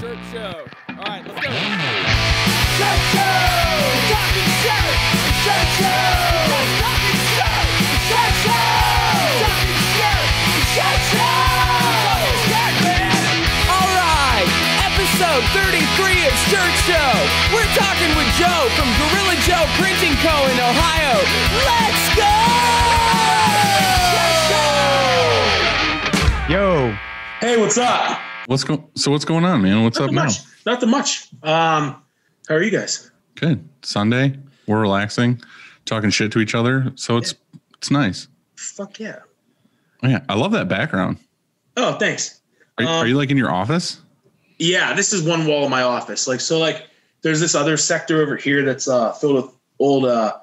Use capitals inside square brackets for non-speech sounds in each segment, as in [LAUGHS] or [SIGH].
Shirt Show. All right, let's go. Shirt Show! Talking shirt! Shirt Show! Talking shirt! Shirt Show! Talking shirt! Shirt Show! Shirt, man! All right, episode 33 of Shirt Show. We're talking with Joe from Gorilla Joe Printing Co. in Ohio. Let's go! Yo, Hey, what's up? What's go- so what's going on, man? What's up Nothing now? much. Nothing much. Um, how are you guys? Good. Sunday. We're relaxing, talking shit to each other. So it's it's nice. Fuck yeah. Oh, yeah, I love that background. Oh, thanks. Are, Um, are you like in your office? Yeah, this is one wall of my office. Like, so, like, there's this other sector over here that's uh, filled with old uh,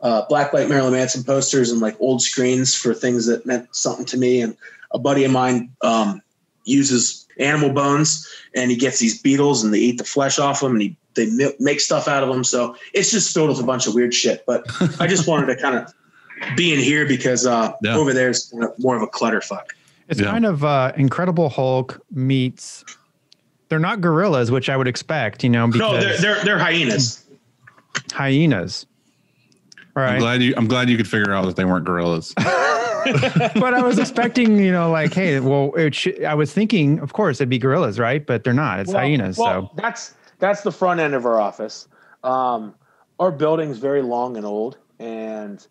uh, Black White Marilyn Manson posters and like old screens for things that meant something to me. And a buddy of mine um, uses animal bones, and he gets these beetles, and they eat the flesh off them, and he they make stuff out of them. So it's just filled with a bunch of weird shit. But I just wanted to kind of be in here because uh, Yeah. over there's more of a clutter fuck. it's Yeah. kind of uh, Incredible Hulk meets. They're not gorillas, which I would expect, you know, because No, they're they're, they're hyenas. hyenas. All I'm glad you I'm glad you could figure out that they weren't gorillas. [LAUGHS] [LAUGHS] but I was expecting, you know, like, hey, well, it should, I was thinking, of course, it'd be gorillas, right? But they're not. It's hyenas. well, so that's that's the front end of our office. Um, our building's very long and old, and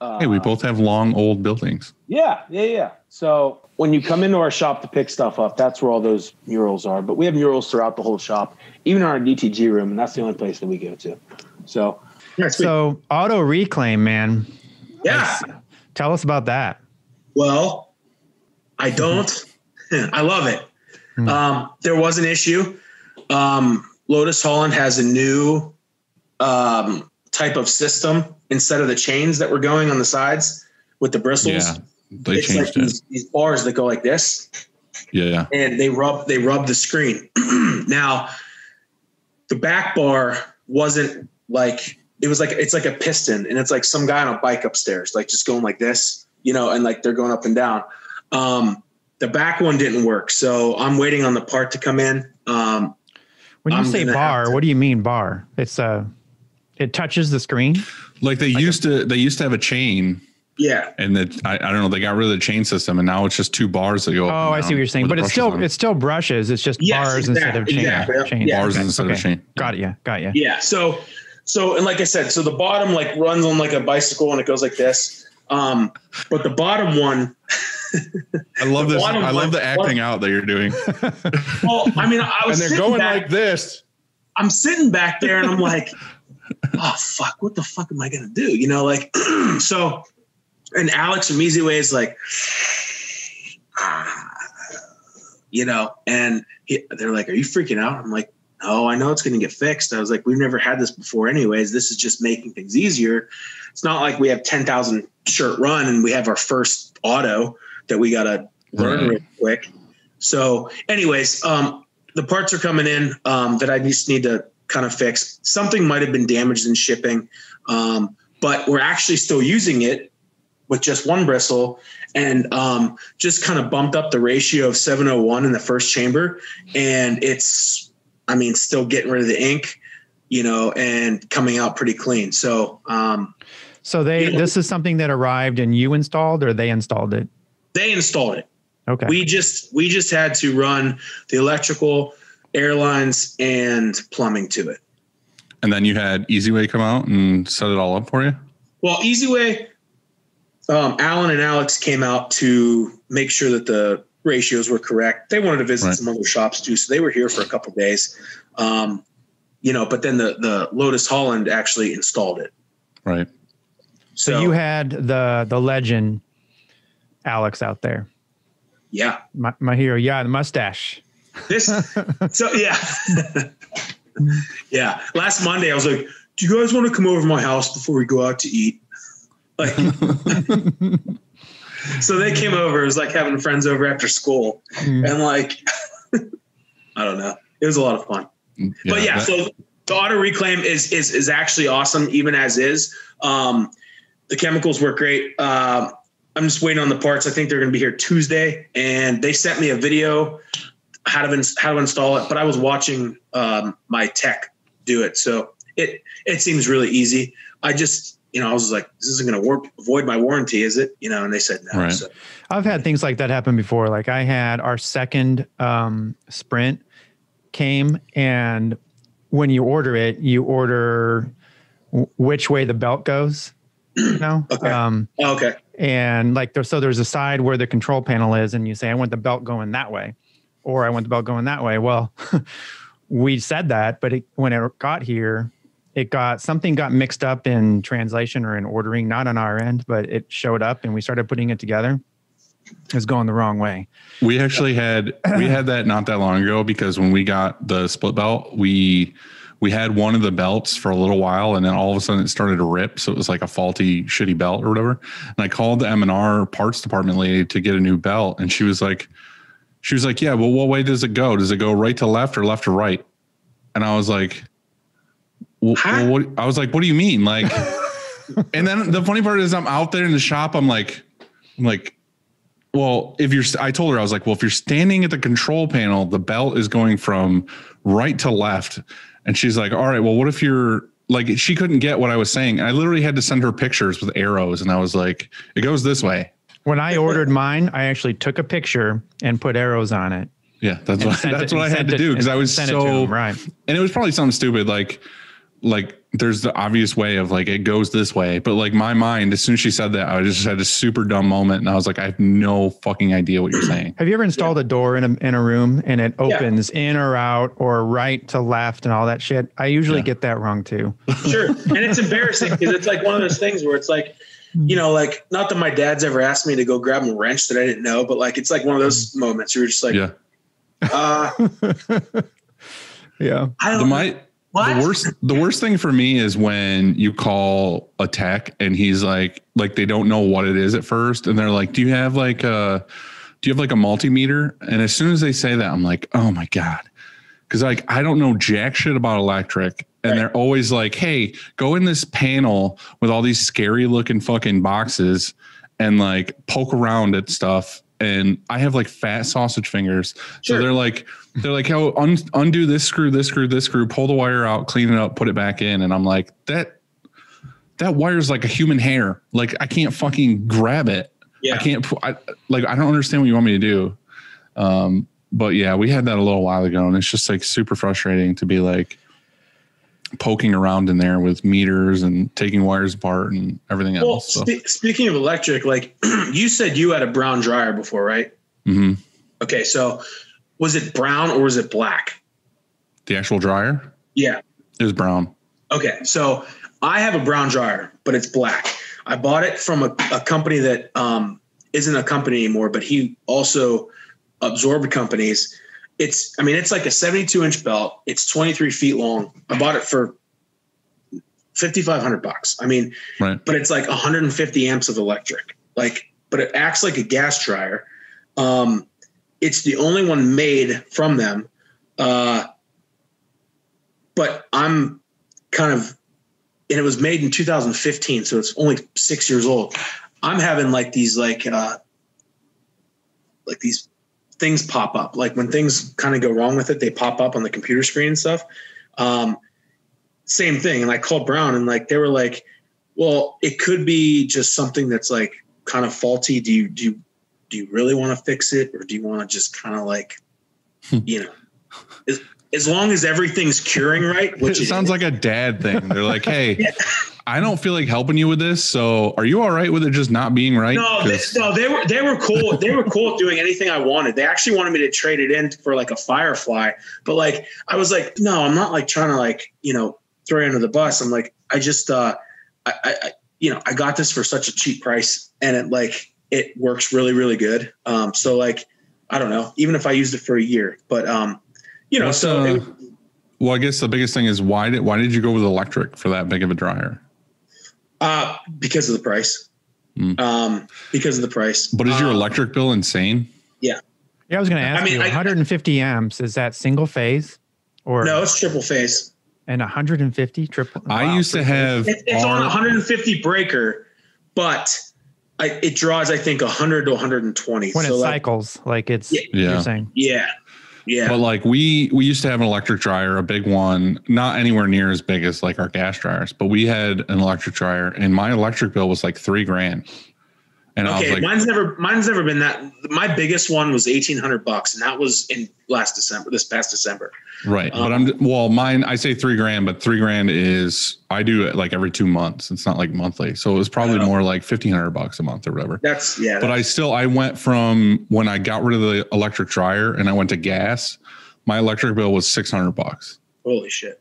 uh, hey, we both have long old buildings. yeah, yeah, yeah. So when you come into our shop to pick stuff up, that's where all those murals are. But we have murals throughout the whole shop, even in our DTG room, and that's the only place that we go to. So yeah, so auto reclaim, man. yeah. Tell us about that. Well, I don't. [LAUGHS] I love it. Hmm. Um, there was an issue. Um, Lotus Holland has a new um, type of system instead of the chains that were going on the sides with the bristles. Yeah, they it's like changed it. these, these bars that go like this, Yeah, and they rub they rub the screen. [CLEARS THROAT] now, the back bar wasn't like it was like it's like a piston, and it's like some guy on a bike upstairs, like just going like this, you know, and like they're going up and down. Um, the back one didn't work, so I'm waiting on the part to come in. Um, When you I'm say bar, to- what do you mean bar? It's uh it touches the screen. like they used to they used to have a chain, yeah, and that I, I don't know they got rid of the chain system, and now it's just two bars that go. up Oh, and I see what you're saying. But it's still on. it's still brushes. It's just Yes, bars instead of chain. exactly, exactly. chain. Yeah. bars Okay, instead of chain. Got you. Got you. Yeah. So, so, and like I said, so the bottom like runs on like a bicycle and it goes like this. Um, but the bottom one, I love this. I one- love the acting out that you're doing. [LAUGHS] well, I mean, I was sitting back, like this. I'm sitting back there and I'm like, [LAUGHS] oh fuck, what the fuck am I gonna do? You know, like, [CLEARS THROAT] so, and Alex from Easiway is like, [SIGHS] ah, you know, and he, they're like, are you freaking out? I'm like, no, I know it's gonna get fixed. I was like, we've never had this before, anyways. This is just making things easier. It's not like we have 10,000 shirt run and we have our first auto that we gotta learn Right. real quick. So, anyways, um, the parts are coming in um, that I just need to kind of fix. Something might have been damaged in shipping, um, but we're actually still using it with just one bristle and um, just kind of bumped up the ratio of 701 in the first chamber. And it's, I mean, still getting rid of the ink, you know, and coming out pretty clean. So um, So they Yeah. this is something that arrived and you installed or they installed it. they installed it. Okay. We just we just had to run the electrical, airlines, and plumbing to it. And then you had Easiway come out and set it all up for you. Well, Easiway, um, Alan and Alex came out to make sure that the ratios were correct. They wanted to visit Right. some other shops too, so they were here for a couple days. Um, you know, but then the the Lotus Holland actually installed it. Right. so you had the the legend Alex out there. yeah, My, my hero. Yeah, the mustache. this so yeah [LAUGHS] yeah last monday i was like do you guys want to come over to my house before we go out to eat like [LAUGHS] so they came over. It was like having friends over after school. Mm. and like [LAUGHS] i don't know. It was a lot of fun. But yeah that- so the auto reclaim is is is actually awesome even as is. Um the chemicals work great. Um i'm just waiting on the parts. I think they're going to be here tuesday and they sent me a video how to ins- how to install it, but I was watching um, my tech do it, so it it seems really easy. I just you know I was like, this isn't going to work, void my warranty, is it? You know, and they said no. Right. So I've had things like that happen before. Like I had our second um, sprint came, and when you order it, you order w- which way the belt goes. You [CLEARS THROAT] know, Okay. um, okay, and like there, so there's a side where the control panel is, and you say, "I want the belt going that way," or "I want the belt going that way." Well, [LAUGHS] we said that, but it, when it got here, it got something got mixed up in translation or in ordering, not on our end, but it showed up, and we started putting it together. It was going the wrong way. We actually had we had that not that long ago because when we got the split belt, we we had one of the belts for a little while and then all of a sudden it started to rip. So it was like a faulty, shitty belt or whatever. And I called the M and R parts department lady to get a new belt. And she was like, she was like, Yeah, well, what way does it go? Does it go right to left or left to right? And I was like, well, what I was like, what do you mean? Like, [LAUGHS] and then the funny part is I'm out there in the shop, I'm like, I'm like, well, if you're, I told her, I was like, well, if you're standing at the control panel, the belt is going from right to left. And she's like, all right, well, what if you're like, she couldn't get what I was saying. I literally had to send her pictures with arrows. And I was like, it goes this way. When I ordered mine, I actually took a picture and put arrows on it. Yeah, that's what that's it- what I had to do because I was so him, right. and it was probably something stupid like like there's the obvious way of like it goes this way, but like my mind as soon as she said that, I just had a super dumb moment and I was like, I have no fucking idea what you're saying. Have you ever installed a door in a in a room and it opens in or out or right to left and all that shit? I usually Yeah. get that wrong too. sure. and it's embarrassing because it's like one of those things where it's like, you know, like not that my dad's ever asked me to go grab a wrench that I didn't know, but like it's like one of those moments where you're just like, Yeah. uh, [LAUGHS] Yeah. I The don't my What? the worst the worst thing for me is when you call a tech and he's like like they don't know what it is at first and they're like, Do you have like a do you have like a multimeter? And as soon as they say that, I'm like, oh my God. Cause like I don't know jack shit about electric. And Right. they're always like, hey, go in this panel with all these scary looking fucking boxes and like poke around at stuff. And I have like fat sausage fingers. So they're like, they're like, oh, un- undo this screw, this screw, this screw, pull the wire out, clean it up, put it back in. And I'm like, that that wire's like a human hair. Like I can't fucking grab it. Yeah. I can't I, like I don't understand what you want me to do. Um, but yeah, we had that a little while ago, and it's just like super frustrating to be like poking around in there with meters and taking wires apart and everything Well, else. So, spe- speaking of electric, like [CLEARS THROAT] you said, you had a brown dryer before, right? mhm. Okay, so was it brown or was it black? the actual dryer Yeah. is brown. Okay, so I have a brown dryer, but it's black. I bought it from a, a company that um, isn't a company anymore, but he also absorbed companies. It's, I mean, it's like a 72 inch belt. It's 23 feet long. I bought it for 5,500 bucks. I mean, Right. but it's like 150 amps of electric. Like, but it acts like a gas dryer. Um, it's the only one made from them. Uh, but I'm kind of, and it was made in 2015, so it's only six years old. I'm having like these like uh, like these things pop up. Like when things kind of go wrong with it, they pop up on the computer screen and stuff. Um, same thing. And I called Brown and like they were like, well, it could be just something that's like kind of faulty. Do you do you do you really want to fix it or do you want to just kind of like you know as, as long as everything's curing right, It which sounds like a dad thing. They're like, [LAUGHS] hey, I don't feel like helping you with this. So are you all right with it just not being right? No, they, no, they were they were cool. They were cool doing anything I wanted. They actually wanted me to trade it in for like a Firefly, but like I was like, no, I'm not like trying to like you know throw you under the bus. I'm like, I just uh, I I- you know I got this for such a cheap price, and it like it works really really good. Um, so like I don't know, even if I used it for a year, but um, you know, What's, so uh, it- well, I guess the biggest thing is why did why did you go with electric for that big of a dryer? uh, because of the price, Mm. um, because of the price. But is your Um, electric bill insane? Yeah, Yeah, I was going to ask I mean, you. I- 150 amps is that single phase, or No, it's triple phase. and 150 triple? I Wow, used to have It, it's on a 150 breaker, but I, it draws, I think, 100 to 120. when so it like, cycles, like it's Yeah. Yeah. you're saying. yeah, Yeah. But like we we used to have an electric dryer, a big one, not anywhere near as big as like our gas dryers, but we had an electric dryer, and my electric bill was like three grand. And okay, like, mine's never mine's never been that. My biggest one was eighteen hundred bucks, and that was in last December, this past December. right. but um, I'm well, mine I say three grand, but three grand is I do it like every two months. It's not like monthly, so it was probably Oh. more like fifteen hundred bucks a month or whatever. That's yeah. But I still I went from when I got rid of the electric dryer and I went to gas, my electric bill was six hundred bucks. holy shit.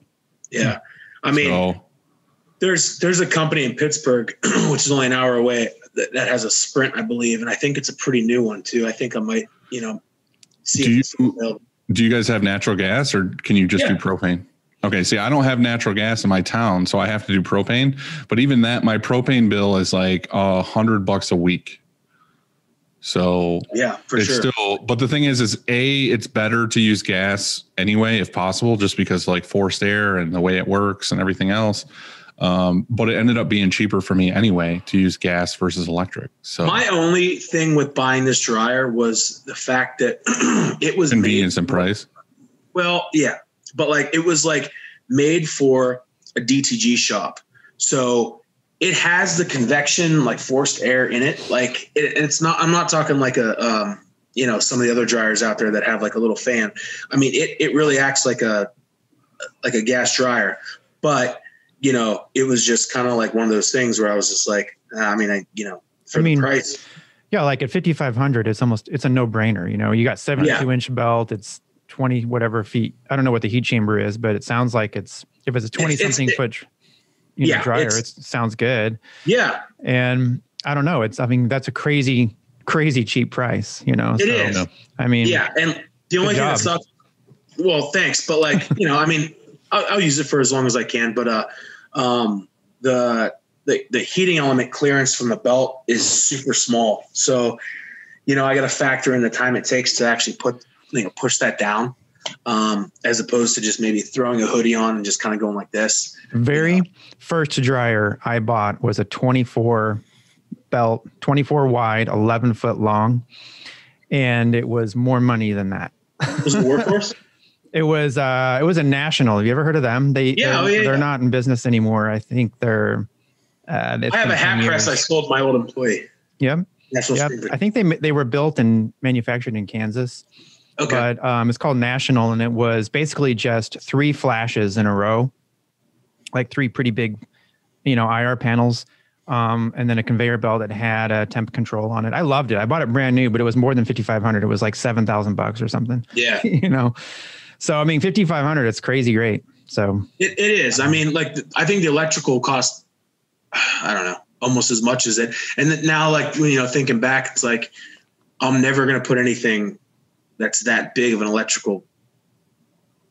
Yeah, I mean, so there's there's a company in Pittsburgh, [CLEARS THROAT] which is only an hour away, that, that has a Sprint, I believe, and I think it's a pretty new one too. I think I might, you know, see Do if you- it's. Do you guys have natural gas or can you just Yeah. do propane? Okay, see, I don't have natural gas in my town, so I have to do propane. But even that, my propane bill is like a hundred bucks a week. So Yeah, for it's sure. still, but the thing is, is a it's better to use gas anyway, if possible, just because like forced air and the way it works and everything else. Um, but it ended up being cheaper for me anyway to use gas versus electric. So My only thing with buying this dryer was the fact that [CLEARS THROAT] it was convenience made and price. Well, yeah, but like it was like made for a DTG shop, so it has the convection, like forced air in it. Like it, it's not. I'm not talking like a, um, you know, some of the other dryers out there that have like a little fan. I mean, it it really acts like a like a gas dryer, but you know, it was just kind of like one of those things where I was just like, ah, I mean, I you know, for I mean, the price, Yeah, like at 5500, it's almost it's a no brainer. You know, you got 72 inch belt. It's 20 whatever feet. I don't know what the heat chamber is, but it sounds like it's if it's a 20 it's- something it- foot you know, Yeah, dryer, it sounds good. yeah, And I don't know. It's I mean that's a crazy crazy cheap price. You know, It is. No. I mean, Yeah, and the only thing that sucks. Well, thanks, but like you know, I mean, I'll, I'll use it for as long as I can. But uh, um, the the the heating element clearance from the belt is super small, so you know I got to factor in the time it takes to actually put you know push that down, um, as opposed to just maybe throwing a hoodie on and just kind of going like this. very first dryer I bought was a 24 belt, 24 wide, 11 foot long, and it was more money than that. Was it workhorse? [LAUGHS] It was uh it was a national. Have you ever heard of them? They Yeah, they're, oh, yeah, they're yeah. not in business anymore. I think they're uh I have a hat 10 press I sold my old employee. Yep. National Yep. I think they they were built and manufactured in Kansas. Okay. But um it's called National and it was basically just three flashes in a row. Like three pretty big, you know, IR panels. Um, and then a conveyor belt that had a temp control on it. I loved it. I bought it brand new, but it was more than 5,500. It was like 7,000 bucks or something, yeah. [LAUGHS] you know? So, I mean, 5,500, it's crazy great. So It, it is. I mean, like, I think the electrical cost, I don't know, almost as much as it. And now, like, you know, thinking back, it's like, I'm never going to put anything that's that big of an electrical,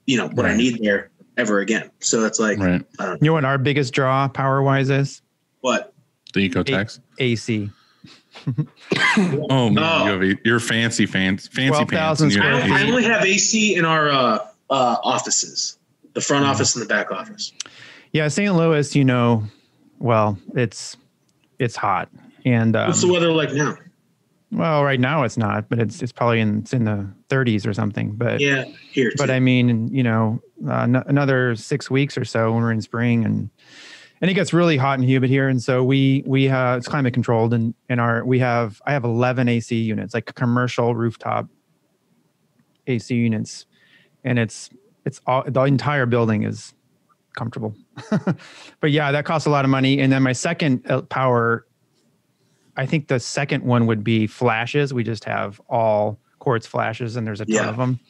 you know, what I need there ever again. So it's like, Right. You know what our biggest draw power wise is? what? The Ecotex. AC. [LAUGHS] Oh man, Oh. you have a, you're fancy fans, fancy 12,000 pants. I, I only have AC in our uh, uh, offices, the front Mm-hmm. office and the back office. Yeah, St. Louis, you know, well, it's it's hot. And um, What's the weather like now? well, right now it's not, but it's it's probably in it's in the 30s or something. But Yeah, here. but. I mean, you know, uh, n- another six weeks or so when we're in spring and and it gets really hot and humid here. And so we we have it's climate controlled and in our we have I have 11 AC units, like commercial rooftop AC units, and it's it's all the entire building is comfortable. [LAUGHS] but yeah, that costs a lot of money. And then my second uh, power, I think the second one would be flashes. We just have all quartz flashes, and there's a ton Yeah. of them.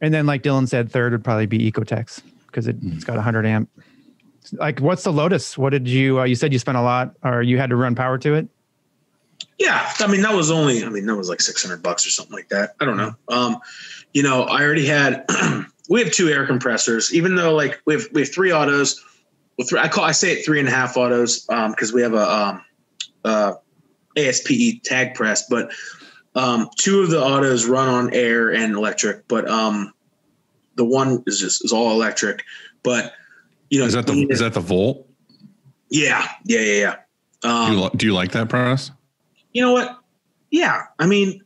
And then, like Dylan said, third would probably be Ecotex because it, it's got 100 amp. Like, what's the Lotus? What did you? Uh, you said you spent a lot, or you had to run power to it. Yeah, I mean that was only I mean that was like 600 bucks or something like that. I don't know. Um, you know, I already had [CLEARS THROAT] we have two air compressors, even though like we have we have three autos. Well, three, I call I say it three and a half autos um because we have a um uh ASPE tag press, but um two of the autos run on air and electric, but um the one is just is all electric. But you know, Is that the is that the Volt? yeah, yeah, yeah, yeah. Um, Do you, do you like that press? you know what? Yeah, I mean,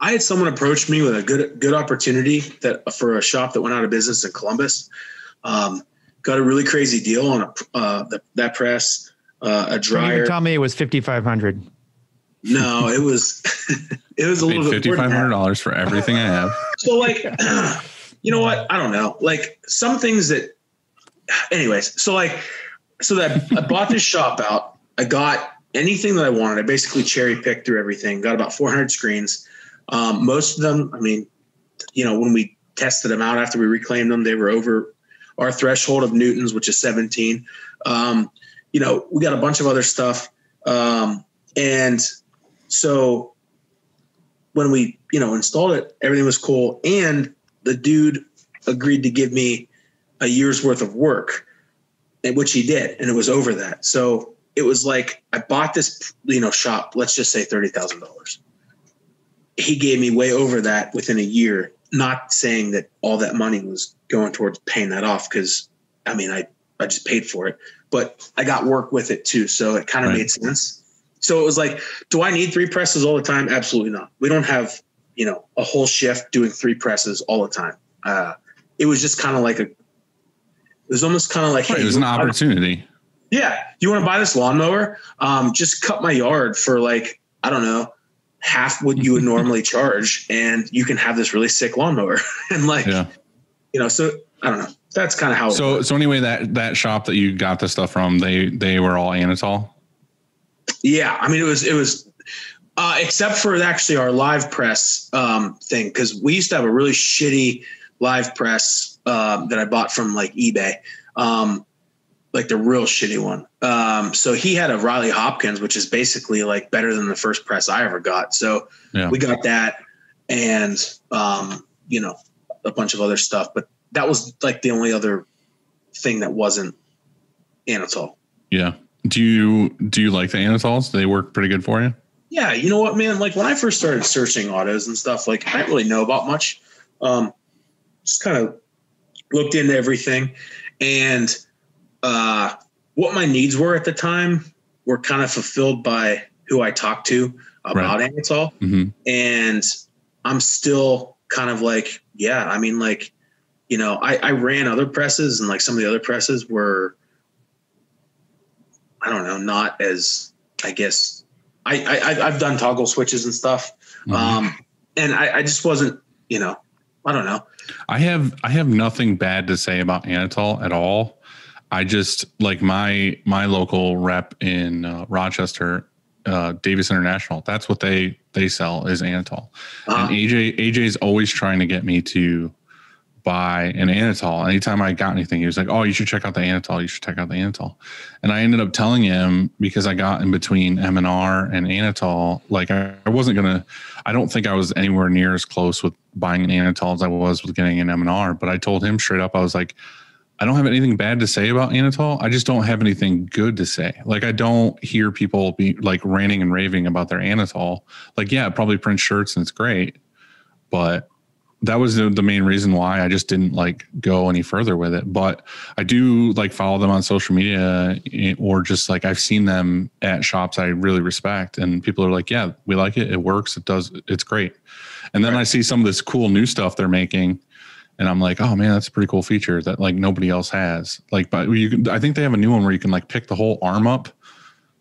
I had someone approach me with a good good opportunity that for a shop that went out of business in Columbus. Um, got a really crazy deal on a uh, the, that press, uh, a Don't dryer. even tell me it was 5,500. No, it was [LAUGHS] it was a little bit fifty more than five that. hundred dollars for everything I have. So like, [CLEARS THROAT] you know what? I don't know. Like some things that, anyways. So like, so that I bought this shop out. I got anything that I wanted. I basically cherry picked through everything. Got about 400 screens. Um, most of them, I mean, you know, when we tested them out after we reclaimed them, they were over our threshold of newtons, which is 17. Um, you know, we got a bunch of other stuff. Um, and so when we, you know, installed it, everything was cool. And the dude agreed to give me a year's worth of work, and which he did. And it was over that. So it was like, I bought this, you know, shop, let's just say $30,000. He gave me way over that within a year, not saying that all that money was going towards paying that off. Cause I mean, I, I just paid for it, but I got work with it too. So it kind of Right. made sense. So it was like, do I need three presses all the time? Absolutely not. We don't have, you know, a whole shift doing three presses all the time. Uh, it was just kind of like a, it was almost kind of like, Right, hey, it was an opportunity. yeah, you want to buy this lawnmower? Um, just cut my yard for like I don't know half what you would [LAUGHS] normally charge, and you can have this really sick lawnmower. [LAUGHS] and like Yeah. you know, so I don't know. That's kind of how. So so anyway, that that shop that you got the stuff from, they they were all Anatol. yeah, I mean, it was it was. Uh, except for actually our live press um, thing, because we used to have a really shitty live press um, that I bought from like eBay, um, like the real shitty one. Um, so he had a Riley Hopkins, which is basically like better than the first press I ever got. So Yeah. we got that, and um, you know a bunch of other stuff, but that was like the only other thing that wasn't Anatol. Yeah. Do you do you like the Anatols? They work pretty good for you. Yeah, you know what, man? Like when I first started searching autos and stuff, like I didn't really know about much. Um, just kind of looked into everything, and uh, what my needs were at the time were kind of fulfilled by who I talked to about Anatol, hmm and I'm still kind of like, yeah, I mean, like, you know, I, I ran other presses, and like some of the other presses were, I don't know, not as I guess I, I I've done toggle switches and stuff, Mm-hmm. um, and I, I just wasn't, you know, I don't know. I have I have nothing bad to say about Anatol at all. I just like my my local rep in uh, Rochester, uh, Davis International. That's what they they sell is Anatol. Uh, And AJ AJ's always trying to get me to buy an Anatol. Anytime I got anything, he was like, "Oh, you should check out the Anatol. You should check out the Anatol." And I ended up telling him because I got in between M and R and Anatol. Like I, I wasn't gonna. I don't think I was anywhere near as close with buying an Anatol as I was with getting an M and R. But I told him straight up, I was like. I don't have anything bad to say about Anatol. I just don't have anything good to say. Like I don't hear people be like ranting and raving about their Anatol. Like yeah, probably prints shirts and it's great, but that was the, the main reason why I just didn't like go any further with it. But I do like follow them on social media eh, or just like I've seen them at shops I really respect and people are like, yeah, we like it. It works. It does. It's great. And then I see some of this cool new stuff they're making and I'm like, oh man, that's a pretty cool feature that like nobody else has. Like, but you can, I think they have a new one where you can like pick the whole arm up.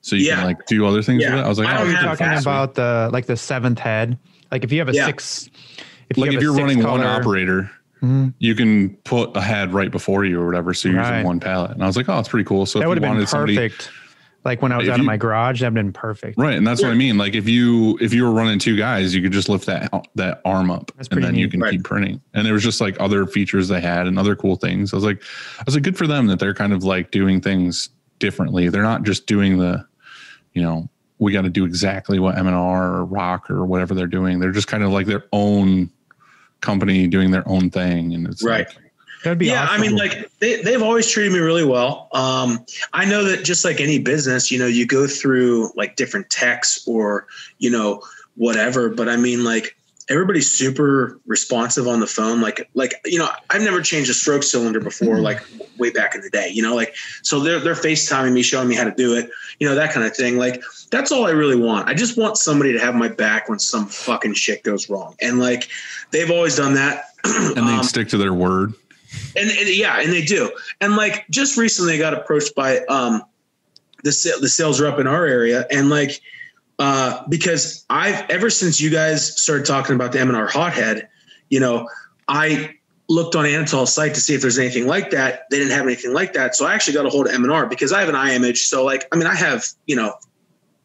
So you Yeah. can like do other things Yeah. with it. I was like, I oh, don't that's have pretty talking about the like the seventh head. Like if you have a Yeah. six, if like have if you're running one six-color- operator, Mhm. you can put a head right before you or whatever. So you're Right. using one pallet. And I was like, oh, it's pretty cool. So that if would you have been wanted somebody, perfect. Like when I was If out of my garage, that'd been perfect. right? And that's what I mean. Like if you if you were running two guys, you could just lift that that arm up, That's and pretty then you can Right. keep printing. And there was just like other features they had and other cool things. I was like, I was like, good for them that they're kind of like doing things differently. They're not just doing the, you know, we got to do exactly what M and R or Rock or whatever they're doing. They're just kind of like their own company doing their own thing, and it's Right. like, That'd be yeah, awesome. I mean, like they, they've always treated me really well. Um, I know that just like any business, you know, you go through like different techs or, you know, whatever. But I mean, like everybody's super responsive on the phone. Like, like you know, I've never changed a stroke cylinder before, Mm-hmm. like way back in the day. You know, like so they're they're FaceTiming me, showing me how to do it. You know, that kind of thing. Like that's all I really want. I just want somebody to have my back when some fucking shit goes wrong. And like they've always done that. [CLEARS THROAT] And they Um, stick to their word. and, and yeah, and they do. And like just recently, I got approached by um the the sales rep in our area, and like uh because I've ever since you guys started talking about the M and R hothead, you know, I looked on Anatol's site to see if there's anything like that. They didn't have anything like that, so I actually got a hold of M and R because I have an i-Image. So like, I mean, I have you know.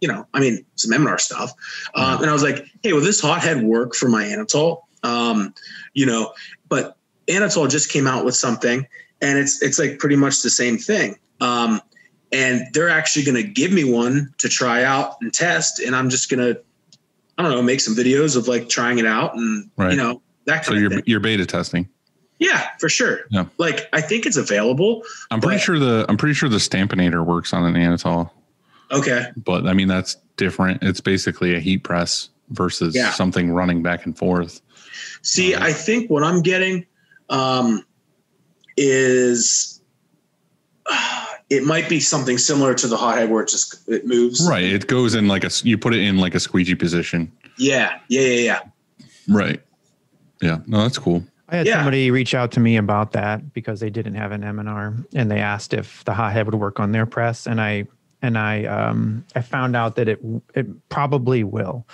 You know, I mean, some M and R stuff, um, and I was like, "Hey, will this hothead work for my Anatol?" Um, you know, but Anatol just came out with something, and it's it's like pretty much the same thing. Um, and they're actually going to give me one to try out and test, and I'm just gonna, I don't know, make some videos of like trying it out, and Right. you know that So kind you're thing. you're beta testing. Yeah, for sure. Yeah. Like I think it's available. I'm pretty sure the I'm pretty sure the Stampinator works on an Anatol, Okay. but I mean that's different. It's basically a heat press versus Yeah. something running back and forth. See, Uh-huh. I think what I'm getting um, is uh, it might be something similar to the hothead where it just it moves. Right. It goes in like a you put it in like a squeegee position. Yeah. Yeah. Yeah. Yeah. Right. Yeah. No, that's cool. I had Yeah. somebody reach out to me about that because they didn't have an M&R and they asked if the hothead would work on their press and I and I um I found out that it it probably will.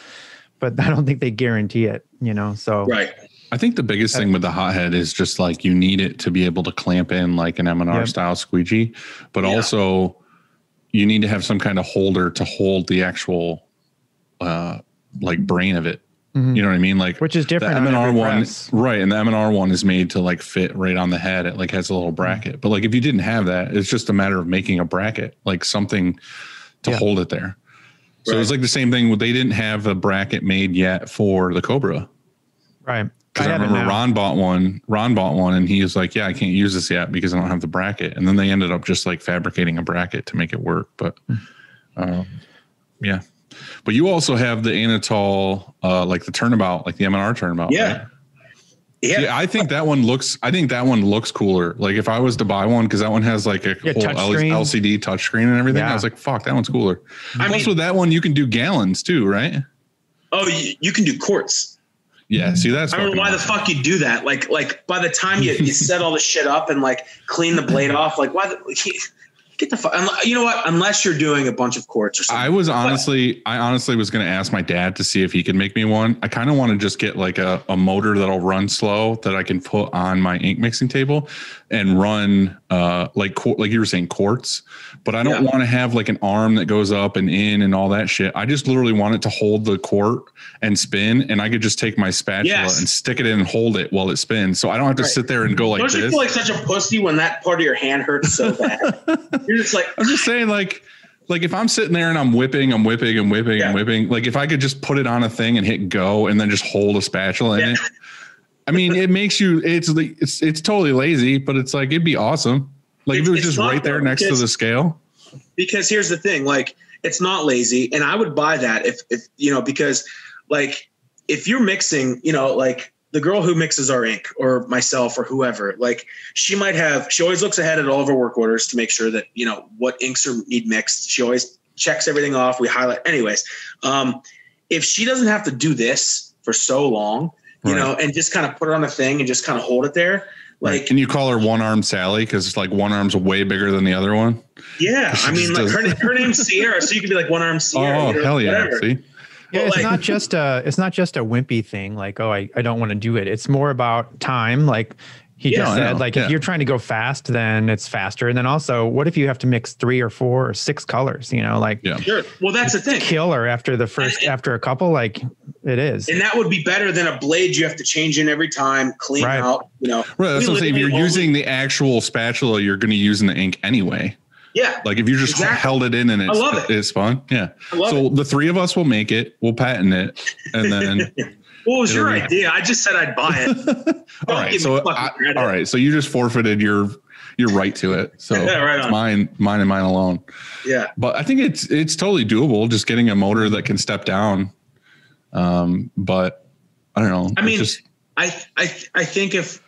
But [LAUGHS] I don't think they guarantee it, you know. So Right. I think the biggest thing with the hothead is just like you need it to be able to clamp in like an M&R Yep. style squeegee, but Yeah. also you need to have some kind of holder to hold the actual uh like brain of it. Mhm. You know what I mean? Like which is different on M&R every one, press. right? And the M&R one is made to like fit right on the head. It like has a little Mm-hmm. bracket. But like if you didn't have that, it's just a matter of making a bracket, like something to Yeah. hold it there. So Right. it's like the same thing. With they didn't have a bracket made yet for the Cobra. Right. Because I, have remember. Ron bought one. Ron bought one, and he was like, "Yeah, I can't use this yet because I don't have the bracket." And then they ended up just like fabricating a bracket to make it work. But, Hmm. um, yeah. But you also have the Anatol, uh, like the turnabout, like the M&R turnabout. Yeah. right? Yeah. Yeah, I think that one looks. I think that one looks cooler. Like if I was to buy one, because that one has like a Yeah, whole touch L- LCD touchscreen and everything. I was like, "Fuck, that one's cooler." I Plus, mean, with that one, you can do gallons too, right? oh, you, you can do quarts. Yeah. Mm-hmm. See, that's I don't know fucking why the fuck you do that. Like, like by the time you, you set all the shit up and like clean the blade [LAUGHS] off, like why? The, get the fuck. You know what? Unless you're doing a bunch of quarts or something. I was honestly, I honestly was going to ask my dad to see if he could make me one. I kind of want to just get like a, a motor that'll run slow that I can put on my ink mixing table and run uh, like like you were saying quarts. But I don't Yeah. want to have like an arm that goes up and in and all that shit. I just literally want it to hold the quart and spin, and I could just take my spatula Yes. and stick it in and hold it while it spins. So I don't have to Right. sit there and go like Don't you this. feel like such a pussy when that part of your hand hurts so bad? [LAUGHS] you're just like, I'm just saying, like, like if I'm sitting there and I'm whipping, I'm whipping, I'm whipping, Yeah. I'm whipping. Like if I could just put it on a thing and hit go, and then just hold a spatula in Yeah. it. I mean, it makes you. It's like it's it's totally lazy, but it's like it'd be awesome. Like if it was just right there next to the scale. because here's the thing like it's not lazy and i would buy that if if you know because like if you're mixing you know like the girl who mixes our ink or myself or whoever like she might have she always looks ahead at all of her work orders to make sure that you know what inks are need mixed she always checks everything off we highlight anyways um if she doesn't have to do this for so long you Right. know and just kind of put it on a thing and just kind of hold it there Like, like can you call her one arm Sally? Because it's like one arm's way bigger than the other one. yeah [LAUGHS] i mean like her, her name's sierra so you could be like one arm sierra oh you know, hell yeah! whatever. See, Yeah, it's like- not just a it's not just a wimpy thing like oh I, I don't want to do it. It's more about time like he Yeah, just said like Yeah. if you're trying to go fast then it's faster and then also what if you have to mix 3 or 4 or 6 colors, you know, like Yeah. Sure. Well, that's the thing. killer after the first And- after a couple like it is. And that would be better than a blade you have to change in every time, clean Right. out, you know. right. That's what I'm saying. If you're only- using the actual spatula, you're going to use in the ink anyway. Yeah. Like if you just Exactly. held it in and it's, love it. it's fun. Yeah. I love so it. the three of us will make it. We'll patent it, and then [LAUGHS] What was your idea? I just said I'd buy it. [LAUGHS] all right. So I, all right. So you just forfeited your your right to it. So [LAUGHS] Yeah, right it's on. mine, mine and mine alone. Yeah. But I think it's it's totally doable. Just getting a motor that can step down. Um, but I don't know. I mean, just, I I I think if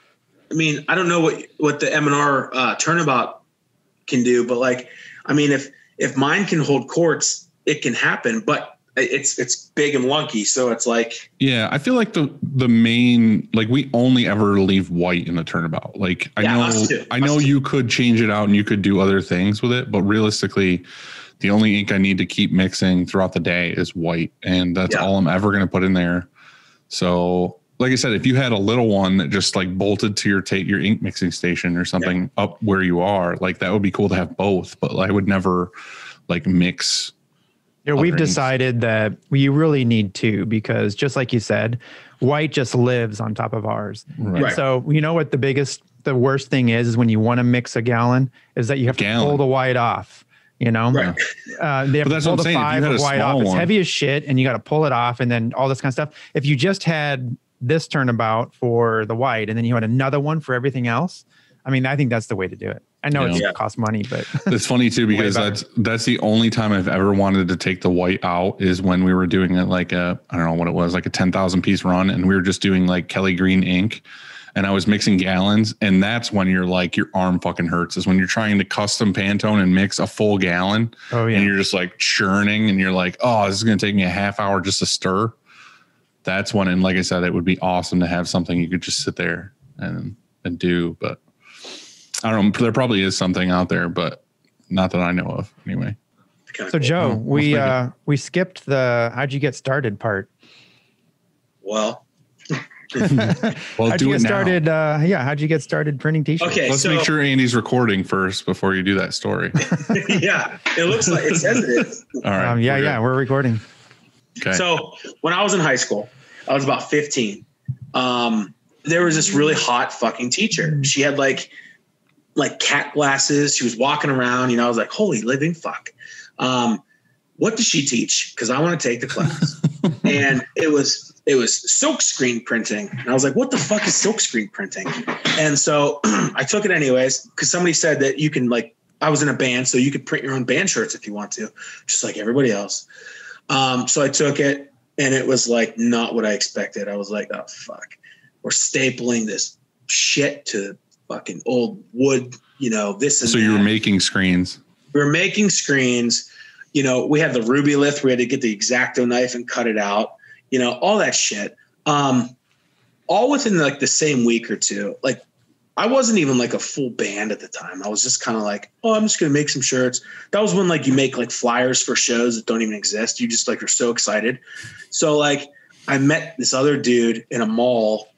I mean I don't know what what the M and R uh, turnabout can do, but like I mean if if mine can hold courts, it can happen. But it's it's big and lunky, so it's like yeah, I feel like the the main like we only ever leave white in the turnabout. Like I Yeah, know. I know you could change it out and you could do other things with it, but realistically, the only ink I need to keep mixing throughout the day is white, and that's Yeah. all I'm ever going to put in there. So, like I said, if you had a little one that just like bolted to your tape, your ink mixing station or something up where you are, like that would be cool to have both. But I would never like mix. Yeah, we've inks. decided that you really need two because just like you said, white just lives on top of ours. Right. And so you know what the biggest the worst thing is is when you want to mix a gallon is that you have to pull the white off. You know, Right. uh, they have But to that's pull the saying. Five of white off. It's one- heavy as shit, and you got to pull it off, and then all this kind of stuff. If you just had this turnabout for the white, and then you had another one for everything else, I mean, I think that's the way to do it. I know Yeah. it Yeah. costs money, but [LAUGHS] It's funny too [LAUGHS] because that's that's the only time I've ever wanted to take the white out is when we were doing it like a I don't know what it was like a ten thousand piece run and we were just doing like Kelly Green ink and I was mixing gallons and that's when you're like your arm fucking hurts is when you're trying to custom Pantone and mix a full gallon oh yeah, and you're just like churning and you're like oh this is gonna take me a half hour just to stir. That's when and like I said it would be awesome to have something you could just sit there and and do but I don't know there probably is something out there but not that I know of anyway. kinda So. Joe, Well, we let's make it- uh we skipped the how'd you get started part. well, [LAUGHS] Well, how'd do you it get now. started? Uh, yeah, how'd you get started printing t-shirts? okay, Let's so make sure Andy's recording first before you do that story. [LAUGHS] yeah, it looks like it says it is. All right. Um, yeah, we're yeah, we're recording. Okay. So when I was in high school, I was about 15. Um, there was this really hot fucking teacher. She had like like cat glasses. She was walking around. You know, I was like, holy living fuck. Um, what does she teach? Because I want to take the class. [LAUGHS] and it was it was silk screen printing. And I was like, what the fuck is silk screen printing? And so [CLEARS THROAT] I took it anyways because somebody said that you can like I was in a band, so you could print your own band shirts if you want to, just like everybody else. Um, so I took it and it was like not what I expected. I was like, oh fuck. We're stapling this shit to fucking old wood, you know, this and so you were making screens. we were making screens. You know, we had the Rubylith. We had to get the Exacto knife and cut it out. You know, all that shit. Um, all within like the same week or two. Like, I wasn't even like a full band at the time. I was just kind of like, oh, I'm just gonna make some shirts. That was when like you make like flyers for shows that don't even exist. You just like are so excited. So like, I met this other dude in a mall,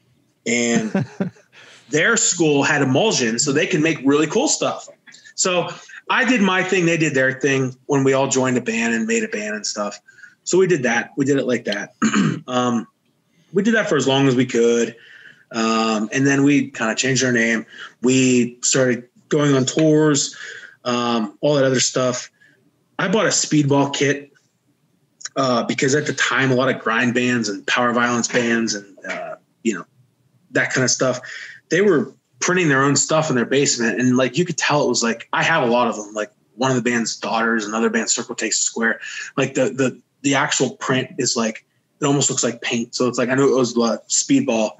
and [LAUGHS] their school had emulsion, so they can make really cool stuff. So I did my thing, they did their thing when we all joined a band and made a band and stuff. So we did that. We did it like that. [CLEARS THROAT] um, we did that for as long as we could. Um, and then we kind of changed our name. We started going on tours, um, all that other stuff. I bought a speedball kit uh, because at the time, a lot of grind bands and power violence bands and, uh, you know, that kind of stuff, they were printing their own stuff in their basement. And like you could tell it was like, I have a lot of them, like one of the band's daughters, another band Circle Takes a Square. Like the, the, the actual print is like, it almost looks like paint. So it's like, I knew it was uh, speedball,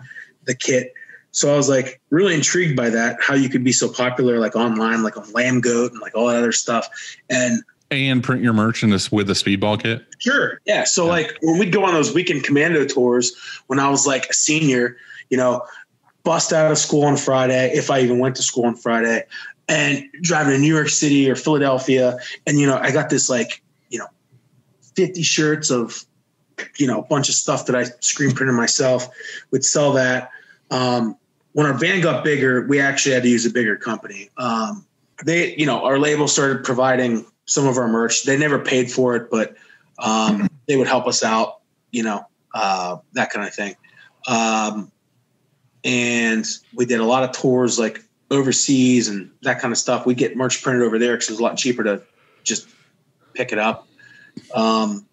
the kit. So I was like really intrigued by that, how you could be so popular, like online, like on Lambgoat and like all that other stuff. And And print your merch in this with the speedball kit. Sure. Yeah. So like when we'd go on those weekend commando tours when I was like a senior, you know, bust out of school on Friday, if I even went to school on Friday, and driving to New York City or Philadelphia. And, you know, I got this like, you know, 50 shirts of, you know, a bunch of stuff that I screen printed myself, would sell that. Um, when our band got bigger, we actually had to use a bigger company. Um, they, you know, our label started providing some of our merch. They never paid for it, but um, they would help us out, you know, uh, that kind of thing. Um, and we did a lot of tours like overseas and that kind of stuff. We get merch printed over there because it's a lot cheaper to just pick it up. Um,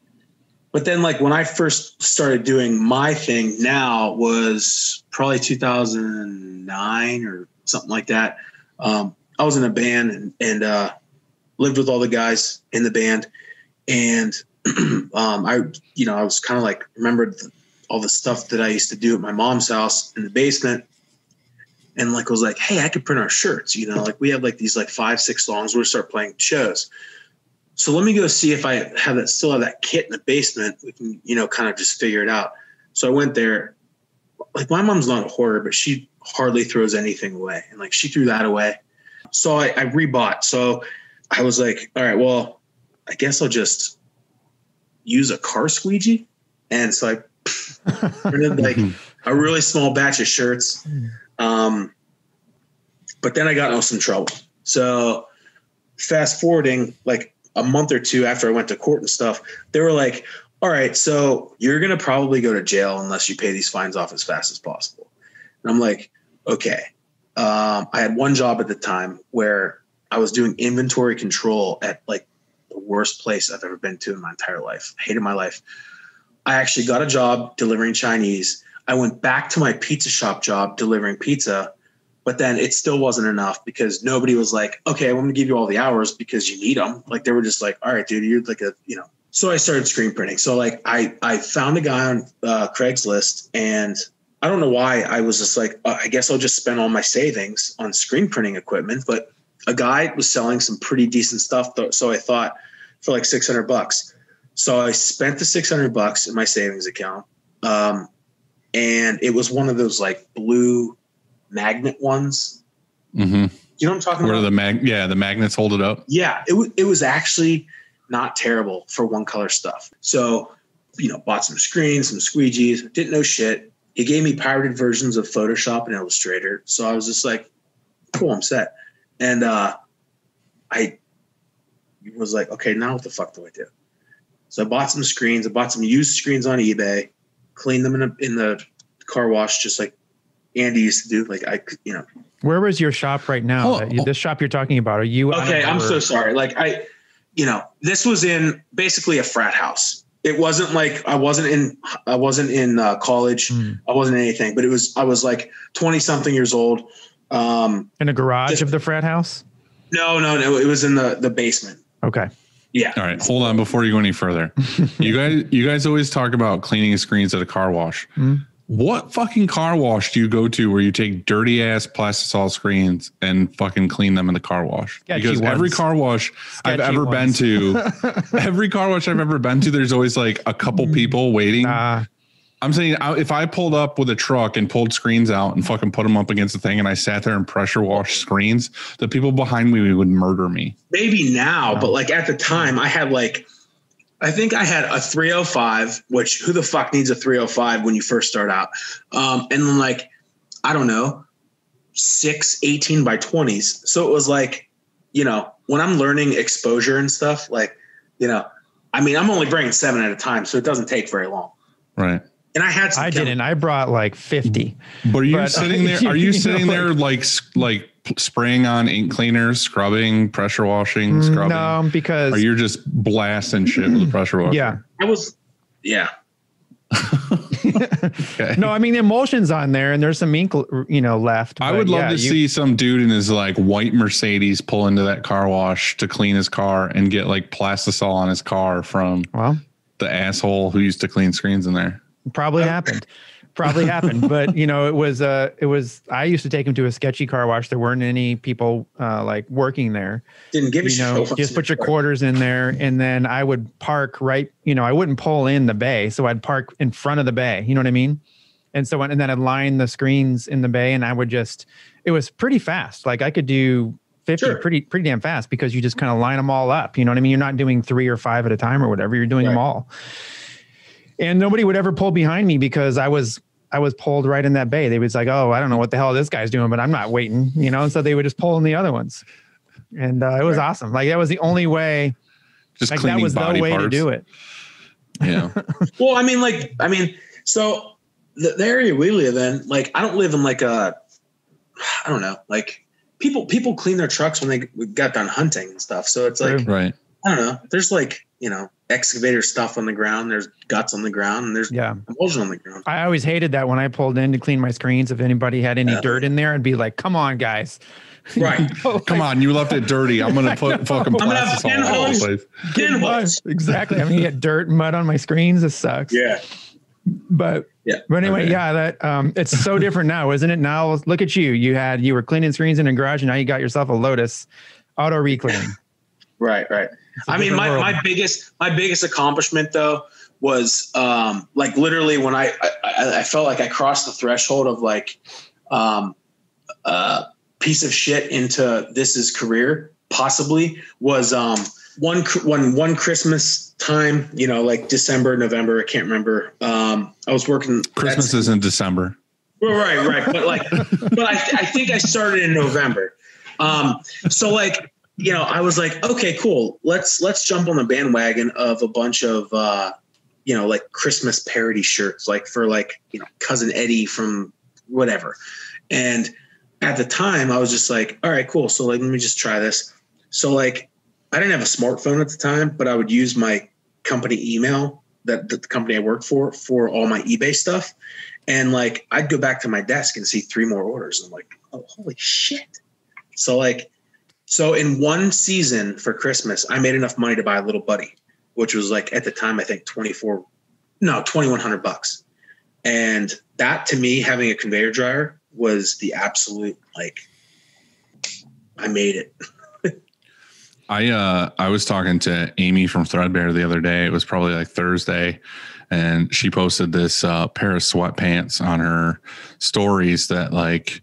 but then like when I first started doing my thing now was probably 2009 or something like that. Um, I was in a band and, and uh, lived with all the guys in the band. And [CLEARS THROAT] um, I, you know, I was kind of like remembered all the stuff that I used to do at my mom's house in the basement. And like was like, hey, I could print our shirts. You know, like we have like these like five, six songs. We're start playing shows. So let me go see if I have that still have that kit in the basement. We can, you know, kind of just figure it out. So I went there. Like my mom's not a hoarder, but she hardly throws anything away. And like she threw that away. So I, I rebought. So I was like, all right, well, I guess I'll just use a car squeegee. And so I printed like a really small batch of shirts. Um, but then I got in some trouble. So fast forwarding like a month or two after I went to court and stuff, they were like, all right, so you're going to probably go to jail unless you pay these fines off as fast as possible. And I'm like, okay. Um, I had one job at the time where I was doing inventory control at like the worst place I've ever been to in my entire life. Hated my life. I actually got a job delivering Chinese. I went back to my pizza shop job delivering pizza, but then it still wasn't enough because nobody was like, okay, I'm going to give you all the hours because you need them. Like they were just like, all right, dude, you're like a, you know. So I started screen printing. So like I I found a guy on uh, Craigslist and I don't know why I was just like, uh, I guess I'll just spend all my savings on screen printing equipment. But a guy was selling some pretty decent stuff. Though, so I thought for like 600 bucks. So I spent the 600 bucks in my savings account. Um, and it was one of those like blue magnet ones. Mm-hmm. You know what I'm talking Where about? the mag, yeah, the magnets hold it up. yeah, it, w- it was actually not terrible for one color stuff. So, you know, bought some screens, some squeegees, didn't know shit. He gave me pirated versions of Photoshop and Illustrator. So I was just like, cool, I'm set. And uh, I was like, okay, now what the fuck do I do? So I bought some screens. I bought some used screens on eBay, cleaned them in, a, in the car wash, just like Andy used to do. Like I, you know, Where was your shop right now? Oh, oh. this shop you're talking about? Are you? Okay, I'm so sorry. Like I, you know, this was in basically a frat house. It wasn't like I wasn't in I wasn't in uh, college. Hmm. I wasn't anything, but it was I was like 20 something years old. Um, in a garage of the frat house. no, no, no, it was in the the basement. Okay. Yeah. All right, hold on before you go any further. [LAUGHS] you guys, you guys always talk about cleaning screens at a car wash. Hmm. What fucking car wash do you go to where you take dirty ass plastisol screens and fucking clean them in the car wash? Sketchy because every car wash I've ever ones. been to, [LAUGHS] every car wash I've ever been to, there's always like a couple people waiting. Uh, I'm saying if I pulled up with a truck and pulled screens out and fucking put them up against the thing and I sat there and pressure washed screens, the people behind me would murder me. Maybe now, No. but like at the time, I had like, I think I had a 305, which who the fuck needs a 305 when you first start out? Um, and then like, I don't know, six 18 by 20s. So it was like, you know, when I'm learning exposure and stuff, like, you know, I mean, I'm only bringing seven at a time, so it doesn't take very long. Right. And I had some I chem- didn't. I brought like 50. But are you But, sitting [LAUGHS] there? Are you you know, sitting there like like spraying on ink cleaners, scrubbing, pressure washing, mm, scrubbing? No, because Or you're just blasting shit with a pressure washer? yeah. I was, yeah. [LAUGHS] Okay. No, I mean the emulsion's on there and there's some ink, you know, left. I would love yeah, to you- see some dude in his like white Mercedes pull into that car wash to clean his car and get like plastisol on his car from Well, the asshole who used to clean screens in there. Probably happened. Probably happened, but you know, it was uh it was I used to take him to a sketchy car wash. There weren't any people uh like working there. Didn't give you know, just put your quarters in there, and then I would park right. You know, I wouldn't pull in the bay, so I'd park in front of the bay. You know what I mean? And so, and then I'd line the screens in the bay, and I would just. It was pretty fast. Like I could do fifty Sure. pretty pretty damn fast because you just kind of line them all up. You know what I mean? You're not doing three or five at a time or whatever. You're doing them all. And nobody would ever pull behind me because I was I was pulled right in that bay. They was like, "Oh, I don't know what the hell this guy's doing, but I'm not waiting," you know. And so they would just pull in the other ones, and uh, it was awesome. Like that was the only way. Just Like that cleaning was the body way parts. to do it. Yeah. [LAUGHS] Well, I mean, like, I mean, so the, the area we live in, like, I don't live in like a, I don't know, like people people clean their trucks when they got done hunting and stuff. So it's like right. I don't know. There's like you know excavator stuff on the ground. There's guts on the ground, and there's Yeah, emulsion on the ground. I always hated that when I pulled in to clean my screens. If anybody had any Yeah. dirt in there, I'd be like, "Come on, guys." [LAUGHS] Right. Come on, you left it dirty. I'm gonna [LAUGHS] put fucking I'm gonna have plastic all over the pinholes. place. Pinholes. exactly. I mean, you get dirt, and mud on my screens. This sucks. Yeah. but Yeah. But anyway, Okay. yeah, that um, it's so different now, isn't it? Now look at you. You had you were cleaning screens in a garage, and now you got yourself a Lotus auto reclean. Right, right. I mean, my, world. my biggest my biggest accomplishment though was um, like literally when I, I I felt like I crossed the threshold of like um, a piece of shit into this is career possibly was um, one one one Christmas time you know like December November I can't remember um, I was working Christmas is in December. Well, right, right. But like, but I, I think I started in November. Um, so like, you know, I was like, okay, cool. Let's let's jump on the bandwagon of a bunch of uh, you know, like Christmas parody shirts, like for like, you know, cousin Eddie from whatever. And at the time I was just like, all right, cool. So like let me just try this. So like I didn't have a smartphone at the time, but I would use my company email that, that the company I worked for for all my eBay stuff. And like I'd go back to my desk and see three more orders. And I'm like, oh holy shit. So like so in one season for Christmas, I made enough money to buy a little buddy, which was like at the time I think 24 no, 2100 bucks. And that to me having a conveyor dryer was the absolute like I made it. [LAUGHS] I uh I was talking to Amy from Threadbare the other day. It was probably like Thursday, and she posted this uh, pair of sweatpants on her stories that like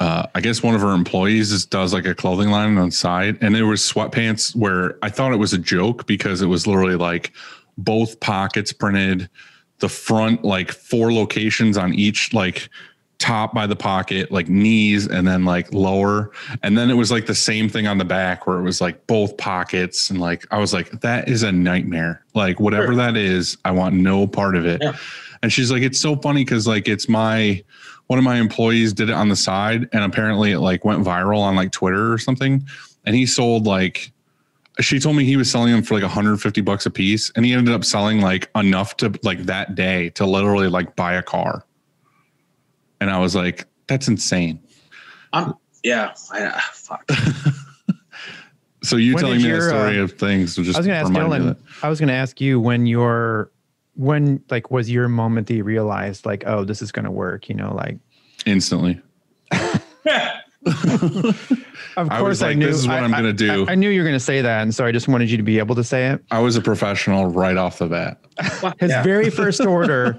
uh, I guess one of her employees is, does like a clothing line on the side, and there was sweatpants where I thought it was a joke because it was literally like both pockets printed, the front like four locations on each like top by the pocket, like knees, and then like lower. And then it was like the same thing on the back where it was like both pockets. And like, I was like, that is a nightmare. Like, whatever Sure. that is, I want no part of it. Yeah. And she's like, it's so funny because like it's my, one of my employees did it on the side and apparently it like went viral on like Twitter or something. And he sold like, she told me he was selling them for like 150 bucks a piece and he ended up selling like enough to like that day to literally like buy a car. And I was like, that's insane. Yeah. I, ah, fuck. [LAUGHS] So you When telling me your, the story uh, of things just I was going to ask reminded me Dylan. I was going to ask you when your when like was your moment that you realized like oh this is going to work you know like instantly. [LAUGHS] of I course was I, like, knew this is what I, I'm gonna I- do. I, I knew you were going to say that and so I just wanted you to be able to say it I was a professional right off the bat. his Yeah. very first order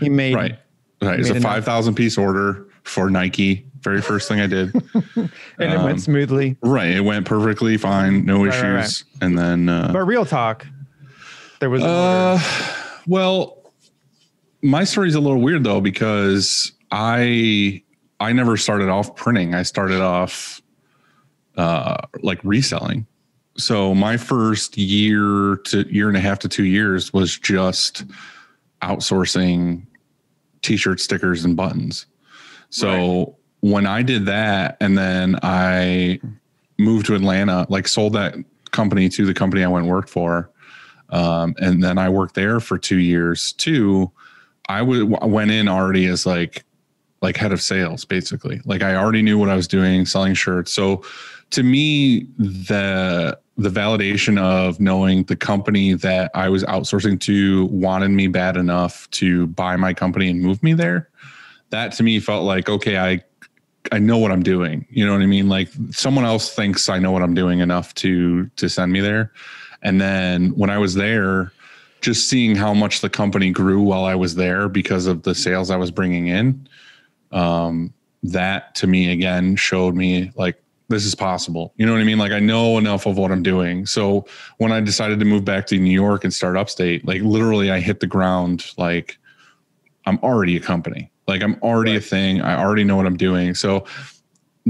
he made Right. Right. It's a 5,000 piece order for Nike. Very first thing I did. [LAUGHS] and it Um, went smoothly right. It went perfectly fine. No Right, right, issues. And then, uh, but real talk there was Uh, order. Well, my story's a little weird though because I I never started off printing. I started off uh, like reselling. So my first year to year and a half to two years was just outsourcing t-shirt stickers and buttons. So when I did that and then I moved to Atlanta, like sold that company to the company I went and worked for. Um, and then I worked there for two years too. I w- went in already as like like head of sales, basically. Like I already knew what I was doing, selling shirts. So to me, the the validation of knowing the company that I was outsourcing to wanted me bad enough to buy my company and move me there, that to me felt like okay, I I know what I'm doing. You know what I mean? Like someone else thinks I know what I'm doing enough to to send me there. And then when I was there, just seeing how much the company grew while I was there because of the sales I was bringing in, um, that to me again showed me like this is possible. You know what I mean? Like I know enough of what I'm doing. So when I decided to move back to New York and start upstate, like literally I hit the ground like I'm already a company. Like I'm already a thing. I already know what I'm doing. So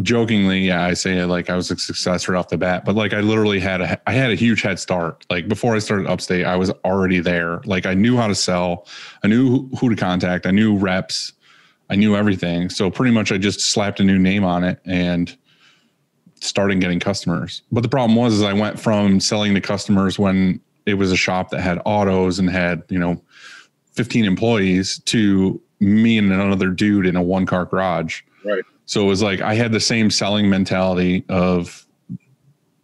jokingly, yeah, I say like I was a success right off the bat, but like I literally had a I had a huge head start. Like before I started upstate, I was already there. Like I knew how to sell, I knew who to contact, I knew reps, I knew everything. So pretty much I just slapped a new name on it and started getting customers. But the problem was is I went from selling to customers when it was a shop that had autos and had, you know, 15 employees to me and another dude in a one car garage. Right. So it was like I had the same selling mentality of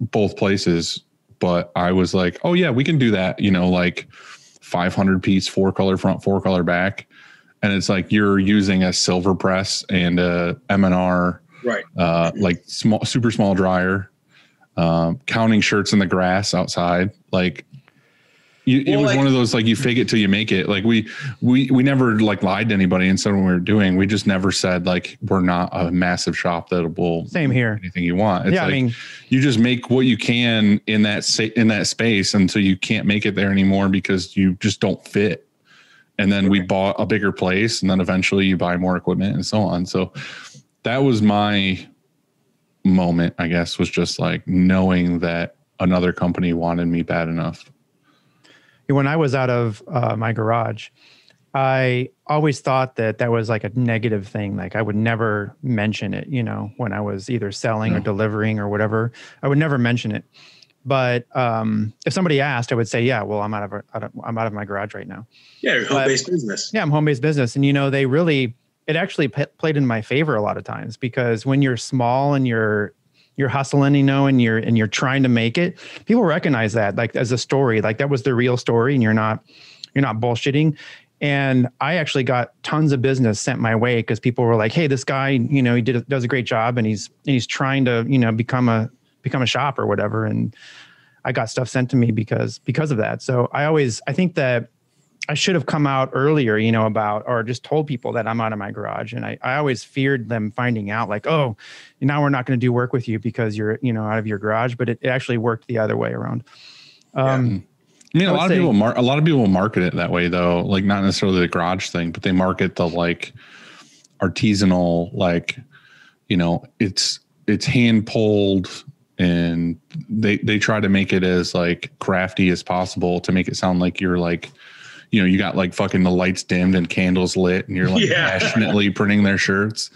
both places, but I was like, oh yeah, we can do that, you know, like 500 piece four color front, four color back, and it's like you're using a silver press and a M&R Right. uh, like small, super small dryer, um, counting shirts in the grass outside. Like you, it was like- one of those like you fake it till you make it. Like we we we never like lied to anybody and so when we were doing. We just never said like we're not a massive shop that will Same here. anything you want. It's yeah, like, I mean, you just make what you can in that sa- in that space until you can't make it there anymore because you just don't fit. And then we bought a bigger place, and then eventually you buy more equipment and so on. So that was my moment, I guess, was just like knowing that another company wanted me bad enough. When I was out of uh, my garage, I always thought that that was like a negative thing. Like I would never mention it, you know, when I was either selling or delivering or whatever. I would never mention it. But um, if somebody asked, I would say, "Yeah, well, I'm out of, I'm out of my garage right now." Yeah, home based business. Yeah, I'm home based business, and you know they really it actually p- played in my favor a lot of times because when you're small and you're you're hustling, you know, and you're and you're trying to make it, people recognize that like as a story, like that was the real story, and you're not you're not bullshitting. And I actually got tons of business sent my way because people were like, "Hey, this guy, you know, he did does a great job, and he's and he's trying to, you know, become a become a shop or whatever." And I got stuff sent to me because because of that. So I always I think that I should have come out earlier, you know, about or just told people that I'm out of my garage. And I, I always feared them finding out, like, oh, now we're not going to do work with you because you're, you know, out of your garage. But it, it actually worked the other way around. Um, I mean, I a lot of people mar- a lot of people market it that way though, like not necessarily the garage thing, but they market the like artisanal, like you know, it's it's hand pulled, and they they try to make it as like crafty as possible to make it sound like you're like, you know, you got like fucking the lights dimmed and candles lit, and you're like Yeah. passionately printing their shirts.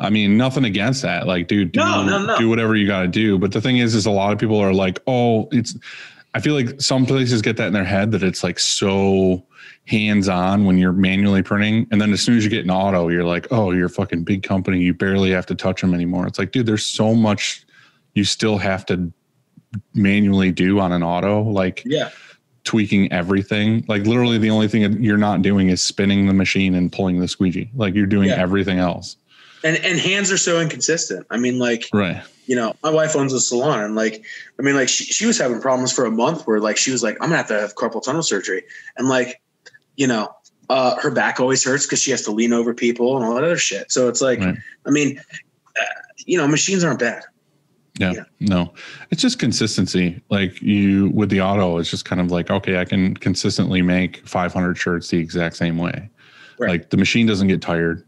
I mean, nothing against that. Like, dude, do, No, no, no. do whatever you got to do. But the thing is, is a lot of people are like, oh, it's. I feel like some places get that in their head that it's like so hands on when you're manually printing, and then as soon as you get an auto, you're like, oh, you're a fucking big company. You barely have to touch them anymore. It's like, dude, there's so much you still have to manually do on an auto. Like, Yeah. Tweaking everything. Like literally the only thing you're not doing is spinning the machine and pulling the squeegee. Like you're doing Yeah. everything else. And and hands are so inconsistent. I mean, like, Right. you know, my wife owns a salon and like, I mean, like she, she was having problems for a month where like she was like, I'm gonna have to have carpal tunnel surgery. And like, you know, uh, her back always hurts because she has to lean over people and all that other shit. So it's like, Right. I mean, uh, you know, machines aren't bad. Yeah. Yeah. No. It's just consistency. Like you with the auto, it's just kind of like, okay, I can consistently make 500 shirts the exact same way. Right. Like the machine doesn't get tired.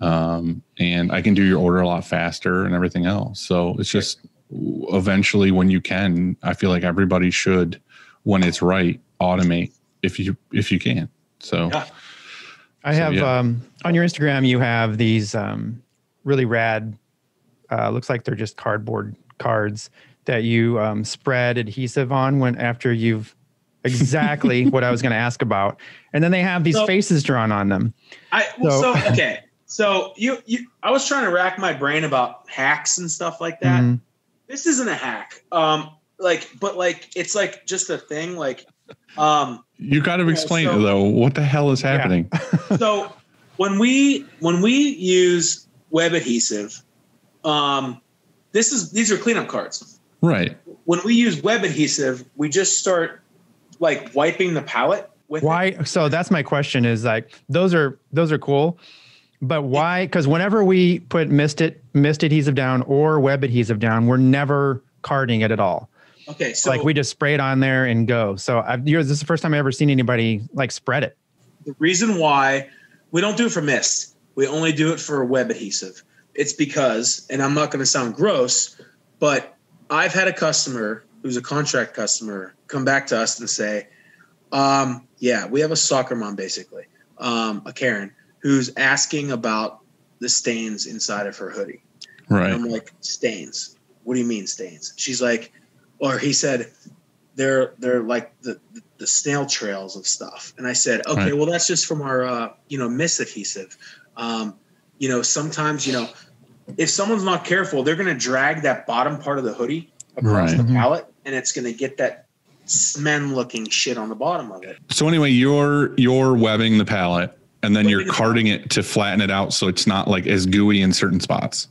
Um, and I can do your order a lot faster and everything else. So it's just eventually when you can, I feel like everybody should, when it's right, automate if you if you can. So Yeah. I So, have yeah. um, on your Instagram, you have these um, really rad, uh, looks like they're just cardboard cards that you um, spread adhesive on when after you've [LAUGHS] exactly what I was going to ask about. And then they have these So- faces drawn on them. I well, So- so, [LAUGHS] okay. So you you I was trying to rack my brain about hacks and stuff like that. Mhm. This isn't a hack. Um like but like it's like just a thing like um you got to Yeah, explain so- it though. What the hell is happening? [LAUGHS] so when we when we use web adhesive um this is these are cleanup cards. Right. When we use web adhesive, we just start like wiping the palette with it. Why? So that's my question is like, those are, those are cool. But why? Because whenever we put mist it, mist adhesive down or web adhesive down, we're never carding it at all. Okay, so like we just spray it on there and go. So I've, this is the first time I've ever seen anybody like spread it. The reason why we don't do it for mist, we only do it for web adhesive. It's because, and I'm not going to sound gross, but I've had a customer who's a contract customer come back to us and say, um, "Yeah, we have a soccer mom, basically, um, a Karen, who's asking about the stains inside of her hoodie." And Right. I'm like, stains. What do you mean stains? She's like, or he said, they're they're like the the, snail trails of stuff. And I said, okay, Right. well that's just from our uh, you know mist adhesive. Um, you know, sometimes you know, if someone's not careful, they're gonna drag that bottom part of the hoodie across Right. the Mhm. pallet, and it's gonna get that men looking shit on the bottom of it. So anyway, you're you're webbing the pallet and then you're Webbing the it to flatten it out so it's not like as gooey in certain spots.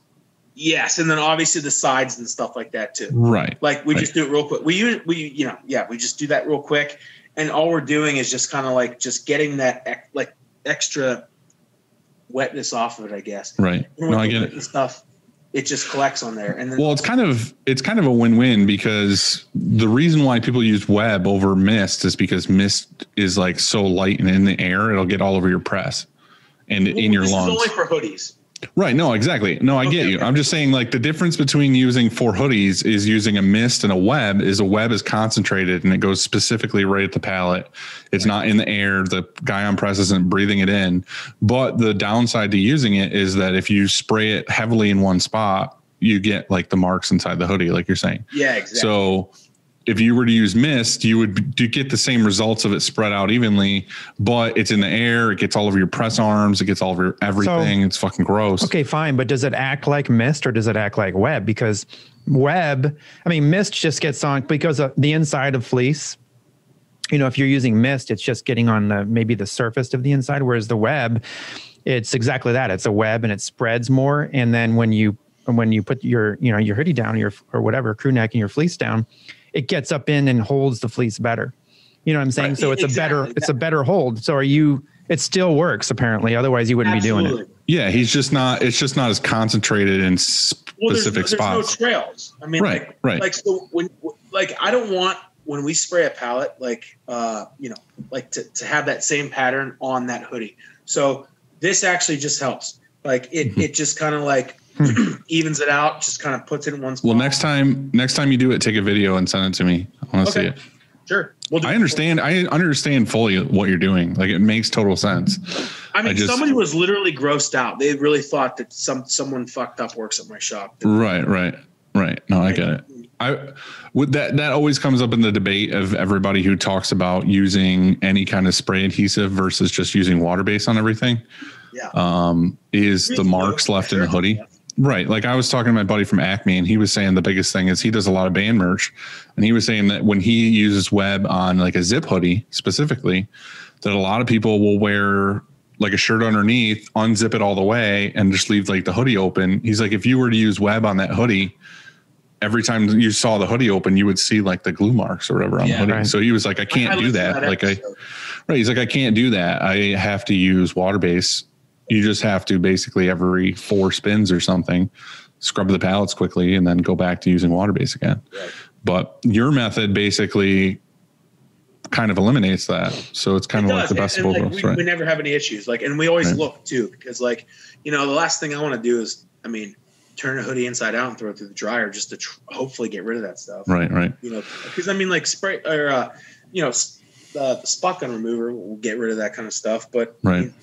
Yes, and then obviously the sides and stuff like that too. Right. Like we Right. just do it real quick. We use we you know yeah we just do that real quick, and all we're doing is just kind of like just getting that ec- like extra wetness off of it, I guess. Right. And No, I get it. Stuff, it just collects on there, and then Well, it's kind of it's kind of a win-win because the reason why people use web over mist is because mist is like so light and in the air, it'll get all over your press and Well, in your lungs. Only for hoodies. Right. No, exactly. No, I get you. okay. I'm just saying like the difference between using four hoodies is using a mist and a web is a web is concentrated and it goes specifically right at the pallet. It's not in the air. The guy on press isn't breathing it in. But the downside to using it is that if you spray it heavily in one spot, you get like the marks inside the hoodie, like you're saying. Yeah, exactly. So if you were to use mist, you would do get the same results of it spread out evenly, but it's in the air. It gets all over your press arms. It gets all over everything. it's fucking gross. Okay, fine, but does it act like mist or does it act like web? Because web, I mean, mist just gets on because of the inside of fleece. You know, if you're using mist, it's just getting on the, maybe the surface of the inside, whereas the web, it's exactly that. It's a web and it spreads more. And then when you when you put your you know your hoodie down, your or whatever crew neck and your fleece down, it gets up in and holds the fleece better. You know what I'm saying? Right, So it's a better it's a better hold. So are you? It still works apparently. Otherwise, you wouldn't be doing it. Yeah, he's just not. It's just not as concentrated in Well, there's, specific there's no spots. trails. I mean, Right, like, right. like so when like I don't want when we spray a palette like uh you know like to, to have that same pattern on that hoodie. So this actually just helps. Like it Mhm. it just kind of like [CLEARS THROAT] evens it out, just kind of puts it in one spot. well, next time, next time you do it, take a video and send it to me. I want to see it. sure. We'll do I understand. I understand fully what you're doing. Like it makes total sense. I mean, I just- somebody was literally grossed out. They really thought that some someone fucked up works at my shop. Right, right, right. No, I get it. I would that that always comes up in the debate of everybody who talks about using any kind of spray adhesive versus just using water base on everything. Yeah. Um, is the marks left in the hoodie? Right. Like I was talking to my buddy from Acme and he was saying the biggest thing is he does a lot of band merch. And he was saying that when he uses web on like a zip hoodie specifically, that a lot of people will wear like a shirt underneath, unzip it all the way and just leave like the hoodie open. He's like, if you were to use web on that hoodie, every time you saw the hoodie open, you would see like the glue marks or whatever on Yeah. the hoodie. Right. So he was like, I can't do listened to that. Like I. Right. He's like, I can't do that. I have to use water base. You just have to basically every four spins or something, scrub the pallets quickly and then go back to using water base again. Right. But your method basically kind of eliminates that. So it's kind It of like the best of and, both and, worlds, we, right? we never have any issues. Like, and we always Right. look too, because like, you know, the last thing I want to do is, I mean, turn a hoodie inside out and throw it through the dryer just to tr- hopefully get rid of that stuff. Right, right. You know, because I mean, like spray or uh, you know, uh, the spot gun remover will get rid of that kind of stuff. But Right. I don't know.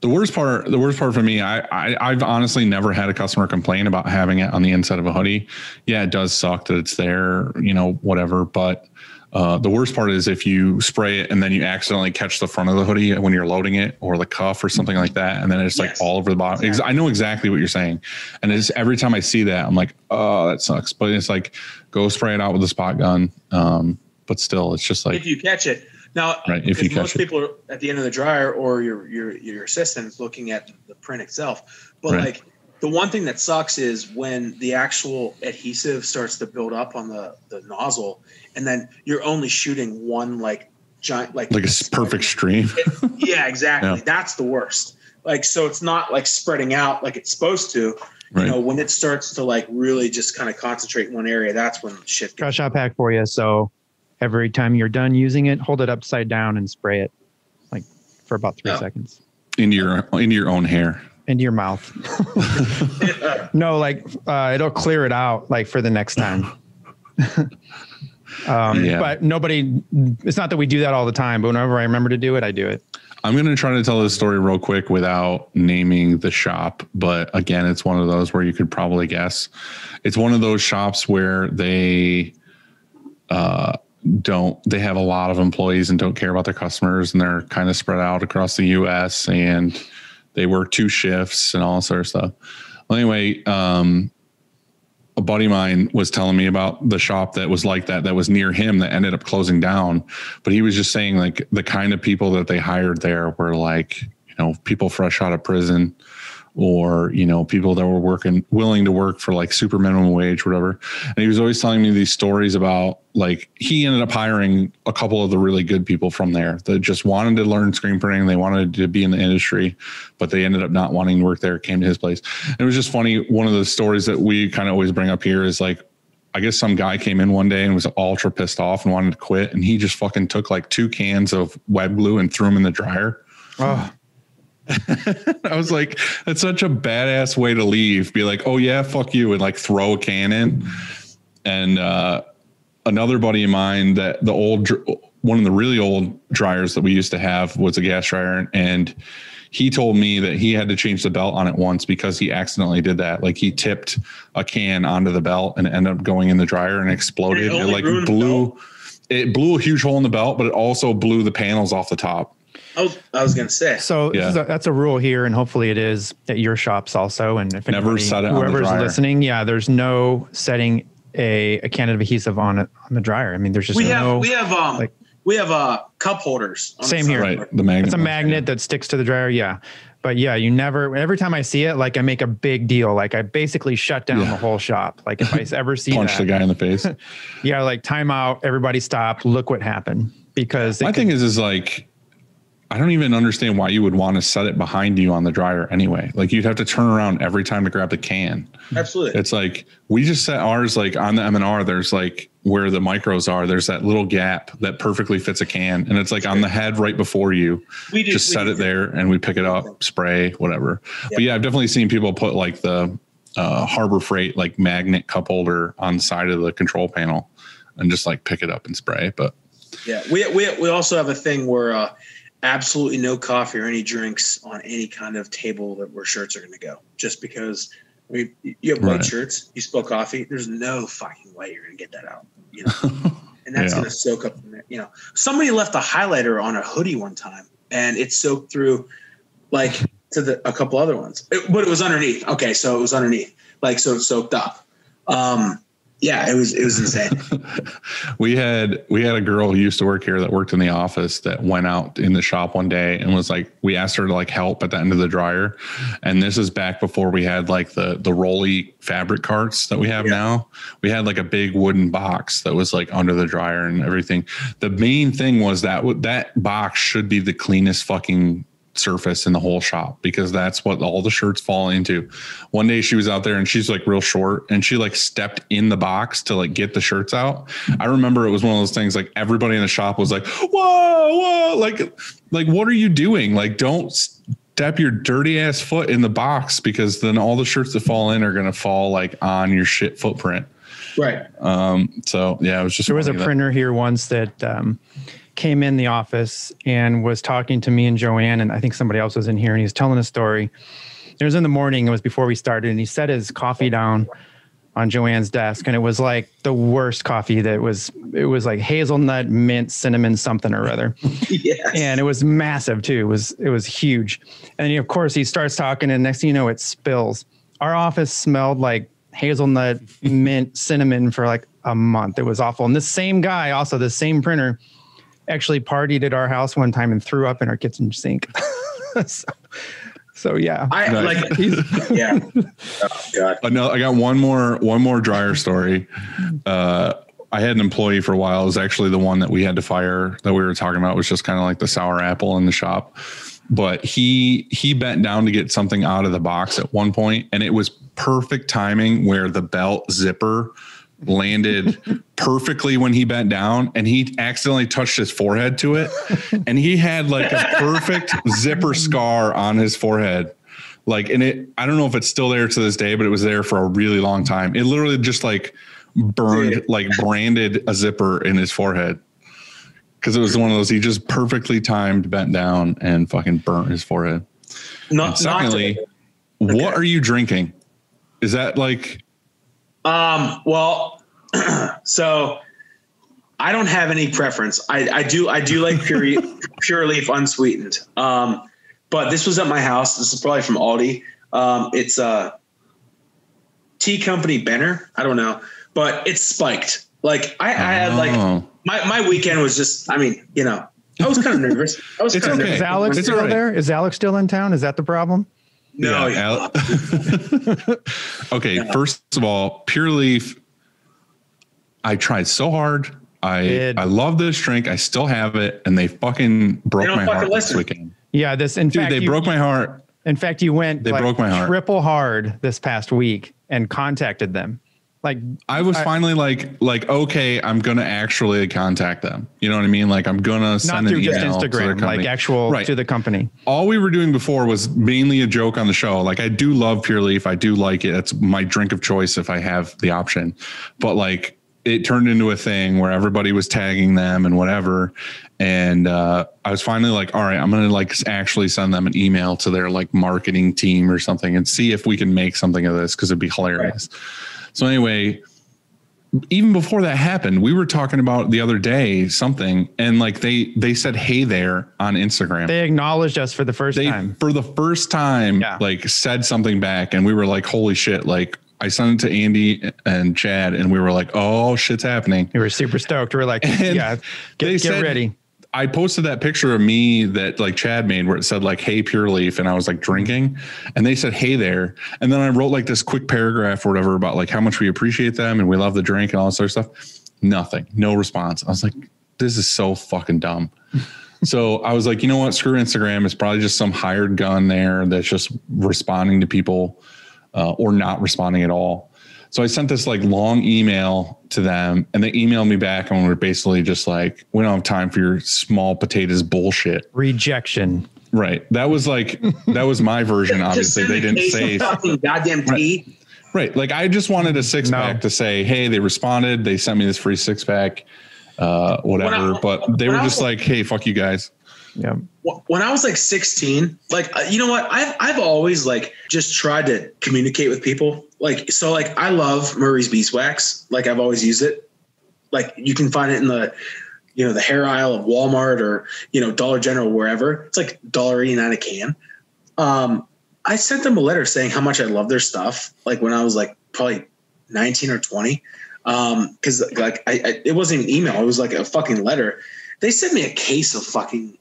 The worst part, the worst part for me, I, I I've honestly never had a customer complain about having it on the inside of a hoodie. Yeah, it does suck that it's there, you know, whatever. But uh, the worst part is if you spray it and then you accidentally catch the front of the hoodie when you're loading it or the cuff or something like that, and then it's like Yes. all over the bottom. Ex- I know exactly what you're saying, and it's every time I see that, I'm like, oh, that sucks. But it's like, go spray it out with a spot gun. Um, but still, it's just like if you catch it now, Right, if you most people are at the end of the dryer or your your your assistant is looking at the print itself. But Right. like the one thing that sucks is when the actual adhesive starts to build up on the the nozzle, and then you're only shooting one like giant like like a perfect stream. yeah exactly [LAUGHS] Yeah. that's the worst like so it's not like spreading out like it's supposed to Right. you know when it starts to like really just kind of concentrate in one area that's when shit Got a gets shop hack for you. So every time you're done using it, hold it upside down and spray it like for about three Yeah. seconds into your into your own hair. into your mouth. [LAUGHS] no, like uh, it'll clear it out like for the next time. [LAUGHS] um, Yeah. But nobody, it's not that we do that all the time, but whenever I remember to do it, I do it. I'm going to try to tell this story real quick without naming the shop. But again, it's one of those where you could probably guess. It's one of those shops where they uh, don't, they have a lot of employees and don't care about their customers. And they're kind of spread out across the US and they work two shifts and all sort of stuff. Well, anyway, um, a buddy of mine was telling me about the shop that was like that, that was near him that ended up closing down. But he was just saying like the kind of people that they hired there were like, you know, people fresh out of prison or, you know, people that were working, willing to work for like super minimum wage, whatever. And he was always telling me these stories about like he ended up hiring a couple of the really good people from there that just wanted to learn screen printing. They wanted to be in the industry, but they ended up not wanting to work there, came to his place. And it was just funny. One of the stories that we kind of always bring up here is like, I guess some guy came in one day and was ultra pissed off and wanted to quit. And he just fucking took like two cans of web glue and threw them in the dryer. Oh, [LAUGHS] I was like, that's such a badass way to leave. Be like, oh yeah, fuck you, and like throw a can in. And uh, another buddy of mine that the old one of the really old dryers that we used to have was a gas dryer, and he told me that he had to change the belt on it once because he accidentally did that. Like he tipped a can onto the belt and it ended up going in the dryer and exploded. It It, like blew. It blew a huge hole in the belt, but it also blew the panels off the top. I was, I was gonna say. so Yeah. a- that's a rule here, and hopefully it is at your shops also. And if Never anybody, set it on the whoever's listening, yeah, there's no setting a, a can of adhesive on it on the dryer. I mean, there's just we no. have we have um like- we have uh cup holders. on Same side. here. Right. The magnet. It's a magnet that sticks to the dryer. Yeah. But yeah, you never, every time I see it, like I make a big deal. Like I basically shut down Yeah. the whole shop. Like if I [LAUGHS] ever see Punch that, the guy in the face. [LAUGHS] yeah, like time out, everybody stop, look what happened. Because My it thing is, is like, I don't even understand why you would want to set it behind you on the dryer anyway. Like you'd have to turn around every time to grab the can. Absolutely. It's like we just set ours like on the M and R. There's like where the micros are. There's that little gap that perfectly fits a can, and it's like on the head right before you. We do- just we set do it there, and we pick it up, spray, whatever. But yeah, I've definitely seen people put like the uh, Harbor Freight like magnet cup holder on the side of the control panel, and just like pick it up and spray. But Yeah, we we we also have a thing where uh, absolutely no coffee or any drinks on any kind of table that where shirts are going to go. Just because I mean, you have white Right. shirts, you spill coffee. There's no fucking way you're going to get that out. You know, [LAUGHS] and that's Yeah. going to soak up. You know, somebody left a highlighter on a hoodie one time, and it soaked through, like to the a couple other ones, It- but it was underneath. Okay, so it was underneath, like so it soaked up. Um, yeah, it was it was insane. [LAUGHS] we had we had a girl who used to work here that worked in the office that went out in the shop one day and was like we asked her to like help at the end of the dryer and this is back before we had like the the rolly fabric carts that we have Yeah. now we had like a big wooden box that was like under the dryer and everything the main thing was that that box should be the cleanest fucking surface in the whole shop because that's what all the shirts fall into. One day she was out there and she's like real short and she like stepped in the box to like get the shirts out. I remember it was one of those things like everybody in the shop was like, "Whoa, whoa!" Like, like what are you doing? Like, don't step your dirty ass foot in the box because then all the shirts that fall in are gonna fall like on your shit footprint. right. Um, so yeah, it was just there was a that- printer here once that um, came in the office and was talking to me and Joanne, and I think somebody else was in here, and he was telling a story. It was in the morning. It was before we started, and he set his coffee down on Joanne's desk, and it was like the worst coffee. That was it was like hazelnut, mint, cinnamon, something or other, [LAUGHS] yes. and it was massive too. It was it was huge, and he, of course he starts talking, and next thing you know, it spills. Our office smelled like hazelnut, [LAUGHS] mint, cinnamon for like a month. It was awful. And this same guy, also the same printer, actually partied at our house one time and threw up in our kitchen sink. [LAUGHS] so, so yeah. I Nice. like. [LAUGHS] yeah. Oh God. Uh, no, I got one more one more dryer story. Uh, I had an employee for a while. It was actually the one that we had to fire that we were talking about. It was just kind of like the sour apple in the shop. But he he bent down to get something out of the box at one point, and it was perfect timing where the belt zipper landed perfectly when he bent down and he accidentally touched his forehead to it. And he had like a perfect zipper scar on his forehead. Like and it i don't know if it's still there to this day but it was there for a really long time. It literally just like burned Dude. like branded a zipper in his forehead. Because it was one of those he just perfectly timed bent down and fucking burnt his forehead. Not, and secondly not what are you drinking? Is that like Um, well, [CLEARS THROAT] so I don't have any preference. I, I do I do like pure [LAUGHS] pure leaf unsweetened. Um, but this was at my house. This is probably from Aldi. Um, it's uh tea company Benner. I don't know, but it's spiked. Like I, I had like Oh. my my weekend was just. I mean, you know, I was kind of [LAUGHS] nervous. I was It's kind of okay. Is. Alex It's still all right. there? Is Alex still in town? Is that the problem? No, Yeah, Al- [LAUGHS] okay, first of all, Pure Leaf. I tried so hard. I Did. I love this drink. I still have it, and they fucking broke They my fucking heart listen. this weekend. Yeah, this in Dude, fact they you, broke my heart. in fact you went they like broke my heart. triple hard this past week and contacted them. Like I was I- finally like, like, okay, I'm gonna actually contact them. You know what I mean? Like, I'm gonna not send an through just email to their Instagram, like actual Right. to the company. all we were doing before was mainly a joke on the show. Like I do love Pure Leaf. I do like it. It's my drink of choice if I have the option. But like it turned into a thing where everybody was tagging them and whatever. And uh, I was finally like, all right, I'm gonna like actually send them an email to their like marketing team or something and see if we can make something of this because it'd be hilarious. So anyway, even before that happened, we were talking about the other day something, and like they they said, "Hey there" on Instagram They acknowledged us for the first they time. for the first time Yeah. like said something back and we were like holy shit like i sent it to andy and chad and we were like oh shit's happening We were super stoked. We were like, [LAUGHS] And yeah, they get, get said- ready. I posted that picture of me that like chad made where it said like hey pure leaf and i was like drinking and they said hey there and then i wrote like this quick paragraph or whatever about like how much we appreciate them and we love the drink and all this other stuff nothing no response i was like this is so fucking dumb [LAUGHS] so I was like, you know what? Screw Instagram. It's probably just some hired gun there that's just responding to people uh, or not responding at all. So I sent this like long email to them and they emailed me back and we were basically just like, we don't have time for your small potatoes bullshit. Rejection. Right. That was like, that was my version. [LAUGHS] Obviously, they didn't say. goddamn tea. Right. Like I just wanted a six No. pack to say, hey, they responded. They sent me this free six pack, uh, whatever. I- but they were just was- like, hey, fuck you guys. Yeah. when I was like 16, like uh, you know what, I've I've always like just tried to communicate with people. Like so, like I love Murray's beeswax. Like I've always used it. Like you can find it in the you know the hair aisle of Walmart or you know Dollar General wherever. It's like dollar eighty nine a can. Um, I sent them a letter saying how much I love their stuff. Like when I was like probably 19 or 20. Um, because like I, I it wasn't an email, it was like a fucking letter. They sent me a case of fucking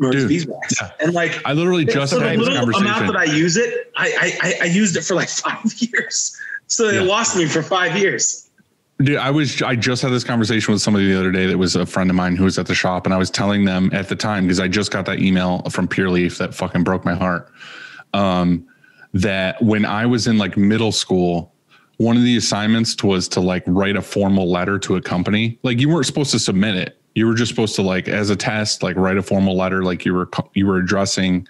Dude, beeswax. yeah. And like I literally just so the had this little amount that I use it, I, I I- used it for like [LAUGHS] five years. So they Yeah. lost me for five years. Dude, I was I just had this conversation with somebody the other day that was a friend of mine who was at the shop, and I was telling them at the time because I just got that email from Pure Leaf that fucking broke my heart. Um, that when I was in like middle school, one of the assignments was to like write a formal letter to a company. Like you weren't supposed to submit it. You were just supposed to like as a test, like write a formal letter, like you were you were addressing,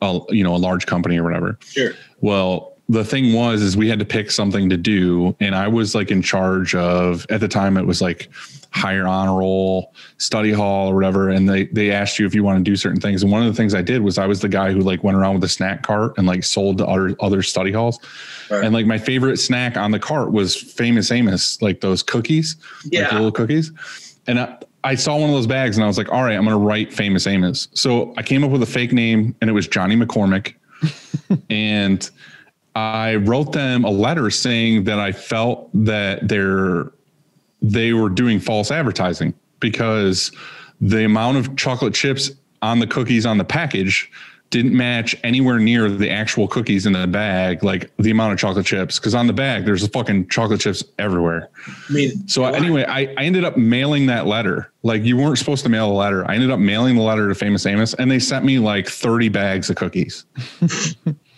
a you know, a large company or whatever. Sure. Well, the thing was, is we had to pick something to do, and I was like in charge of. At the time, it was like higher honor roll, study hall, or whatever. And they they asked you if you want to do certain things. And one of the things I did was I was the guy who like went around with a snack cart and like sold to other other study halls. Right. And like my favorite snack on the cart was Famous Amos, like those cookies, like Yeah. the little cookies. And I, I saw one of those bags and I was like, all right, I'm going to write Famous Amos. So I came up with a fake name and it was Johnny McCormick. [LAUGHS] and I wrote them a letter saying that I felt that they're they were doing false advertising because the amount of chocolate chips on the cookies on the package didn't match anywhere near the actual cookies in the bag, like the amount of chocolate chips. Because on the bag, there's a fucking chocolate chips everywhere. I mean, So anyway, I, I ended up mailing that letter. Like you weren't supposed to mail a letter. I ended up mailing the letter to Famous Amos, and they sent me like 30 bags of cookies. [LAUGHS]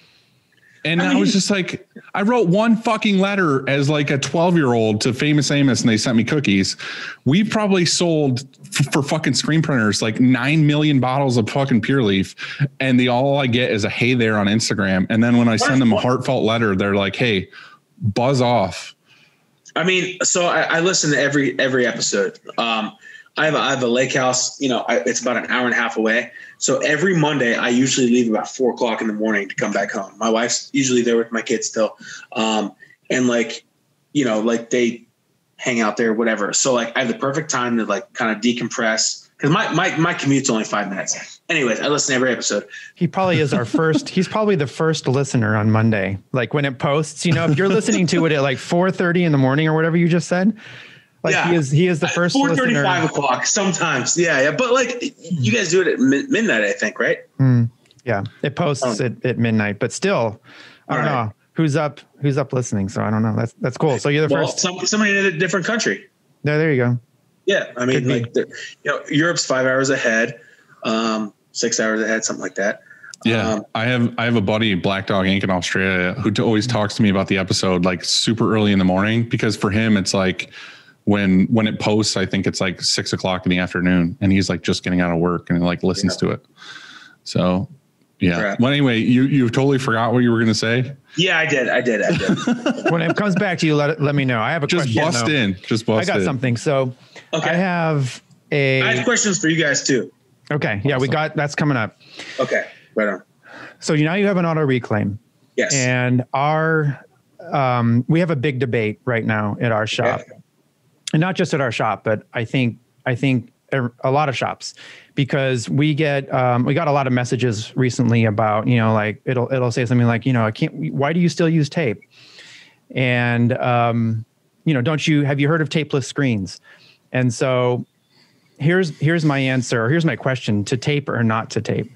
and I, was just like, I wrote one fucking letter as like a 12 year old to Famous Amos, and they sent me cookies. We probably sold f- for fucking screen printers like nine million bottles of fucking Pure Leaf, and the all I get is a hey there on Instagram. And then when I send them a heartfelt letter, they're like, hey, buzz off. I mean, so I, I listen to every every episode. Um, I have a, I have a lake house. You know, I, it's about an hour and a half away. So every Monday, I usually leave about four o'clock in the morning to come back home. My wife's usually there with my kids still, um, and like, you know, like they hang out there, whatever. So like, I have the perfect time to like kind of decompress because my, my my commute's only five minutes. Anyways, I listen to every episode. He probably is our first. he's probably the first listener on Monday. Like when it posts, you know, if you're listening to it at like 4:30 in the morning or whatever you just said, like Yeah. he is he is the first Four thirty five o'clock sometimes. Yeah, yeah. But like you guys do it at mi- midnight, I think, right? Yeah, it posts Oh. at, at midnight, but still, I don't All right. know who's up who's up listening. So I don't know. That's that's cool. So you're the Well, first. some, somebody in a different country. There, there you go. Yeah, I mean, like you know, Europe's five hours ahead, um, six hours ahead, something like that. Yeah, Um, I have I have a buddy, Black Dog Inc. in Australia, who t- always talks to me about the episode like super early in the morning because for him it's like when when it posts, I think it's like six o'clock in the afternoon, and he's like just getting out of work and like listens to it. So yeah. Right. Well, anyway, you you totally forgot what you were gonna say. Yeah, I did. I did. I did. [LAUGHS] When it comes back to you, let it, let me know. I have a Just question. Just bust though. in. Just bust I got in. something. So Okay. I have a. I have questions for you guys too. okay, yeah, we got that's coming up. Okay, right on. So you now you have an auto reclaim, Yes. and our um, we have a big debate right now at our shop, Okay. And not just at our shop, but I think I think a lot of shops because we get um, we got a lot of messages recently about you know like it'll it'll say something like you know I can't why do you still use tape? And um, you know don't you have you heard of tapeless screens? And so here's here's my answer here's my question to tape or not to tape?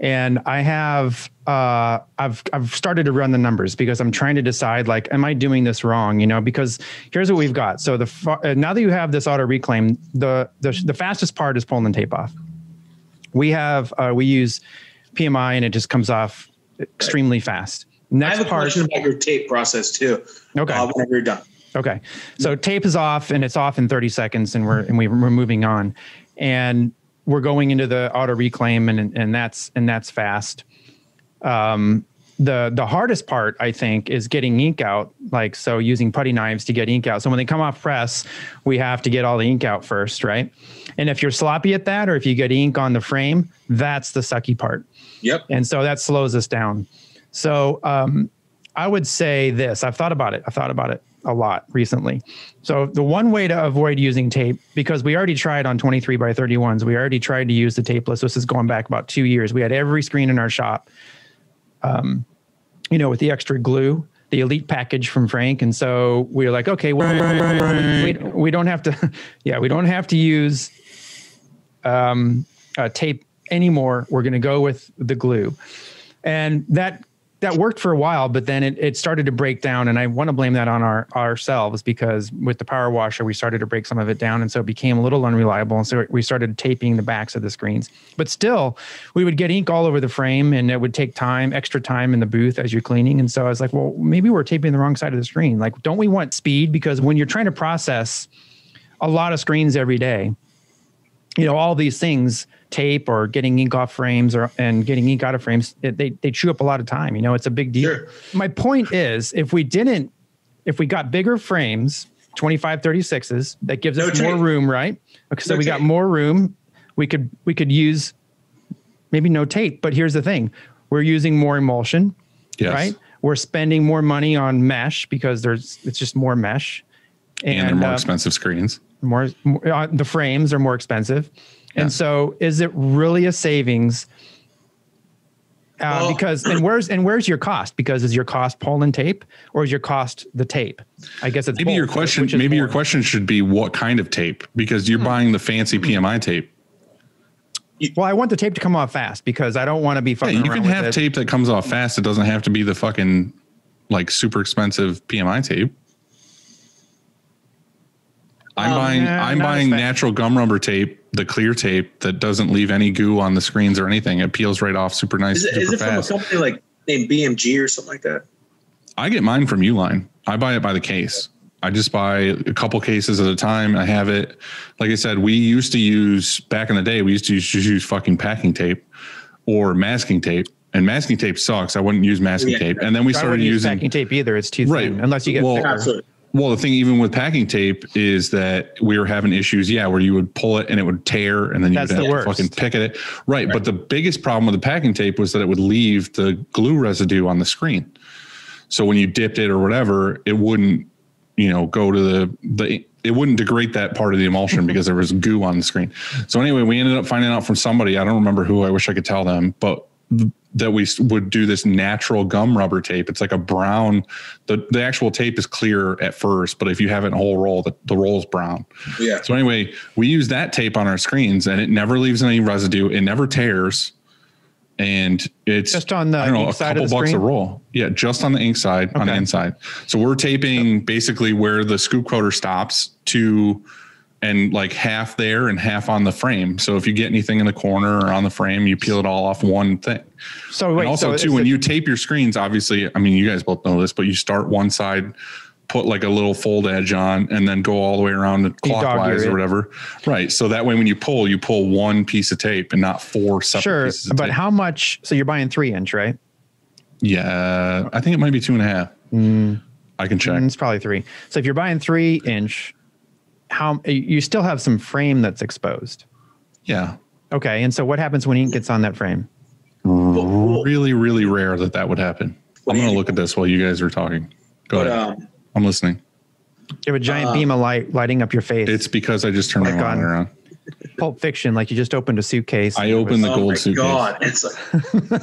And i have uh i've i've started to run the numbers because i'm trying to decide like am i doing this wrong you know because here's what we've got so the fa- uh, now that you have this auto reclaim the the, the fastest part is pulling the tape off we have uh, we use pmi and it just comes off extremely fast I next have a part question about your tape process too. Okay. Uh, whenever you're done. Okay. So tape is off and it's off in 30 seconds and we're and we- we're moving on. And we're going into the auto reclaim and and that's and that's fast. Um the the hardest part I think is getting ink out like so using putty knives to get ink out. So when they come off press, we have to get all the ink out first, right? And if you're sloppy at that or if you get ink on the frame, that's the sucky part Yep. and so that slows us down. So um, I would say this. I've thought about it. I've thought about it a lot recently. So the one way to avoid using tape, because we already tried on 23 by 31s, we already tried to use the tapeless. This is going back about two years. We had every screen in our shop, um, you know, with the extra glue, the elite package from Frank. And so we were like, okay, well, we, we don't have to, [LAUGHS] yeah, we don't have to use um, uh, tape anymore. We're going to go with the glue, and that that worked for a while, but then it, it started to break down. And I want to blame that on our ourselves because with the power washer, we started to break some of it down, and so it became a little unreliable. And so we started taping the backs of the screens. But still, we would get ink all over the frame, and it would take time, extra time in the booth as you're cleaning. And so I was like, well, maybe we're taping the wrong side of the screen. Like, don't we want speed? Because when you're trying to process a lot of screens every day, you know all these things tape or getting ink off frames or and getting ink out of frames it, they, they chew up a lot of time you know it's a big deal. Sure. my point is if we didn't if we got bigger frames 25 36s that gives No us more room right? Okay so No we got more room we could we could use maybe no tape but here's the thing. We're using more emulsion Yes. right? We're spending more money on mesh because there's it's just more mesh. And, they're more uh, expensive screens. more, more uh, the frames are more expensive Yeah. and so is it really a savings uh, Well- [CLEARS THROAT] because and where's and where's your cost because is your cost pulling tape or is your cost the tape i guess it's Maybe your question. which is Maybe your question should be what kind of tape because you're buying the fancy PMI tape. well i want the tape to come off fast because i don't want to be Yeah, fucking you around can with have it. tape that comes off fast. It doesn't have to be the fucking like super expensive PMI tape. I'm Um, buying yeah, I'm buying natural gum rubber tape, the clear tape that doesn't leave any goo on the screens or anything. It peels right off super nice, Is it, super is it from a fast. company like named BMG or something like that? I get mine from Uline. I buy it by the case. I just buy a couple cases at a time. I have it. Like I said, we used to use back in the day. We used to use, just use fucking packing tape or masking tape, and masking tape sucks. I wouldn't use masking Yeah. tape. And then we I started wouldn't use using packing tape either it's too thin Right. unless you get Well- Absolutely. Well, the thing even with packing tape is that we were having issues, yeah, where you would pull it and it would tear and then you That's would the have to fucking pick at it. Right, But the biggest problem with the packing tape was that it would leave the glue residue on the screen. So when you dipped it or whatever, it wouldn't, you know, go to the the it wouldn't degrade that part of the emulsion because there was goo on the screen. So anyway, we ended up finding out from somebody. I don't remember who. I wish I could tell them, but that we would do this natural gum rubber tape. It's like a brown. The the actual tape is clear at first, but if you have it in a whole roll, the, the roll is brown. Yeah. So anyway, we use that tape on our screens, and it never leaves any residue. It never tears, and it's Just on the I don't know ink a side couple of the bucks a roll. Yeah, just on the ink side on the inside. So we're taping basically where the scoop coater stops to and like half there and half on the frame. So if you get anything in the corner or on the frame, you peel it all off one thing. So wait, and also so too, when you tape your screens, obviously, I mean, you guys both know this, but you start one side, put like a little fold edge on, and then go all the way around clockwise or it. whatever. Right. So that way, when you pull, you pull one piece of tape and not four separate sure, pieces. But tape. how much? So you're buying three inch, right? Yeah, I think it might be two and a half. I can check. Mm, It's probably three. So if you're buying three inch, how you still have some frame that's exposed. Yeah. Okay, and so what happens when ink gets on that frame? Really, really rare that that would happen. I'm going to look at this while you guys are talking. Go But ahead. um, I'm listening. You have a giant Uh, beam of light lighting up your face. It's because I just turned my Like on- monitor on. Pulp Fiction, like you just opened a suitcase. I opened the oh gold my suitcase. God, it's like,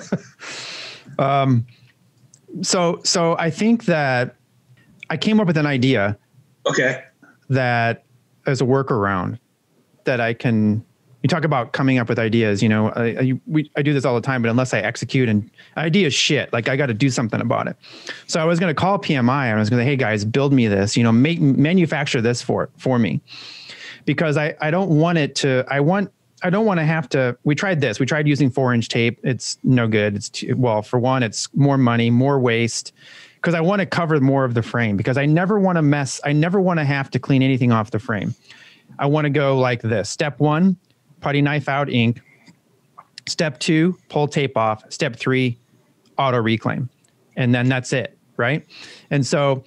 [LAUGHS] so so I think that I came up with an idea okay. that as a workaround that I can. You talk about coming up with ideas. You know, I, I, we, I do this all the time, but unless I execute and idea shit, like I got to do something about it. So I was going to call PMI and I was going to, say, hey guys, build me this. You know, make manufacture this for for me because I I don't want it to. I want. I don't want to have to. We tried this. We tried using four inch tape. It's no good. It's too, well, for one, it's more money, more waste because I want to cover more of the frame because I never want to mess. I never want to have to clean anything off the frame. I want to go like this. Step one, putty knife out ink. Step two, pull tape off. Step three, auto reclaim. And then that's it. Right. And so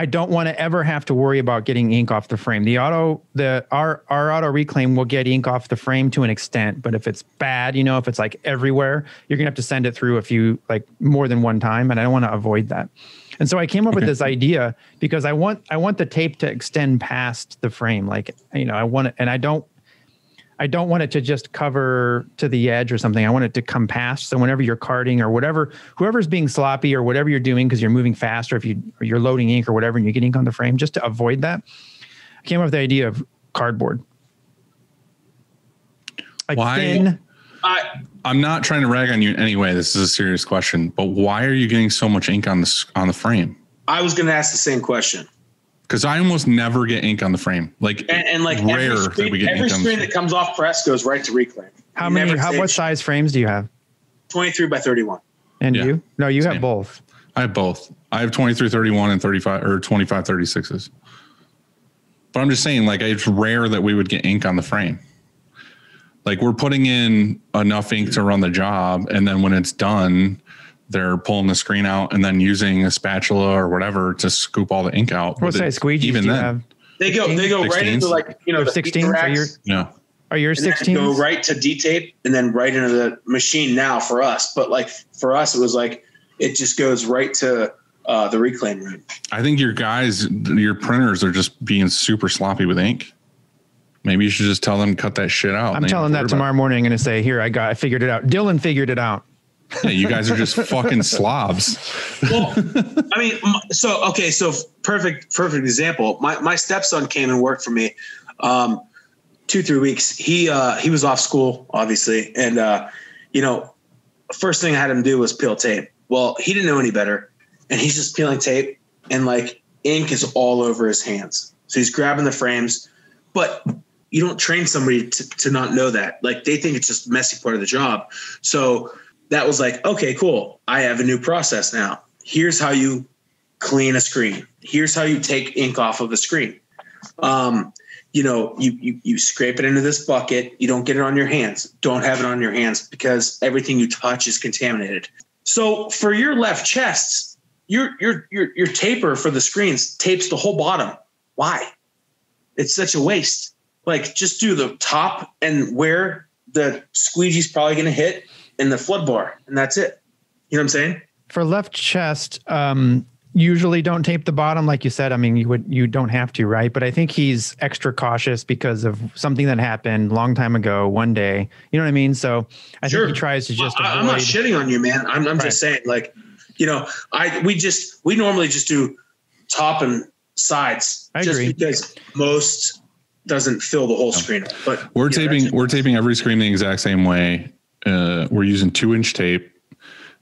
I don't want to ever have to worry about getting ink off the frame. The auto, the our our auto reclaim will get ink off the frame to an extent, but if it's bad, you know, if it's like everywhere, you're gonna have to send it through a few like more than one time, and I don't want to avoid that. And so I came up with this idea because I want I want the tape to extend past the frame, like you know, I want it, and I don't I don't want it to just cover to the edge or something. I want it to come past. So whenever you're carding or whatever, whoever's being sloppy or whatever you're doing because you're moving fast or if you or you're loading ink or whatever and you get ink on the frame, just to avoid that, I came up with the idea of cardboard. Like Why- thin. I I'm not trying to rag on you in any way. This is a serious question, but why are you getting so much ink on this on the frame? I was going to ask the same question. Because I almost never get ink on the frame. Like And, and like rare every that we get every ink on the screen frame. that comes off press goes right to reclaim. How You many? never How, save what size frames do you have? 23 by 31. And Yeah. you? No, you have both. I have both. I have 2331 and 35 or 2536s. But I'm just saying, like, it's rare that we would get ink on the frame. Like, we're putting in enough ink to run the job. And then when it's done, they're pulling the screen out and then using a spatula or whatever to scoop all the ink out. What size it- squeegees Even do you then, have? They go they go right 16s? into like you know Or the 16s? feature Are you- racks, yeah. Are yours and then 16? go right to D-tape and then right into the machine now for us. But like for us, it was like it just goes right to uh, the reclaim room. I think your guys, your printers are just being super sloppy with ink. Maybe you should just tell them cut that shit out. I'm telling that tomorrow morning. I'm going to say, here, I got, I figured it out. Dylan figured it out. Yeah, you guys are just fucking slobs. Well, I mean, so okay, so perfect, perfect example. My my stepson came and worked for me, um, two three weeks. He uh, he was off school, obviously, and uh, you know, first thing I had him do was peel tape. Well, he didn't know any better, and he's just peeling tape, and like ink is all over his hands. So he's grabbing the frames, but you don't train somebody to, to not know that. Like they think it's just messy part of the job. So that was like, okay, cool. I have a new process now. Here's how you clean a screen. Here's how you take ink off of a screen. Um, you know, you, you you scrape it into this bucket. You don't get it on your hands. Don't have it on your hands because everything you touch is contaminated. So for your left chests, your your your your taper for the screens tapes the whole bottom. Why? It's such a waste. Like just do the top and where the squeegee's probably going to hit in the flood bar, and that's it. You know what I'm saying? For left chest, um, usually don't tape the bottom, like you said. I mean, you would you don't have to, right? But I think he's extra cautious because of something that happened a long time ago, one day. You know what I mean? So I Sure. think he tries to just. I, I'm not shitting on you, man. I'm, I'm Right. just saying, like, you know, I we just we normally just do top and sides, I just agree. because most doesn't fill the whole screen. But We're you taping we're taping every screen the exact same way. Uh, we're using two inch tape,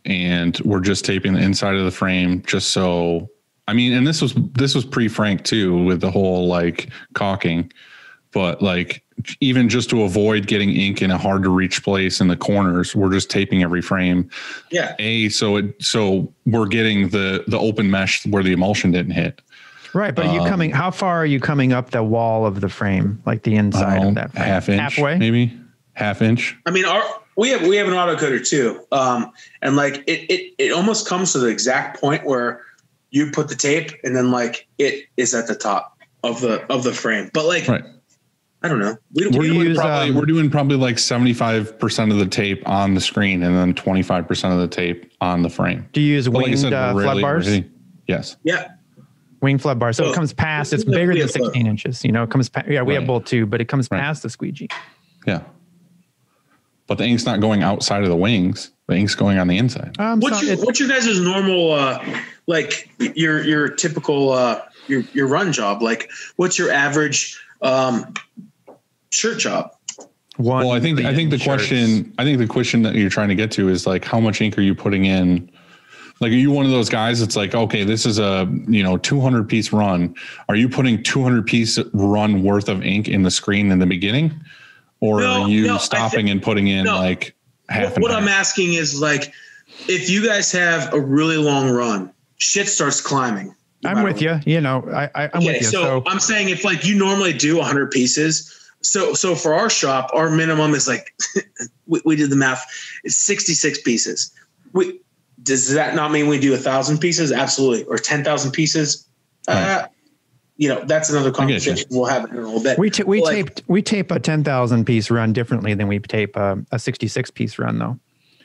and we're just taping the inside of the frame just so. I mean, and this was this was pre Frank too with the whole like caulking, but like even just to avoid getting ink in a hard to reach place in the corners, we're just taping every frame. yeah. A so it so we're getting the the open mesh where the emulsion didn't hit. Right, but are you Um, coming? How far are you coming up the wall of the frame, like the inside don't of that frame? half inch, halfway. maybe half inch. I mean, our we have we have an autocoater too, um, and like it it it almost comes to the exact point where you put the tape, and then like it is at the top of the of the frame. But like, Right. I don't know. we we're you we doing, use, probably, um, we're doing probably like 75% of the tape on the screen and then 25% of the tape on the frame. Do you use But like winged said, uh, we're flood bars? really- yes. yeah. Wing flood bar. So Oh, it comes past. It's bigger than have both. 16 inches. You know, it comes. Pa- yeah, we have both too, but it comes Right. past the squeegee. Yeah. But the ink's not going outside of the wings. The ink's going on the inside. Um, What's so your what's your guys' normal uh like your your typical uh your your run job? Like what's your average um shirt job? one Well, I think I think the shirts. question I think the question that you're trying to get to is like how much ink are you putting in? Like, are you one of those guys that's like, okay, this is a you know 200 piece run. Are you putting 200 piece run worth of ink in the screen in the beginning, or No, are you no, stopping thi- and putting in no. like half? What, and what I'm asking is like if you guys have a really long run, shit starts climbing. no I'm with what. you. You know, I, I, I'm Okay, with you. so, So, I'm saying if like you normally do 100 pieces, so so for our shop, our minimum is like [LAUGHS] we, we did the math. It's 66 pieces. We does that not mean we do a thousand pieces? Absolutely, or 10,000 pieces. Uh, you know, that's another I get you. conversation we'll have in a little bit. we t- we Like- taped we tape a 10,000 piece run differently than we tape a, a 66 piece run though.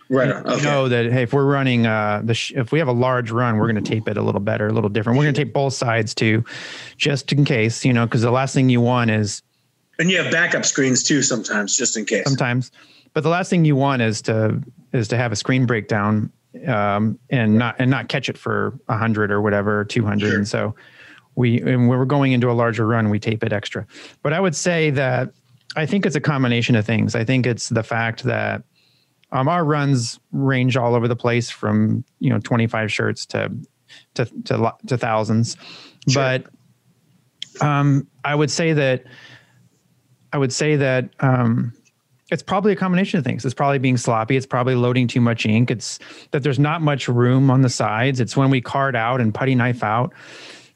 right on. You know that hey, if we're running uh the sh- if we have a large run, we're going to tape it a little better, a little different. We're going to tape both sides too, just in case. You know, because the last thing you want is and you have backup screens too sometimes, just in case. sometimes but the last thing you want is to is to have a screen breakdown um, and not and not catch it for 100 or whatever 200 Sure. and so we and we're going into a larger run we tape it extra but i would say that i think it's a combination of things i think it's the fact that um, our runs range all over the place from you know 25 shirts to to to, to thousands Sure. but um, i would say that i would say that um, it's probably a combination of things. It's probably being sloppy. It's probably loading too much ink. It's that there's not much room on the sides. It's when we card out and putty knife out.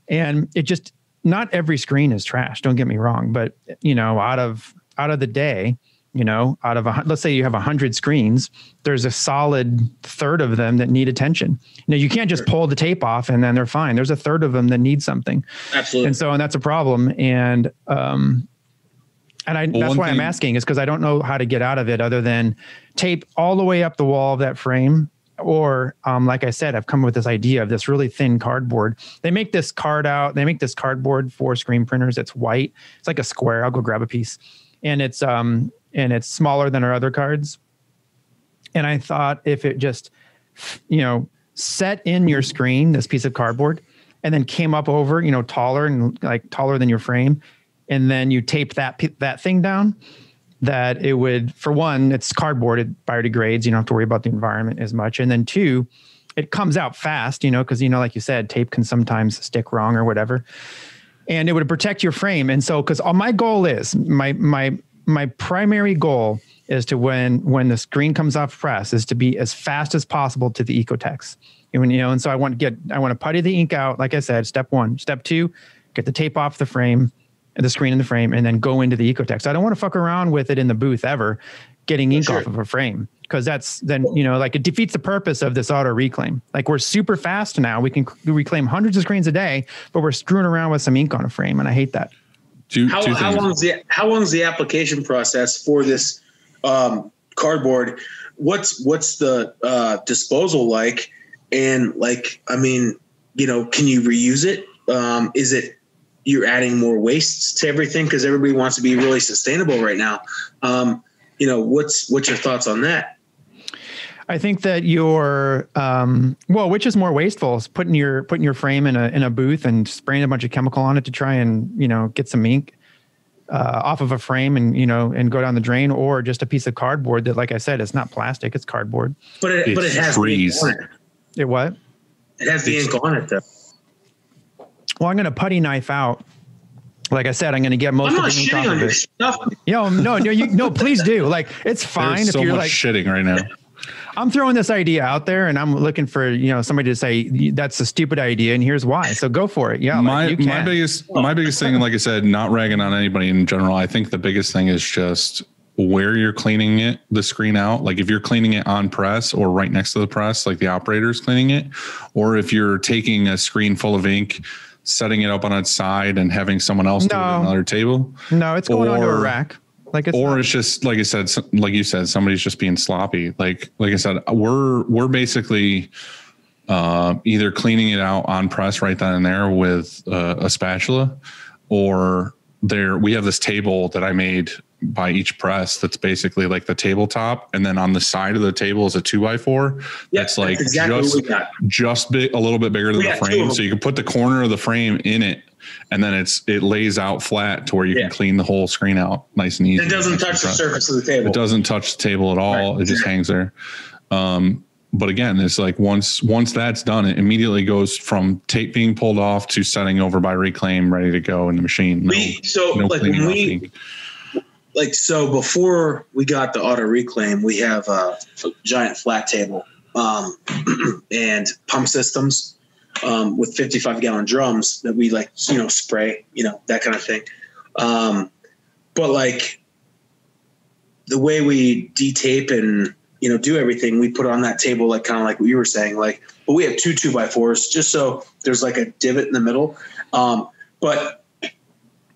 And it just not every screen is trash. Don't get me wrong, but you know, out of out of the day, you know, out of a, let's say you have a hundred screens, there's a solid third of them that need attention. You know, you can't just pull the tape off and then they're fine. There's a third of them that need something Absolutely. and so and that's a problem and um and I, Well, that's why I'm asking is because I don't know how to get out of it other than tape all the way up the wall of that frame. Or, um, like I said, I've come up with this idea of this really thin cardboard. They make this card out. They make this cardboard for screen printers. It's white. It's like a square. I'll go grab a piece, and it's um and it's smaller than our other cards. And I thought if it just, you know, set in your screen this piece of cardboard, and then came up over, you know, taller and like taller than your frame, and then you taped that that thing down, that it would, for one, it's cardboard, it biodegrades. You don't have to worry about the environment as much, and then two, it comes out fast, you know, because you know, like you said, tape can sometimes stick wrong or whatever, and it would protect your frame. And so, because all my goal is my my my primary goal is to when when the screen comes off press is to be as fast as possible to the Ecotex. And you know, and so I want to get I want to putty the ink out, like I said, step one. Step two, get the tape off the frame, the screen in the frame, and then go into the Ecotex. I don't want to fuck around with it in the booth ever, getting ink Sure. off of a frame. Because that's then, you know, like it defeats the purpose of this auto reclaim. Like we're super fast now. We can reclaim hundreds of screens a day, but we're screwing around with some ink on a frame. And I hate that. Two, How, two how things. long is the how long is the application process for this um, cardboard? What's what's the uh, disposal like? And like, I mean, you know, can you reuse it? Um, is it you're adding more wastes to everything because everybody wants to be really sustainable right now? Um, you know, what's what's your thoughts on that? I think that your um, well, which is more wasteful, is putting your putting your frame in a in a booth and spraying a bunch of chemical on it to try and you know get some ink uh, off of a frame and you know and go down the drain, or just a piece of cardboard that, like I said, it's not plastic, it's cardboard. But it, but it It's has the ink freeze. on it. It what? It has the ink on it though. Well, I'm going to putty knife out. Like I said, I'm going to get most I'm of not the ink shitting off on of your it. stuff. Yo, no, no, you no, please do. Like it's fine There's if so you're much like shitting right now. I'm throwing this idea out there and I'm looking for, you know, somebody to say that's a stupid idea and here's why. So go for it. Yeah. my like, you my biggest my biggest thing, like I said, not ragging on anybody in general. I think the biggest thing is just where you're cleaning it, the screen out. Like if you're cleaning it on press or right next to the press, like the operator's cleaning it, or if you're taking a screen full of ink, setting it up on its side and having someone else do it No. at another table. no, it's going onto a rack. Like it's or not- it's just like I said, like you said, somebody's just being sloppy. Like like I said, we're we're basically uh, either cleaning it out on press right then and there with uh, a spatula, or there we have this table that I made by each press that's basically like the tabletop, and then on the side of the table is a two by four Yeah, that's like exactly just what we got. just big, a little bit bigger than We the got two of frame, so you can put the corner of the frame in it, and then it's it lays out flat to where you Yeah. can clean the whole screen out nice and easy. It doesn't touch the surface of the table. It doesn't touch the table at all. Right. It just hangs there. Um, but again, it's like once once that's done, it immediately goes from tape being pulled off to setting over by reclaim, ready to go in the machine. No, We so no like when we. Like so before we got the auto reclaim, we have a giant flat table um, [CLEARS THROAT] and pump systems um, with 55 gallon drums that we like you know spray you know that kind of thing. Um, but like the way we detape and you know do everything, we put on that table like kind of like what you were saying. Like, but we have two two by fours just so there's like a divot in the middle. Um, but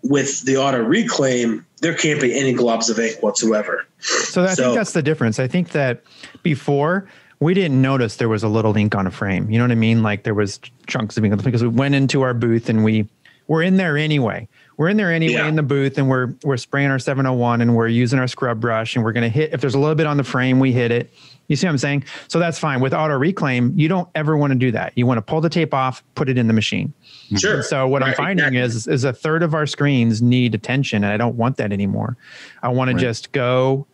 with the auto reclaim, there can't be any globs of ink whatsoever. so I so- think that's the difference. I think that before we didn't notice there was a little ink on a frame. You know what I mean? Like there was chunks of ink on the frame. because we went into our booth and we we're in there anyway. We're in there anyway Yeah. in the booth and we're we're spraying our 701 and we're using our scrub brush and we're gonna hit if there's a little bit on the frame, we hit it. You see what I'm saying? So that's fine. With auto reclaim, you don't ever want to do that. You want to pull the tape off, put it in the machine. Mm-hmm. Sure. So what I'm finding exactly. is is a third of our screens need attention, and I don't want that anymore. I want to Right. just go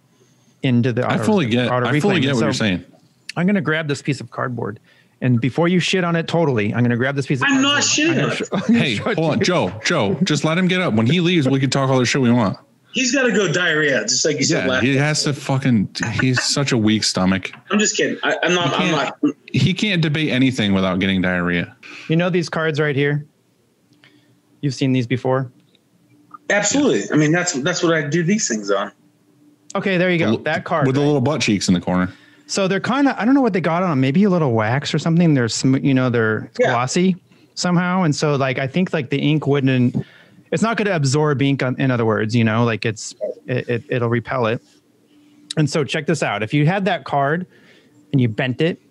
into the. I fully get. auto I fully get what So you're saying. I'm going to grab this piece of cardboard, and before you shit on it totally, I'm going to grab this piece. of I'm not cardboard. shitting I'm gonna on it. [LAUGHS] sh- Hey, hold on. Joe. Joe, just let him get up. When he leaves, we can talk all the shit we want. He's got to go diarrhea, just like you said Yeah, he has to fucking. He's such a weak stomach. I'm just kidding. I, I'm not. He I'm can't- He can't debate anything without getting diarrhea. You know these cards right here. You've seen these before. Absolutely. I mean, that's that's what I do these things on. Okay, there you go. That card. with the right? little butt cheeks in the corner. So they're kind of I don't know what they got on them. Maybe a little wax or something. They're sm- you know they're Yeah. glossy somehow, and so like I think like the ink wouldn't. It's not going to absorb ink. On, in other words, you know, like it's it, it it'll repel it. And so check this out. If you had that card and you bent it,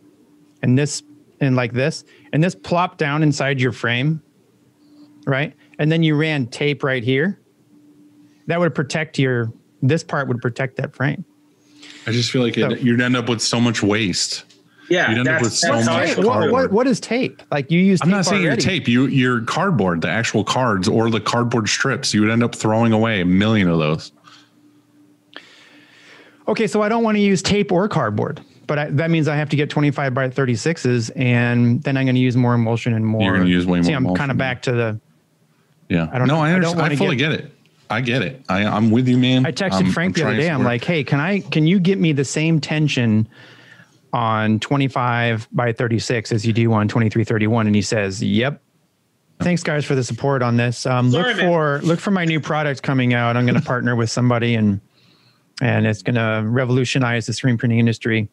and this and like this, and this plopped down inside your frame, right? And then you ran tape right here. That would protect your. This part would protect that frame. I just feel like it, you'd end up with so much waste. Yeah, You'd end up with so I much. What, what, what is tape? Like you use. I'm not saying your tape, you your cardboard, the actual cards or the cardboard strips. You would end up throwing away a million of those. Okay, so I don't want to use tape or cardboard, but I, that means I have to get 25 by 36s, and then I'm going to use more emulsion and more. You're gonna use way more. See, I'm kind of back to the. Yeah. I don't no, know. I I don't understand. I, wanna fully get- get, it. I get it. I, I'm with you, man. I texted I'm- Frank I'm the other day. I'm like, hey, can I? Can you get me the same tension on 25 by 36 as you do on 2331? And he says, yep. Thanks, guys, for the support on this. Um, Sorry, look man. for look for my new product coming out. I'm going to partner with somebody, and and it's going to revolutionize the screen printing industry.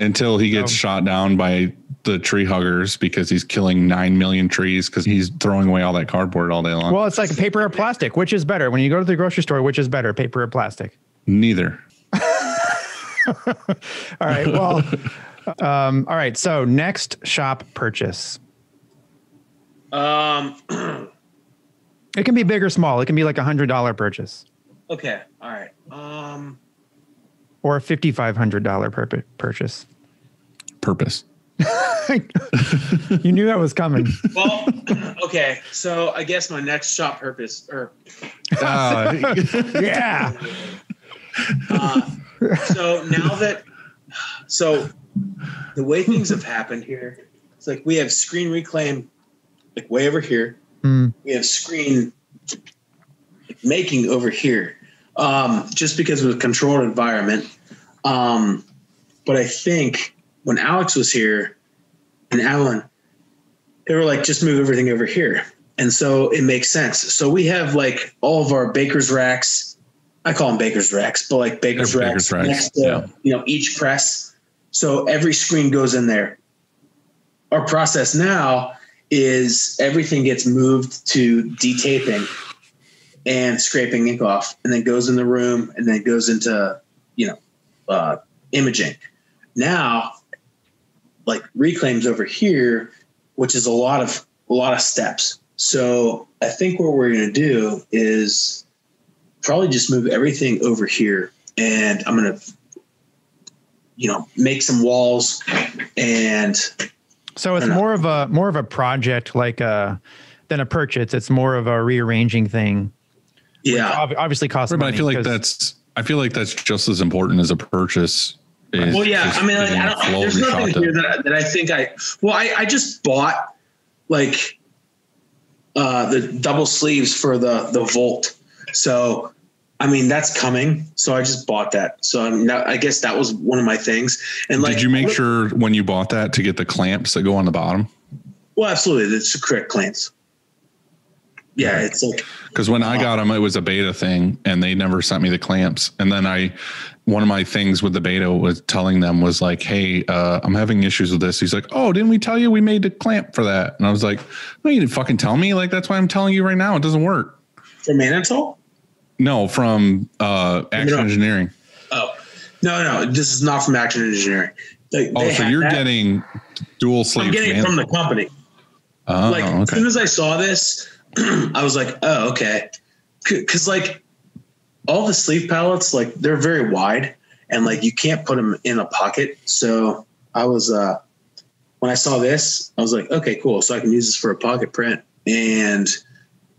until he gets Um, shot down by the tree huggers because he's killing nine million trees because he's throwing away all that cardboard all day long. Well, it's like a paper or plastic. Which is better? When you go to the grocery store, which is better, paper or plastic? Neither. All right. Well, um, all right. So next shop purchase. Um. [CLEARS THROAT] It can be big or small. It can be like a hundred dollar purchase okay. All right. Um. or a fifty five hundred dollar pur- purchase. Purpose. [LAUGHS] you knew that was coming. Well. [CLEARS THROAT] okay. So I guess my next shop purpose, or [LAUGHS] [LAUGHS] Uh, yeah. uh, so now that, so the way things have happened here, it's like we have screen reclaim, like way over here. Hmm. We have screen making over here, um, just because of a controlled environment. Um, but I think when Alex was here and Alan, they were like, just move everything over here. And so it makes sense. So we have like all of our baker's racks. I call them baker's racks, but like baker's They're racks, baker's racks, next to yeah. you know each press. So every screen goes in there. Our process now is everything gets moved to detaping and scraping ink off, and then goes in the room, and then goes into you know uh, imaging. Now, like reclaims over here, which is a lot of a lot of steps. So I think what we're going to do is probably just move everything over here, and I'm going to you know make some walls and So it's I know. more of a more of a project like a than a purchase. It's more of a rearranging thing. yeah Ob- Obviously costs Right, but I feel like that's I feel like that's just as important as a purchase. is Well, yeah. just I mean, like, I don't, there's nothing here that I, that I think I. Well, I, I just bought like uh, the double sleeves for the the Volt. So, I mean, that's coming. So I just bought that. So I, I guess that was one of my things. And like, Did you make sure when you bought that to get the clamps that go on the bottom? Well, absolutely, it's the correct clamps. Yeah, it's like Because when I got them, it was a beta thing, and they never sent me the clamps. And then I, one of my things with the beta was telling them was like, "Hey, uh, I'm having issues with this." He's like, "Oh, didn't we tell you we made the clamp for that?" And I was like, "No, you didn't fucking tell me. Like that's why I'm telling you right now. It doesn't work." for Manitow. No, from uh, Action No. Engineering. Oh no, no, this is not from Action Engineering. Like, Oh, so you're that. getting dual sleeve. I'm getting it from the company. Oh, like as soon as I saw this, [CLEARS THROAT] I was like, oh, okay. Because like all the sleeve palettes, like they're very wide and like you can't put them in a pocket. So I was uh when I saw this, I was like, okay, cool. So I can use this for a pocket print and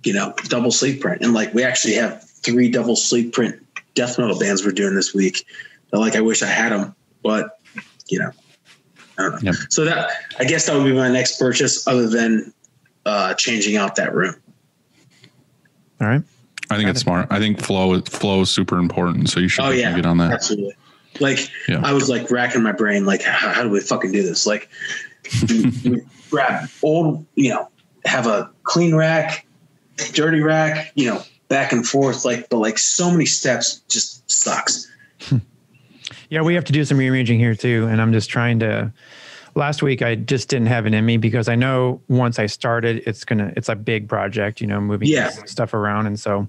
you know double sleeve print. And like we actually have three double sleeve print death metal bands we're doing this week. That like I wish I had them, but you know. I don't know. Yep. So that I guess that would be my next purchase, other than uh, changing out that room. all right. I think it's smart. I think flow is flow is super important. So you should Oh yeah, get on that. Absolutely. Like Yeah. I was like racking my brain, like how, how do we fucking do this? Like grab old, you know, have a clean rack, dirty rack, you know, back and forth. Like, but like so many steps just sucks. [LAUGHS] Yeah, we have to do some rearranging here too, and I'm just trying to. Last week I just didn't have it in me because I know once I started, it's gonna it's a big project, you know, moving Yeah. stuff around, and so.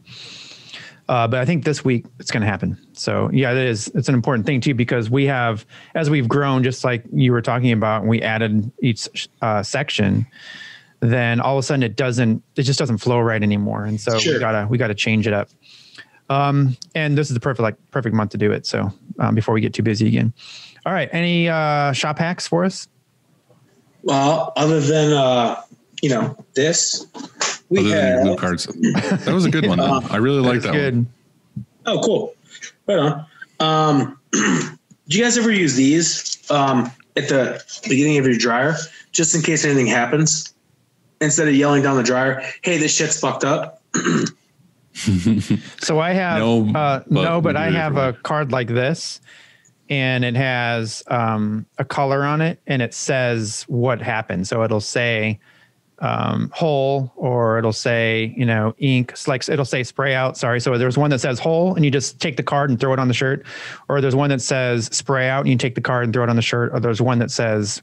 Uh, but I think this week it's going to happen. So yeah, it is. It's an important thing too because we have, as we've grown, just like you were talking about, and we added each uh, section. Then all of a sudden it doesn't. It just doesn't flow right anymore, and so we gotta we gotta change it up. Um, and this is the perfect like perfect month to do it. So um, before we get too busy again. All right, any uh, shop hacks for us? Well, other than uh, you know this, we Other than have blue cards, [LAUGHS] that was a good one. though. [LAUGHS] I really like that Good. one. Oh, cool. Right on. Um, [CLEARS THROAT] do you guys ever use these um, at the beginning of your dryer, just in case anything happens? Instead of yelling down the dryer, "Hey, this shit's fucked up." [LAUGHS] So I have No, no, uh, but no, but I have a card like this, and it has um, a color on it, and it says what happened. So it'll say um, hole, or it'll say you know ink. It's like it'll say spray out. Sorry. So there's one that says hole, and you just take the card and throw it on the shirt, or there's one that says spray out, and you take the card and throw it on the shirt, or there's one that says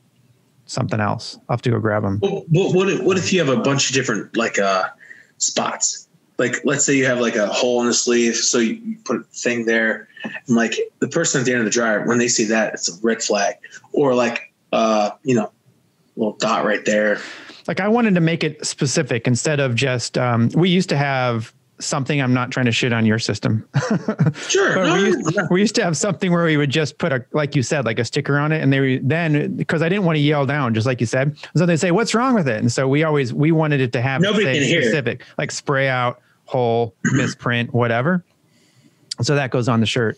something else. I'll have to go grab them. What, what, what if, what if you have a bunch of different like uh, spots? Like, let's say you have like a hole in the sleeve, so you, you put a thing there, and like the person at the end of the dryer, when they see that, it's a red flag, or like uh, you know, little dot right there. like I wanted to make it specific instead of just um, we used to have something I'm not trying to shit on your system. [LAUGHS] Sure. But no, we, used, no. we used to have something where we would just put a like you said like a sticker on it and they were then because I didn't want to yell down just like you said so they say what's wrong with it and so we always we wanted it to have Nobody say can hear specific like spray out hole [CLEARS THROAT] misprint whatever so that goes on the shirt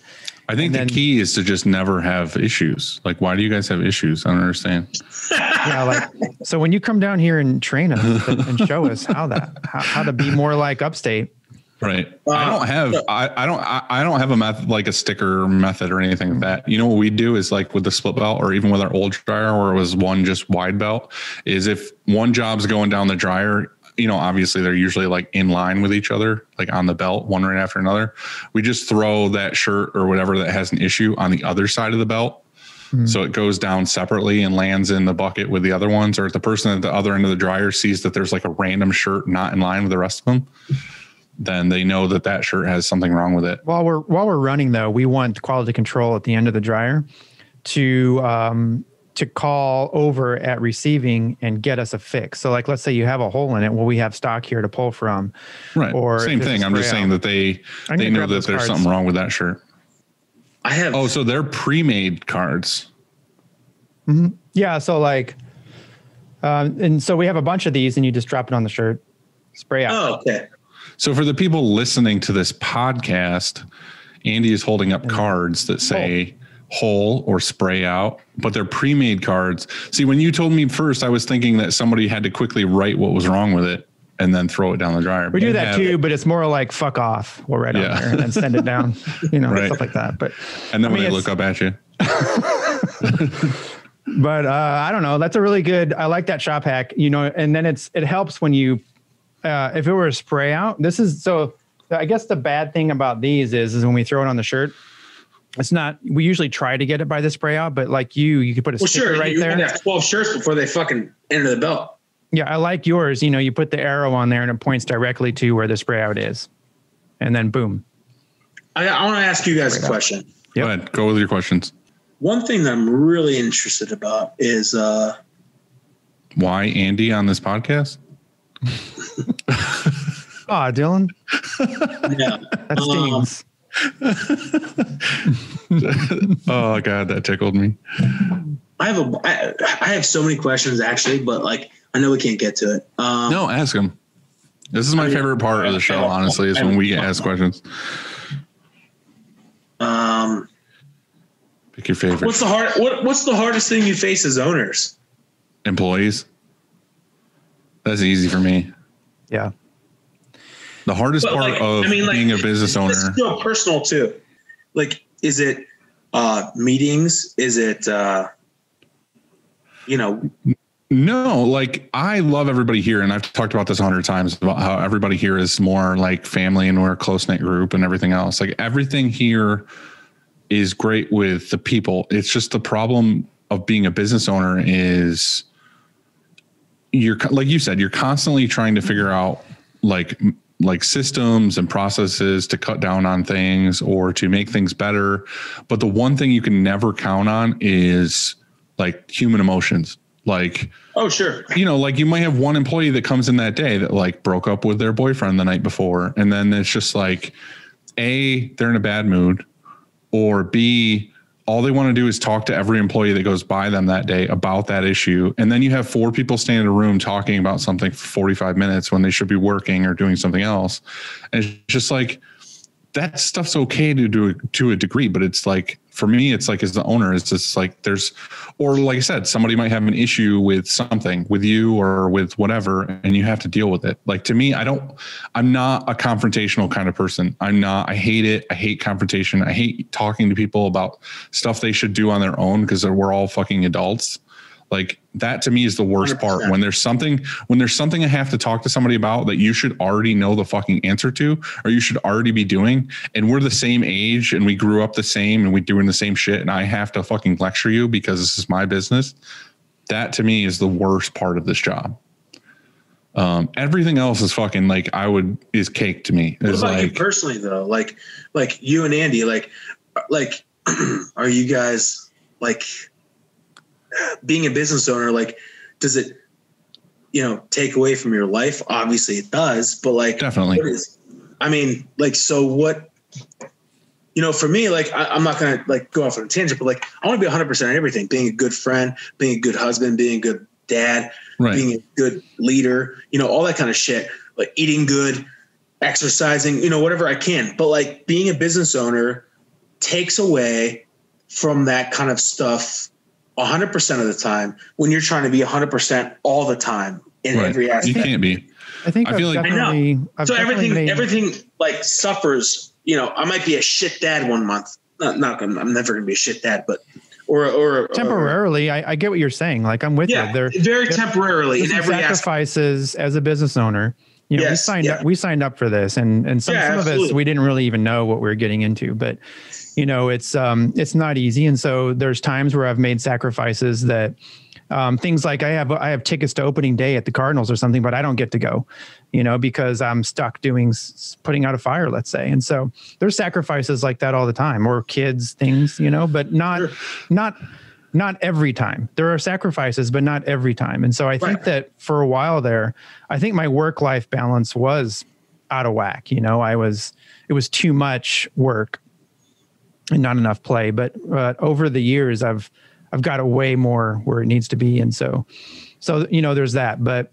I think then- the key is to just never have issues. Like, why do you guys have issues? I don't understand. [LAUGHS] yeah like so when you come down here and train us and, and show us how that how, how to be more like upstate Right. Uh, I don't have I, I don't I, I don't have a method like a sticker method or anything like that. You know what we do is like with the split belt or even with our old dryer where it was one just wide belt is if one job's going down the dryer, you know, obviously they're usually like in line with each other, like on the belt, one right after another. We just throw that shirt or whatever that has an issue on the other side of the belt. So it goes down separately and lands in the bucket with the other ones, or if the person at the other end of the dryer sees that there's like a random shirt not in line with the rest of them, then they know that that shirt has something wrong with it. while we're while we're running though we want quality control at the end of the dryer to um to call over at receiving and get us a fix so like let's say you have a hole in it well we have stock here to pull from Right. Or Same thing. I'm just saying that they I'm they know that there's cards. something wrong with that shirt. I have. Oh, so they're pre-made cards. Hmm. yeah so like um and so we have a bunch of these and you just drop it on the shirt spray out oh, okay. So for the people listening to this podcast, Andy is holding up cards that say hole or spray out, but they're pre-made cards. See, when you told me first, I was thinking that somebody had to quickly write what was wrong with it and then throw it down the dryer. we do that too it. but it's more like fuck off we'll write Yeah. on there and then send it down you know Right. stuff like that but And then I when they look up at you, [LAUGHS] but uh, I don't know. That's a really good. I like that shop hack. You know, and then it's it helps when you uh, if it were a spray out. This is so. I guess the bad thing about these is is when we throw it on the shirt. It's not. We usually try to get it by the spray out, but like you, you could put a Well, sticker sure. right you're there. gonna have 12 shirts before they fucking enter the belt. Yeah, I like yours. You know, you put the arrow on there and it points directly to where the spray out is, and then boom. I, I want to ask you guys a Right on. question. Yep. go ahead, go with your questions. One thing that I'm really interested about is uh, Why Andy on this podcast? [LAUGHS] Ah, Dylan, yeah, that Um, stings. [LAUGHS] Oh God, that tickled me. I have a I, I have so many questions actually, but like I know we can't get to it. Um, No, ask him. This is my favorite part of the show, honestly, is when we get asked questions. Um, Pick your favorite what's the hard what What's the hardest thing you face as owners? employees. That's easy for me. Yeah. The hardest But, part like, of I mean, like, being a business owner. This is real personal too. Like, is it uh, meetings? Is it uh, you know? No, like I love everybody here, and I've talked about this a hundred times about how everybody here is more like family and we're a close knit group and everything else. Like everything here is great with the people. It's just the problem of being a business owner is you're like you said, you're constantly trying to figure mm-hmm. out like like systems and processes to cut down on things or to make things better. But the one thing you can never count on is like human emotions. Like Oh, sure. you know, like you might have one employee that comes in that day that like broke up with their boyfriend the night before. And then it's just like, A, they're in a bad mood, or B, all they want to do is talk to every employee that goes by them that day about that issue. And then you have four people standing in a room talking about something for 45 minutes when they should be working or doing something else. And it's just like, that stuff's okay to do to a degree, but it's like for me, it's like as the owner, it's just like there's, or like I said, somebody might have an issue with something with you or with whatever, and you have to deal with it. Like to me, I don't, I'm not a confrontational kind of person. I'm not. I hate it. I hate confrontation. I hate talking to people about stuff they should do on their own because we're all fucking adults. Like that to me is the worst part 100%. when there's something when there's something I have to talk to somebody about that you should already know the fucking answer to or you should already be doing and we're the same age and we grew up the same and we're doing the same shit and I have to fucking lecture you because this is my business. That to me is the worst part of this job. Um, everything else is fucking like I would is cake to me. What about you like personally though? Like, like you and Andy, like, like, [CLEARS THROAT] are you guys like being a business owner? Like, does it you know, take away from your life? Obviously it does, but like Definitely. is I mean, like so what you know, for me, like I, I'm not gonna like go off on a tangent, but like I want to be 100 percent on everything. Being a good friend, being a good husband, being a good dad, Right. being a good leader, you know, all that kind of shit. Like eating good, exercising, you know, whatever I can. But like being a business owner takes away from that kind of stuff 100% of the time when you're trying to be 100% all the time in Right. every aspect. You can't be. I think I I feel have like- I know. definitely. I've so everything, made- everything like suffers. You know, I might be a shit dad one month. Not, not gonna, I'm never gonna be a shit dad, but or or or- temporarily. I, I get what you're saying. Like I'm with yeah, you. There, very there- temporarily in some every aspect. sacrifices as a business owner. You know, we signed yeah. up. We signed up for this, and and some, Yeah, some of us we didn't really even know what we were getting into. But you know, it's um it's not easy, and so there's times where I've made sacrifices that. Um, things like I have I have tickets to opening day at the Cardinals or something, but I don't get to go, you know, because I'm stuck doing putting out a fire, let's say. And so there's sacrifices like that all the time, or kids things, you know, but not Sure. not not every time. There are sacrifices, but not every time. And so I think Right. that for a while there, I think my work life balance was out of whack. You know, I was it was too much work and not enough play. But but over the years, I've I've got it way more where it needs to be. And so so you know, there's that. But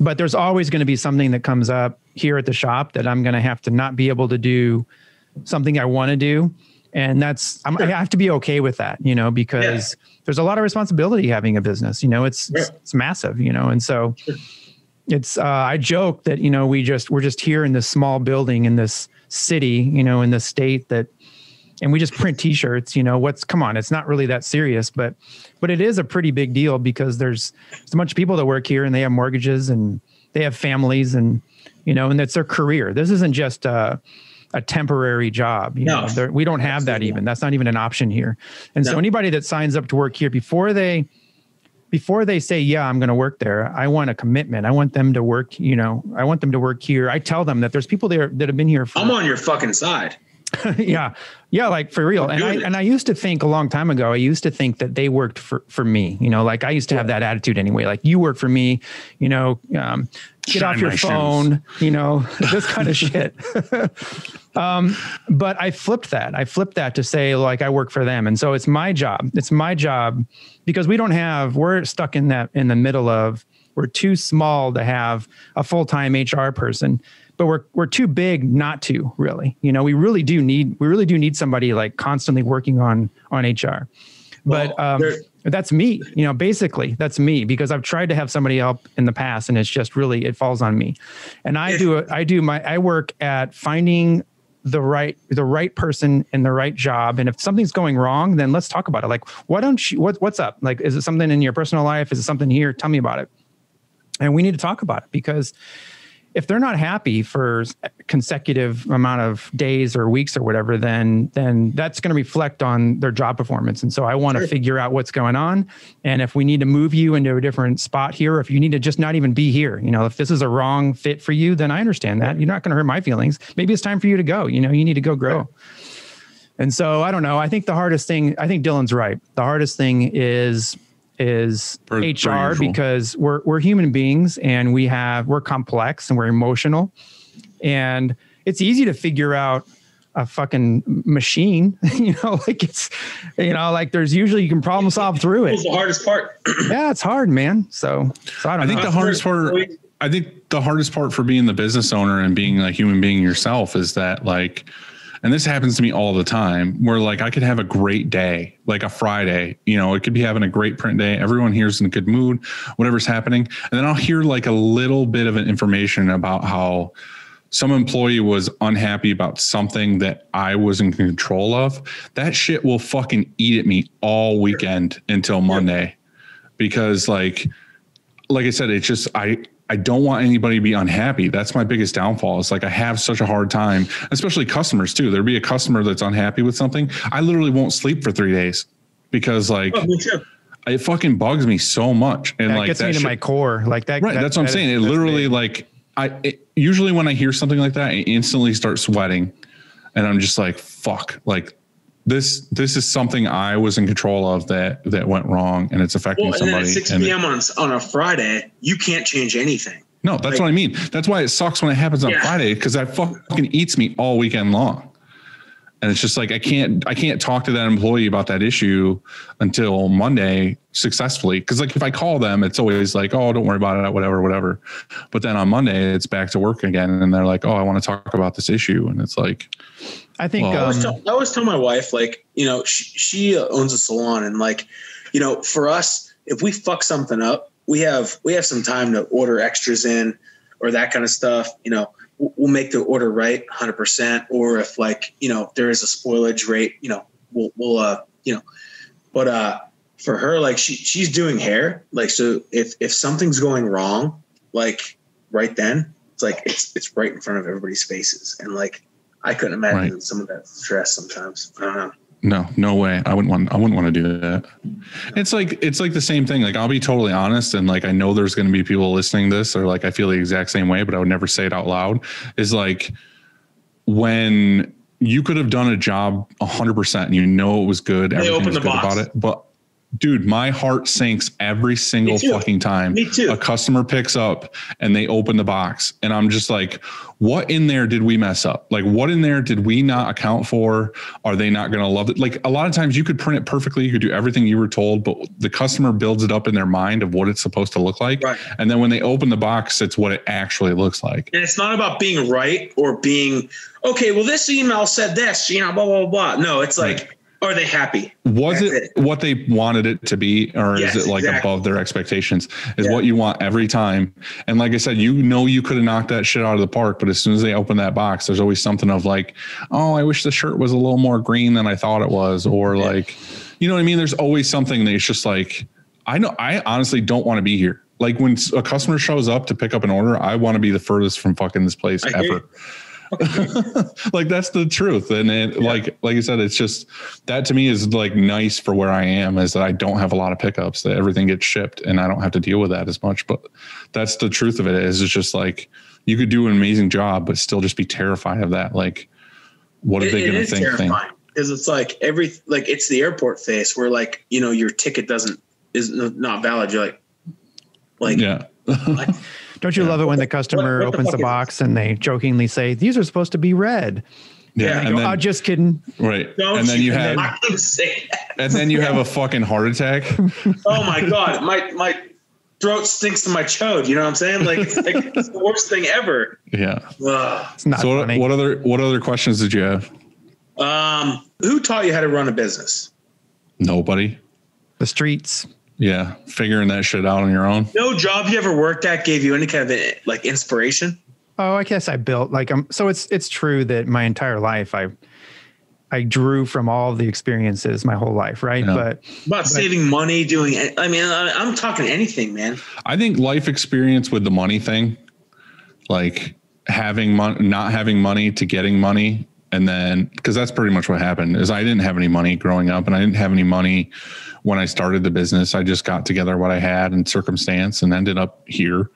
but there's always going to be something that comes up here at the shop that I'm going to have to not be able to do something I want to do. And that's I'm, I have to be okay with that, you know, because there's a lot of responsibility having a business. You know, it's it's, Yeah. it's massive, you know, and so it's uh, I joke that you know we just we're just here in this small building in this city, you know, in the state that, and we just print T-shirts. You know, what's come on? It's not really that serious, but but it is a pretty big deal because there's, there's a bunch of people that work here and they have mortgages and they have families and you know, and that's their career. This isn't just a, a temporary job. You No. know, There- we don't have that even. That's not even an option here. And so anybody that signs up to work here before they before they say yeah i'm going to work there i want a commitment i want them to work you know i want them to work here i tell them that there's people there that have been here for I'm on your fucking side. [LAUGHS] yeah yeah like for real and i it. and i used to think a long time ago i used to think that they worked for for me you know like i used to have that attitude anyway like you work for me you know um get off your my shoes. phone you know [LAUGHS] this kind of [LAUGHS] shit. [LAUGHS] Um but i flipped that. I flipped that to say like i work for them. And so it's my job. It's my job because we don't have we're stuck in that in the middle of we're too small to have a full-time hr person but we're we're too big not to really. You know we really do need we really do need somebody like constantly working on on hr but Well, um, there- that's me you know basically that's me because i've tried to have somebody help in the past and it's just really it falls on me. And i do it i do my i work at finding the right the right person in the right job. And if something's going wrong then let's talk about it. Like why don't you what, what's up? Like is it something in your personal life? Is it something here? Tell me about it. And we need to talk about it because if they're not happy for consecutive amount of days or weeks or whatever then then that's going to reflect on their job performance. And so i want to Sure. figure out what's going on. And if we need to move you into a different spot here if you need to just not even be here you know if this is a wrong fit for you then i understand that. You're not going to hurt my feelings. Maybe it's time for you to go. You know you need to go grow. And so i don't know. I think the hardest thing i think dylan's right. The hardest thing is is Per- per hr usual. because we're we're human beings and we have we're complex and we're emotional and it's easy to figure out a fucking machine [LAUGHS] you know like it's you know like there's usually you can problem solve through it was the hardest part? [CLEARS THROAT] yeah it's hard man so so i don't I think know the hardest part I think the hardest part for being the business owner and being a human being yourself is that like and this happens to me all the time where like I could have a great day, like a Friday, you know, it could be having a great print day. Everyone here's in a good mood, whatever's happening. And then I'll hear like a little bit of an information about how some employee was unhappy about something that I was in control of. That shit will fucking eat at me all weekend until Monday because like like I said, it's just I I don't want anybody to be unhappy. That's my biggest downfall. It's like I have such a hard time, especially customers too. There'll be a customer that's unhappy with something. I literally won't sleep for three days because like Oh, me too. It fucking bugs me so much. And that like gets that me to my core like that right. that- that's what I'm saying. is- It literally big. like I it, usually when I hear something like that, I instantly start sweating, and I'm just like, fuck, like this this is something I was in control of that that went wrong and it's affecting Well, and then at 6 and- p.m. on on a Friday, you can't change anything. no, that's like- what I mean. That's why it sucks when it happens on Yeah. Friday because that fucking eats me all weekend long. And it's just like I can't I can't talk to that employee about that issue until Monday successfully. Cause like if I call them, it's always like, oh, don't worry about it, whatever, whatever. But then on Monday it's back to work again and they're like, oh, I want to talk about this issue. And it's like, I think Well, I always, um, tell, I always tell my wife, like, you know, she, she uh, owns a salon, and like, you know, for us, if we fuck something up, we have we have some time to order extras in or that kind of stuff. You know, we'll, make the order right, hundred percent. Or if like, you know, there is a spoilage rate, you know, we'll we'll uh, you know, but uh, for her, like she she's doing hair, like so if if something's going wrong, like right then, it's like it's it's right in front of everybody's faces, and like. I couldn't imagine Right. some of that stress sometimes. I don't know. No, no way. I wouldn't want. I wouldn't want to do that. It's like it's like the same thing. Like I'll be totally honest, and like I know there's going to be people listening to this, or like I feel the exact same way, but I would never say it out loud. Is like when you could have done a job hundred percent, and you know it was good. They Everything open was the good box. about it, but. Dude, my heart sinks every single fucking time Me too. a customer picks up and they open the box. And I'm just like, what in there did we mess up? Like, what in there did we not account for? Are they not going to love it? Like, a lot of times you could print it perfectly, you could do everything you were told, but the customer builds it up in their mind of what it's supposed to look like. Right. And then when they open the box, it's what it actually looks like. And it's not about being right or being okay. Well, this email said this, you know, blah blah blah. No, it's like, are they happy? Was That's it what they wanted it to be, or Yes, is it like exactly. above their expectations? Is Yeah. what you want every time. And like I said, you know you could have knocked that shit out of the park, but as soon as they open that box, there's always something of like, oh, I wish the shirt was a little more green than I thought it was, or like, you know what I mean? There's always something that it's just like, I know, I honestly don't want to be here. Like when a customer shows up to pick up an order, I want to be the furthest from fucking this place I ever. [LAUGHS] like that's the truth and it like like i said it's just that to me is like nice for where i am is that i don't have a lot of pickups that everything gets shipped and i don't have to deal with that as much but that's the truth of it is it's just like you could do an amazing job but still just be terrified of that like what are It- they going to think thing because it's like every like it's the airport face where like you know your ticket doesn't is not valid. You're like, like yeah? [LAUGHS] don't you love it when the customer what the opens fuck the box and they jokingly say, "These are supposed to be red"? yeah Yeah, and Go, then oh, just kidding. right Don't and then you and have say that. and then you have a fucking heart attack [LAUGHS] Oh my god, my my throat stinks to my chode. You know what I'm saying? Like it's, like, it's the worst thing ever. yeah Ugh. It's not so what, funny. what other what other questions did you have Um, who taught you how to run a business? nobody the streets. Yeah figuring that shit out on your own No job you ever worked at gave you any kind of like inspiration? Oh, I guess I built like um. So it's it's true that my entire life I I drew from all the experiences my whole life, right? Yeah. But About saving money, doing. I mean, I- I'm talking anything, man. I think life experience with the money thing, like having money, not having money to getting money. And then, because that's pretty much what happened is I didn't have any money growing up and I didn't have any money when I started the business. I just got together what I had and circumstance and ended up here.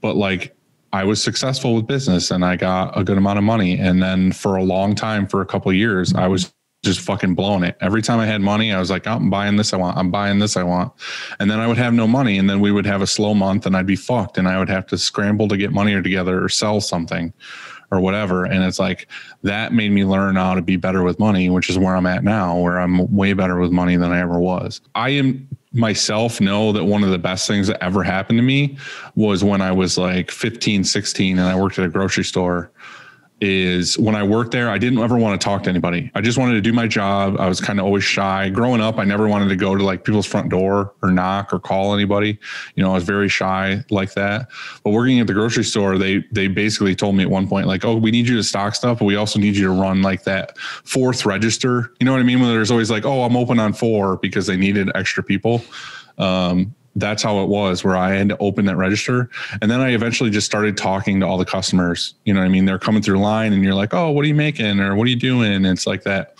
But like I was successful with business and I got a good amount of money. And then for a long time, for a couple years, I was just fucking blowing it. Every time I had money, I was like, oh, I'm buying this I want. I'm buying this I want. And then I would have no money. And then we would have a slow month and I'd be fucked. And I would have to scramble to get money together or sell something or whatever. And it's like that made me learn how to be better with money, which is where I'm at now, where I'm way better with money than I ever was. I am myself know that one of the best things that ever happened to me was when I was like 15, 16 and I worked at a grocery store is when I worked there, I didn't ever want to talk to anybody. I just wanted to do my job. I was kind of always shy. Growing up, I never wanted to go to like people's front door or knock or call anybody. You know, I was very shy like that. But working at the grocery store, they they basically told me at one point, like, oh, we need you to stock stuff, but we also need you to run like that fourth register. You know what I mean? When there's always like, oh, I'm open on four because they needed extra people. Um, that's how it was where I had to open that register. And then I eventually just started talking to all the customers. You know I mean? They're coming through line and you're like, oh, what are you making? Or what are you doing? And it's like that.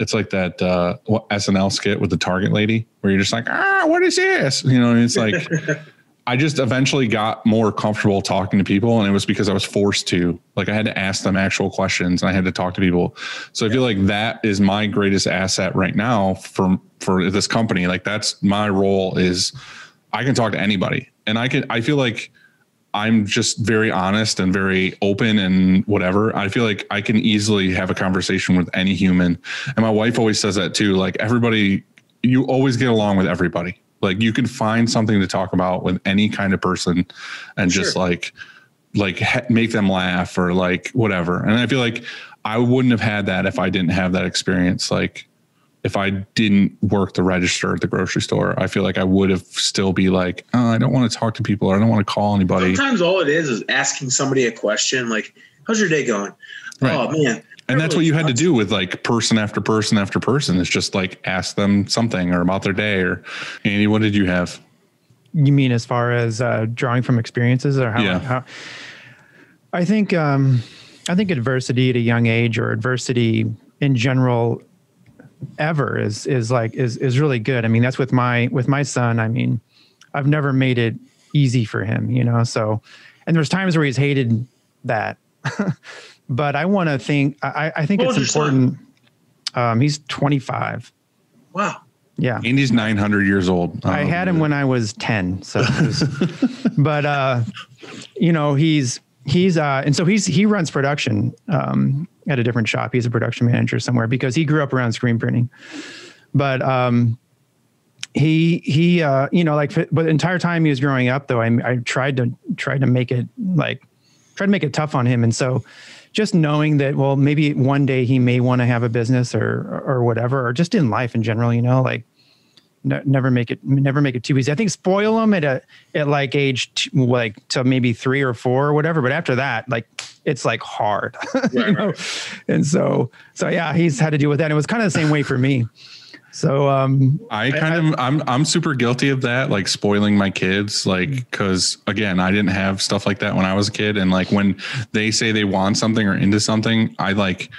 It's like that uh, SNL skit with the Target lady where you're just like, ah, what is this? You know, it's like, [LAUGHS] I just eventually got more comfortable talking to people, and it was because I was forced to. Like I had to ask them actual questions, and I had to talk to people. So I feel like that is my greatest asset right now for for this company. Like that's my role is I can talk to anybody, and I can. I feel like I'm just very honest and very open and whatever. I feel like I can easily have a conversation with any human, and my wife always says that too. Like everybody, you always get along with everybody like you can find something to talk about with any kind of person and Sure. just like like make them laugh or like whatever. And I feel like I wouldn't have had that if I didn't have that experience. Like if I didn't work the register at the grocery store, I feel like I would have still be like, oh, I don't want to talk to people or I don't want to call anybody. Sometimes all it is is asking somebody a question like, "How's your day going?" Right. Oh man, And that's what you had to do with like person after person after person. It's just like ask them something or about their day or Andy, what did you have? You mean as far as uh, drawing from experiences, or how? Yeah. how I think um, I think adversity at a young age, or adversity in general, ever is is like is is really good. I mean, that's with my with my son. I mean, I've never made it easy for him, you know. So, and there's times where he's hated that, [LAUGHS] but I want to think. I I think What it's was your son? important. Um, he's 25. wow. Yeah. Andy's 900 years old. I Um, had him when I was 10. So, was- [LAUGHS] but, uh, you know, he's, he's, uh, and so he's, he runs production, um, at a different shop. He's a production manager somewhere because he grew up around screen printing. But, um, he, he, uh, you know, like, but the entire time he was growing up though, I, I tried to, tried to make it like, tried to make it tough on him. And so just knowing that, well, maybe one day he may want to have a business or, or whatever, or just in life in general, you know, like, ne- never make it never make it too easy. I think spoil them at a at like age t- like to maybe three or four or whatever. But after that, like it's like hard, [LAUGHS] you Right, know. And so so yeah, he's had to deal with that. And it was kind of the same way for me. So um, I kind of I'm I'm super guilty of that, like spoiling my kids, like because again, I didn't have stuff like that when I was a kid, and like when they say they want something or into something, I like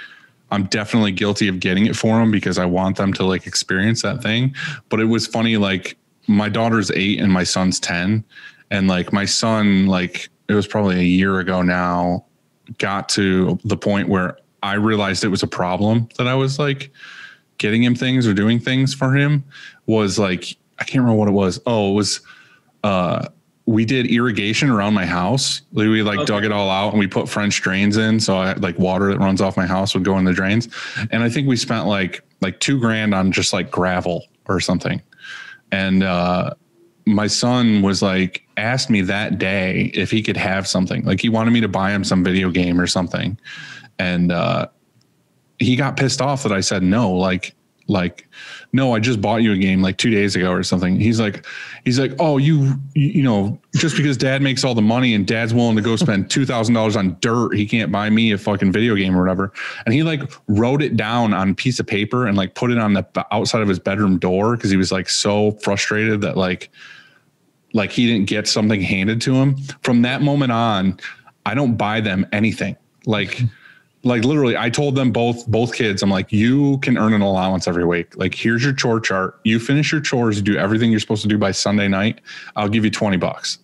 I'm definitely guilty of getting it for them because I want them to like experience that thing. But it was funny, like my daughter's eight and my son's ten, and like my son, like it was probably a year ago now, got to the point where I realized it was a problem that I was like getting him things or doing things for him was like I can't remember what it was. Oh, it was uh we did irrigation around my house. We we, like Okay. dug it all out and we put French drains in. So I like water that runs off my house would go in the drains. And I think we spent like like two grand on just like gravel or something. And uh my son was like asked me that day if he could have something. Like he wanted me to buy him some video game or something. And uh he got pissed off that I said no. Like, like, no, I just bought you a game like two days ago or something. He's like, he's like, oh, you, you, know, just because dad makes all the money and dad's willing to go spend [LAUGHS] two thousand dollars on dirt, he can't buy me a fucking video game or whatever. And he like wrote it down on a piece of paper and like put it on the outside of his bedroom door because he was like so frustrated that like, like he didn't get something handed to him. From that moment on, I don't buy them anything. Like, like literally, I told them both, both kids, I'm like, you can earn an allowance every week. Like, here's your chore chart. You finish your chores, you do everything you're supposed to do by Sunday night. I'll give you 20 bucks.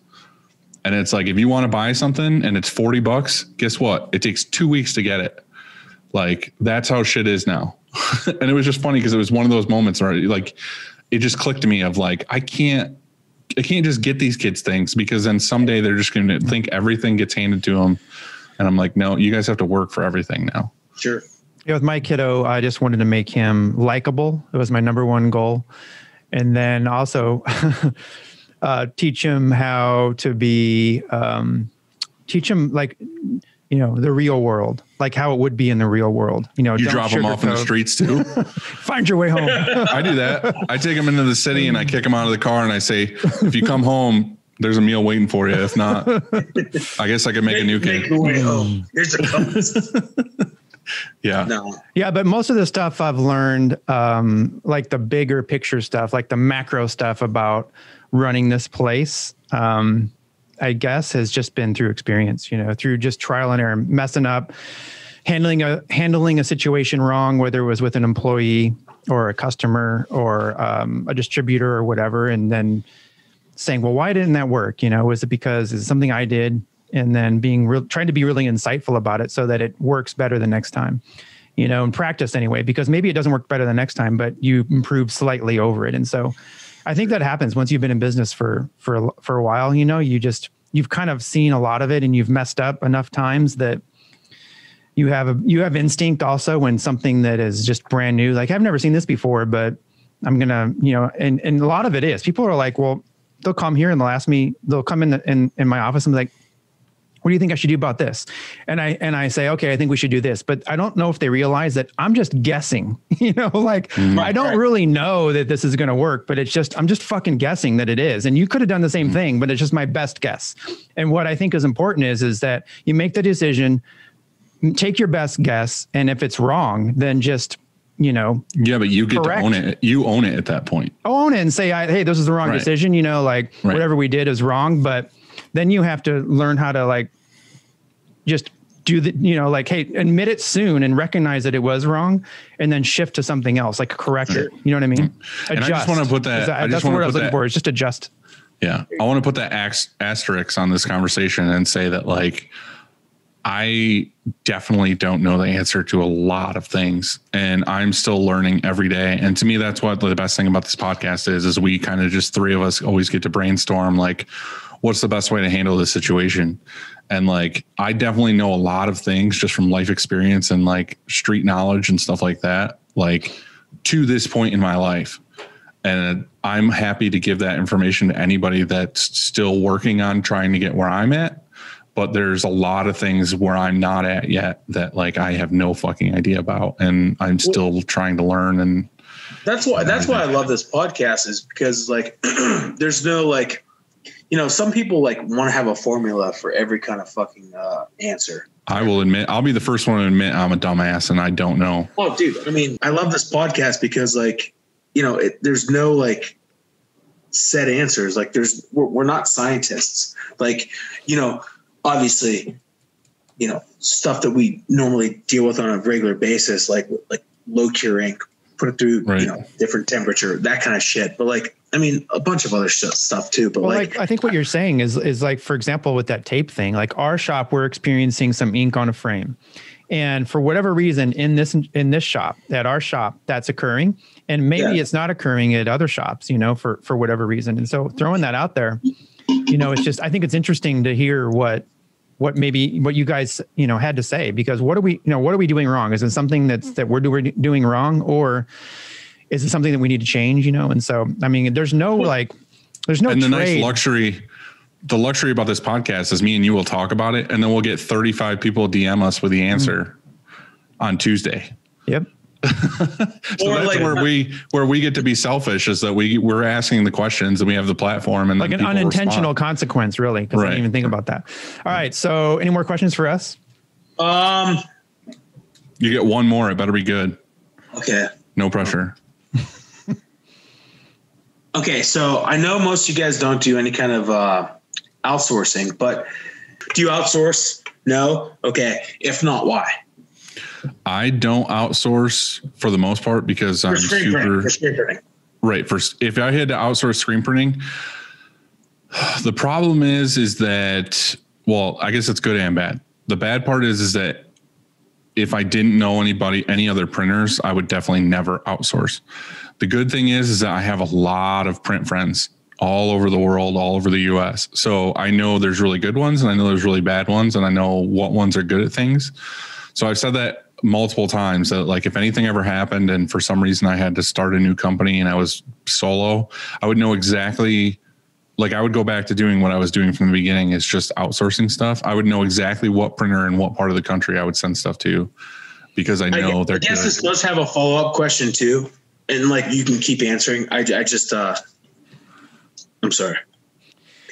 And it's like, if you want to buy something and it's 40 bucks, guess what? It takes two weeks to get it. Like, that's how shit is now. [LAUGHS] and it was just funny because it was one of those moments where like, it just clicked to me of like, I can't, I can't just get these kids things because then someday they're just going to think everything gets handed to them. And I'm like, no, you guys have to work for everything now. Sure. Yeah, with my kiddo, I just wanted to make him likable. It was my number one goal. And then also [LAUGHS] uh, teach him how to be, um, teach him like, you know, the real world, like how it would be in the real world. You know, You don't drop them off in the streets too. [LAUGHS] Find your way home. [LAUGHS] I do that. I take them into the city and I kick them out of the car and I say, if you come home, there's a meal waiting for you. If not, [LAUGHS] I guess I could make a new Make kid. the way home. Here's a cup. [LAUGHS] Yeah. no. Yeah, but most of the stuff I've learned, um, like the bigger picture stuff, like the macro stuff about running this place, um, I guess has just been through experience. You know, through just trial and error, messing up, handling a handling a situation wrong, whether it was with an employee or a customer or um, a distributor or whatever, and then saying, well, why didn't that work? You know, was it because is it something I did? And then being real, trying to be really insightful about it so that it works better the next time, you know, in practice anyway, because maybe it doesn't work better the next time, but you improve slightly over it. And so I think that happens once you've been in business for, for, for a while, you know, you just, you've kind of seen a lot of it and you've messed up enough times that you have a you have instinct also when something that is just brand new like i've never seen this before but i'm gonna you know and and a lot of it is people are like well they'll come here and they'll ask me they'll come in the, in in my office and be like what do you think I should do about this? And I and I say, okay, I think we should do this. But I don't know if they realize that I'm just guessing. [LAUGHS] You know, like mm. I don't Right. really know that this is going to work, but it's just I'm just fucking guessing that it is. And you could have done the same mm. thing, but it's just my best guess. And what I think is important is is that you make the decision, take your best guess, and if it's wrong, then just you know Yeah, but you get Correct. to own it. You own it at that point. Oh, own it and say, I, "Hey, this is the wrong Right. decision." You know, like Right. whatever we did is wrong. But then you have to learn how to like just do the, you know, like, hey, admit it soon and recognize that it was wrong, and then shift to something else, like correct it. You know what I mean? And I just wanna put that, I that's just the wanna word I was looking that- for. Is just adjust. Yeah. I want to put that ax- asterisk on this conversation and say that, like, I definitely don't know the answer to a lot of things and I'm still learning every day. And to me, that's what the best thing about this podcast is, is we kind of just three of us always get to brainstorm like, what's the best way to handle this situation? And like, I definitely know a lot of things just from life experience and like street knowledge and stuff like that, like to this point in my life and I'm happy to give that information to anybody that's still working on trying to get where I'm at. But there's a lot of things where I'm not at yet that like I have no fucking idea about, and I'm still trying to learn. And That's why that's why I love this podcast is because like [CLEARS THROAT] there's no like you know some people like want to have a formula for every kind of fucking uh, answer. I will admit, I'll be the first one to admit I'm a dumbass and I don't know. Oh, dude! I mean, I love this podcast because like you know it, there's no like set answers. Like there's we're, we're not scientists. Like you know obviously you know stuff that we normally deal with on a regular basis like like low cure ink put it through Right. you know different temperature that kind of shit but like i mean a bunch of other sh- stuff too but Well, like, like, I think what you're saying is is like, for example, with that tape thing, like our shop, we're experiencing some ink on a frame, and for whatever reason, in this in this shop, at our shop, that's occurring, and maybe Yeah. it's not occurring at other shops, you know, for for whatever reason. And so throwing that out there, you know, it's just I think it's interesting to hear what what maybe what you guys you know had to say because what are we you know what are we doing wrong? Is it something that's mm. that we're doing doing wrong or is it something that we need to change? You know, and so I mean, there's no like. There's no and the trade. nice luxury, the luxury about this podcast is me and you will talk about it, and then we'll get 35 people DM us with the mm. answer on Tuesday. Yep. So Or that's like- where we where we get to be selfish is that we we're asking the questions and we have the platform and Like an unintentional respond. consequence, really, because I Right. didn't even think about that. All right. So, any more questions for us? um You get one more. It better be good. okay No pressure. [LAUGHS] okay so i know most of you guys don't do any kind of uh outsourcing but do you outsource no okay if not why I don't outsource for the most part because I'm for printing super for screen printing right. For if I had to outsource screen printing, the problem is is that well, I guess it's good and bad. The bad part is is that if I didn't know anybody, any other printers, I would definitely never outsource. The good thing is, is that I have a lot of print friends all over the world, all over the US. So I know there's really good ones and I know there's really bad ones and I know what ones are good at things. So I've said that multiple times that like if anything ever happened and for some reason I had to start a new company and I was solo, I would know exactly like I would go back to doing what I was doing from the beginning is just outsourcing stuff. I would know exactly what printer and what part of the country I would send stuff to because I I, know gue- they're I guess good. this does have a follow-up question too and like you can keep answering i, I just uh i'm sorry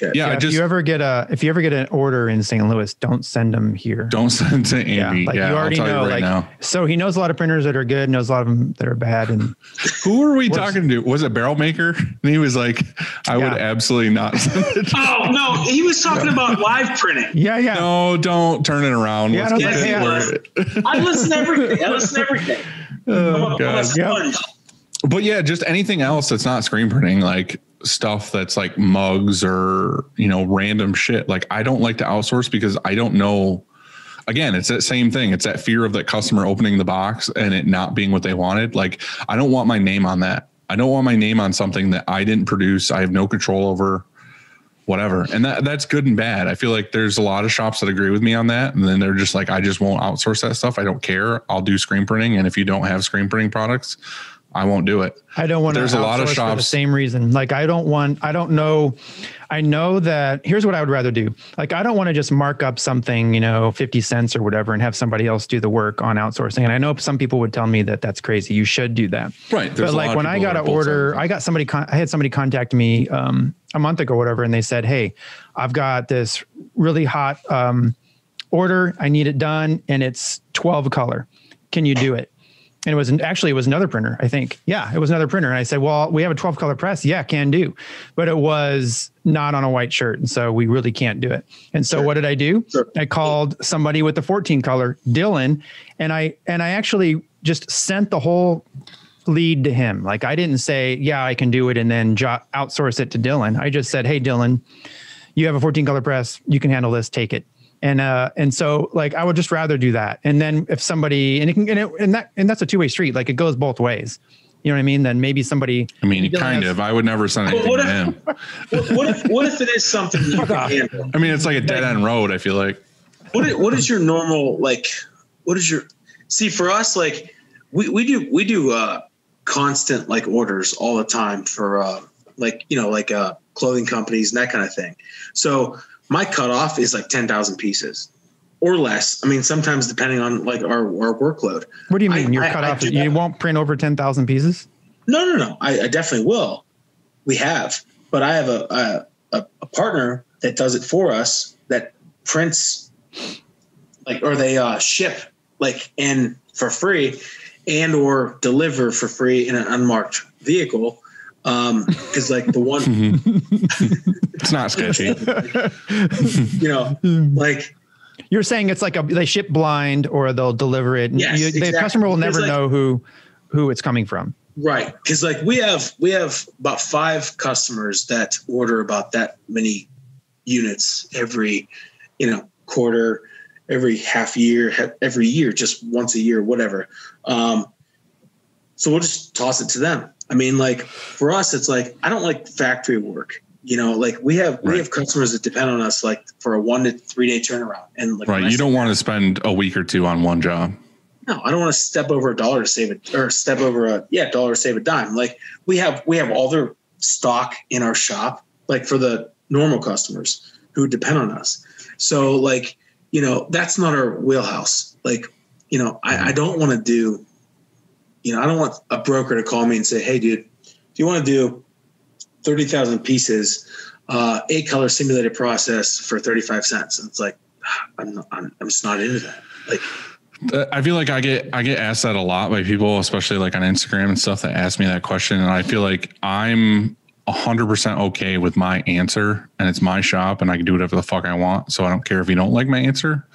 yeah, Yeah, I if you ever get a if you ever get an order in St. Louis, don't send them here. don't send to Andy. yeah, Yeah, you already I'll tell know. you right like now. so, he knows a lot of printers that are good, knows a lot of them that are bad, and [LAUGHS] Who were we talking to? Was it Barrel Maker? And he was like, I would absolutely not send it. [LAUGHS] oh no he was [LAUGHS] talking about live printing yeah, yeah. No, don't turn it around. Yeah, Let's I keep don't it think- where- i listen to everything i listen to everything oh, I'm a- Oh, I'm a God. sponge. But yeah, just anything else that's not screen printing, like stuff that's like mugs or you know random shit like i don't like to outsource because i don't know again it's that same thing. It's that fear of that customer opening the box and it not being what they wanted. Like i don't want my name on that. I don't want my name on something that i didn't produce i have no control over whatever. And that that's good and bad. I feel like there's a lot of shops that agree with me on that and then they're just like i just won't outsource that stuff. I don't care. I'll do screen printing and if you don't have screen printing products i won't do it I don't want to. There's a lot of shops. for the same reason. Like I don't want. I don't know. I know that. Here's what I would rather do. Like I don't want to just mark up something, you know, fifty cents or whatever, and have somebody else do the work on outsourcing. And I know some people would tell me that that's crazy. You should do that. Right. There's but like when I got an order. I got somebody. Con- I had somebody contact me um, a month ago, or whatever, and they said, "Hey, I've got this really hot um, order. I need it done, and it's twelve color. Can you do it?" And it was actually it was another printer i think. Yeah it was another printer. And i said well we have a 12 color press. Yeah can do. But it was not on a white shirt and so we really can't do it. And so what did i do? Sure. i called somebody with the 14 color dylan and i and i actually just sent the whole lead to him. Like i didn't say yeah i can do it and then jo- outsource it to dylan. I just said hey dylan you have a 14 color press. You can handle this. Take it and uh and so like i would just rather do that and then if somebody and it can and, it, and that and that's a two-way street like it goes both ways you know what i mean then maybe somebody I mean, kind of. I would never send anything what to him. What, what if what if it is something you [LAUGHS] can off. handle? I mean, it's like a dead end road. I feel like. What is, what is your normal like? What is your see for us? Like we, we do we do uh, constant like orders all the time for uh, like you know like uh, clothing companies and that kind of thing. So my cutoff is like ten thousand pieces or less. I mean, sometimes depending on like our, our workload. what do you mean I- you're I- cut I off you that. won't print over 10000 pieces No, no, no. I, I definitely will. We have, but I have a, a a a partner that does it for us that prints like or they uh, ship like in for free and or deliver for free in an unmarked vehicle. Um, because like the one [LAUGHS] It's not sketchy. [LAUGHS] you know, like you're saying it's like a they ship blind or they'll deliver it and Yes, you, the exactly. customer will never like- know who who it's coming from Right, because like we have we have about five customers that order about that many units every, you know, quarter, every half year, every year, just once a year, whatever. Um, so we'll just toss it to them. I mean, like for us, it's like I don't like factory work. You know, like we have we have customers that depend on us like for a one to three day turnaround, and like right. You don't want to spend a week or two on one job. no, I don't want to step over a dollar to save it or step over a yeah dollar to save a dime. Like we have we have all their stock in our shop, like for the normal customers who depend on us. So like you know that's not our wheelhouse. Like you know I, I mm-hmm. don't want to do, you know I don't want a broker to call me and say, hey dude, do you want to do thirty thousand pieces, uh, eight color simulated process for thirty five cents? And it's like I'm not, I'm, I'm just not into that. Like I feel like I get I get asked that a lot by people, especially like on Instagram and stuff that ask me that question, and I feel like I'm hundred percent okay with my answer, and it's my shop, and I can do whatever the fuck I want. So I don't care if you don't like my answer.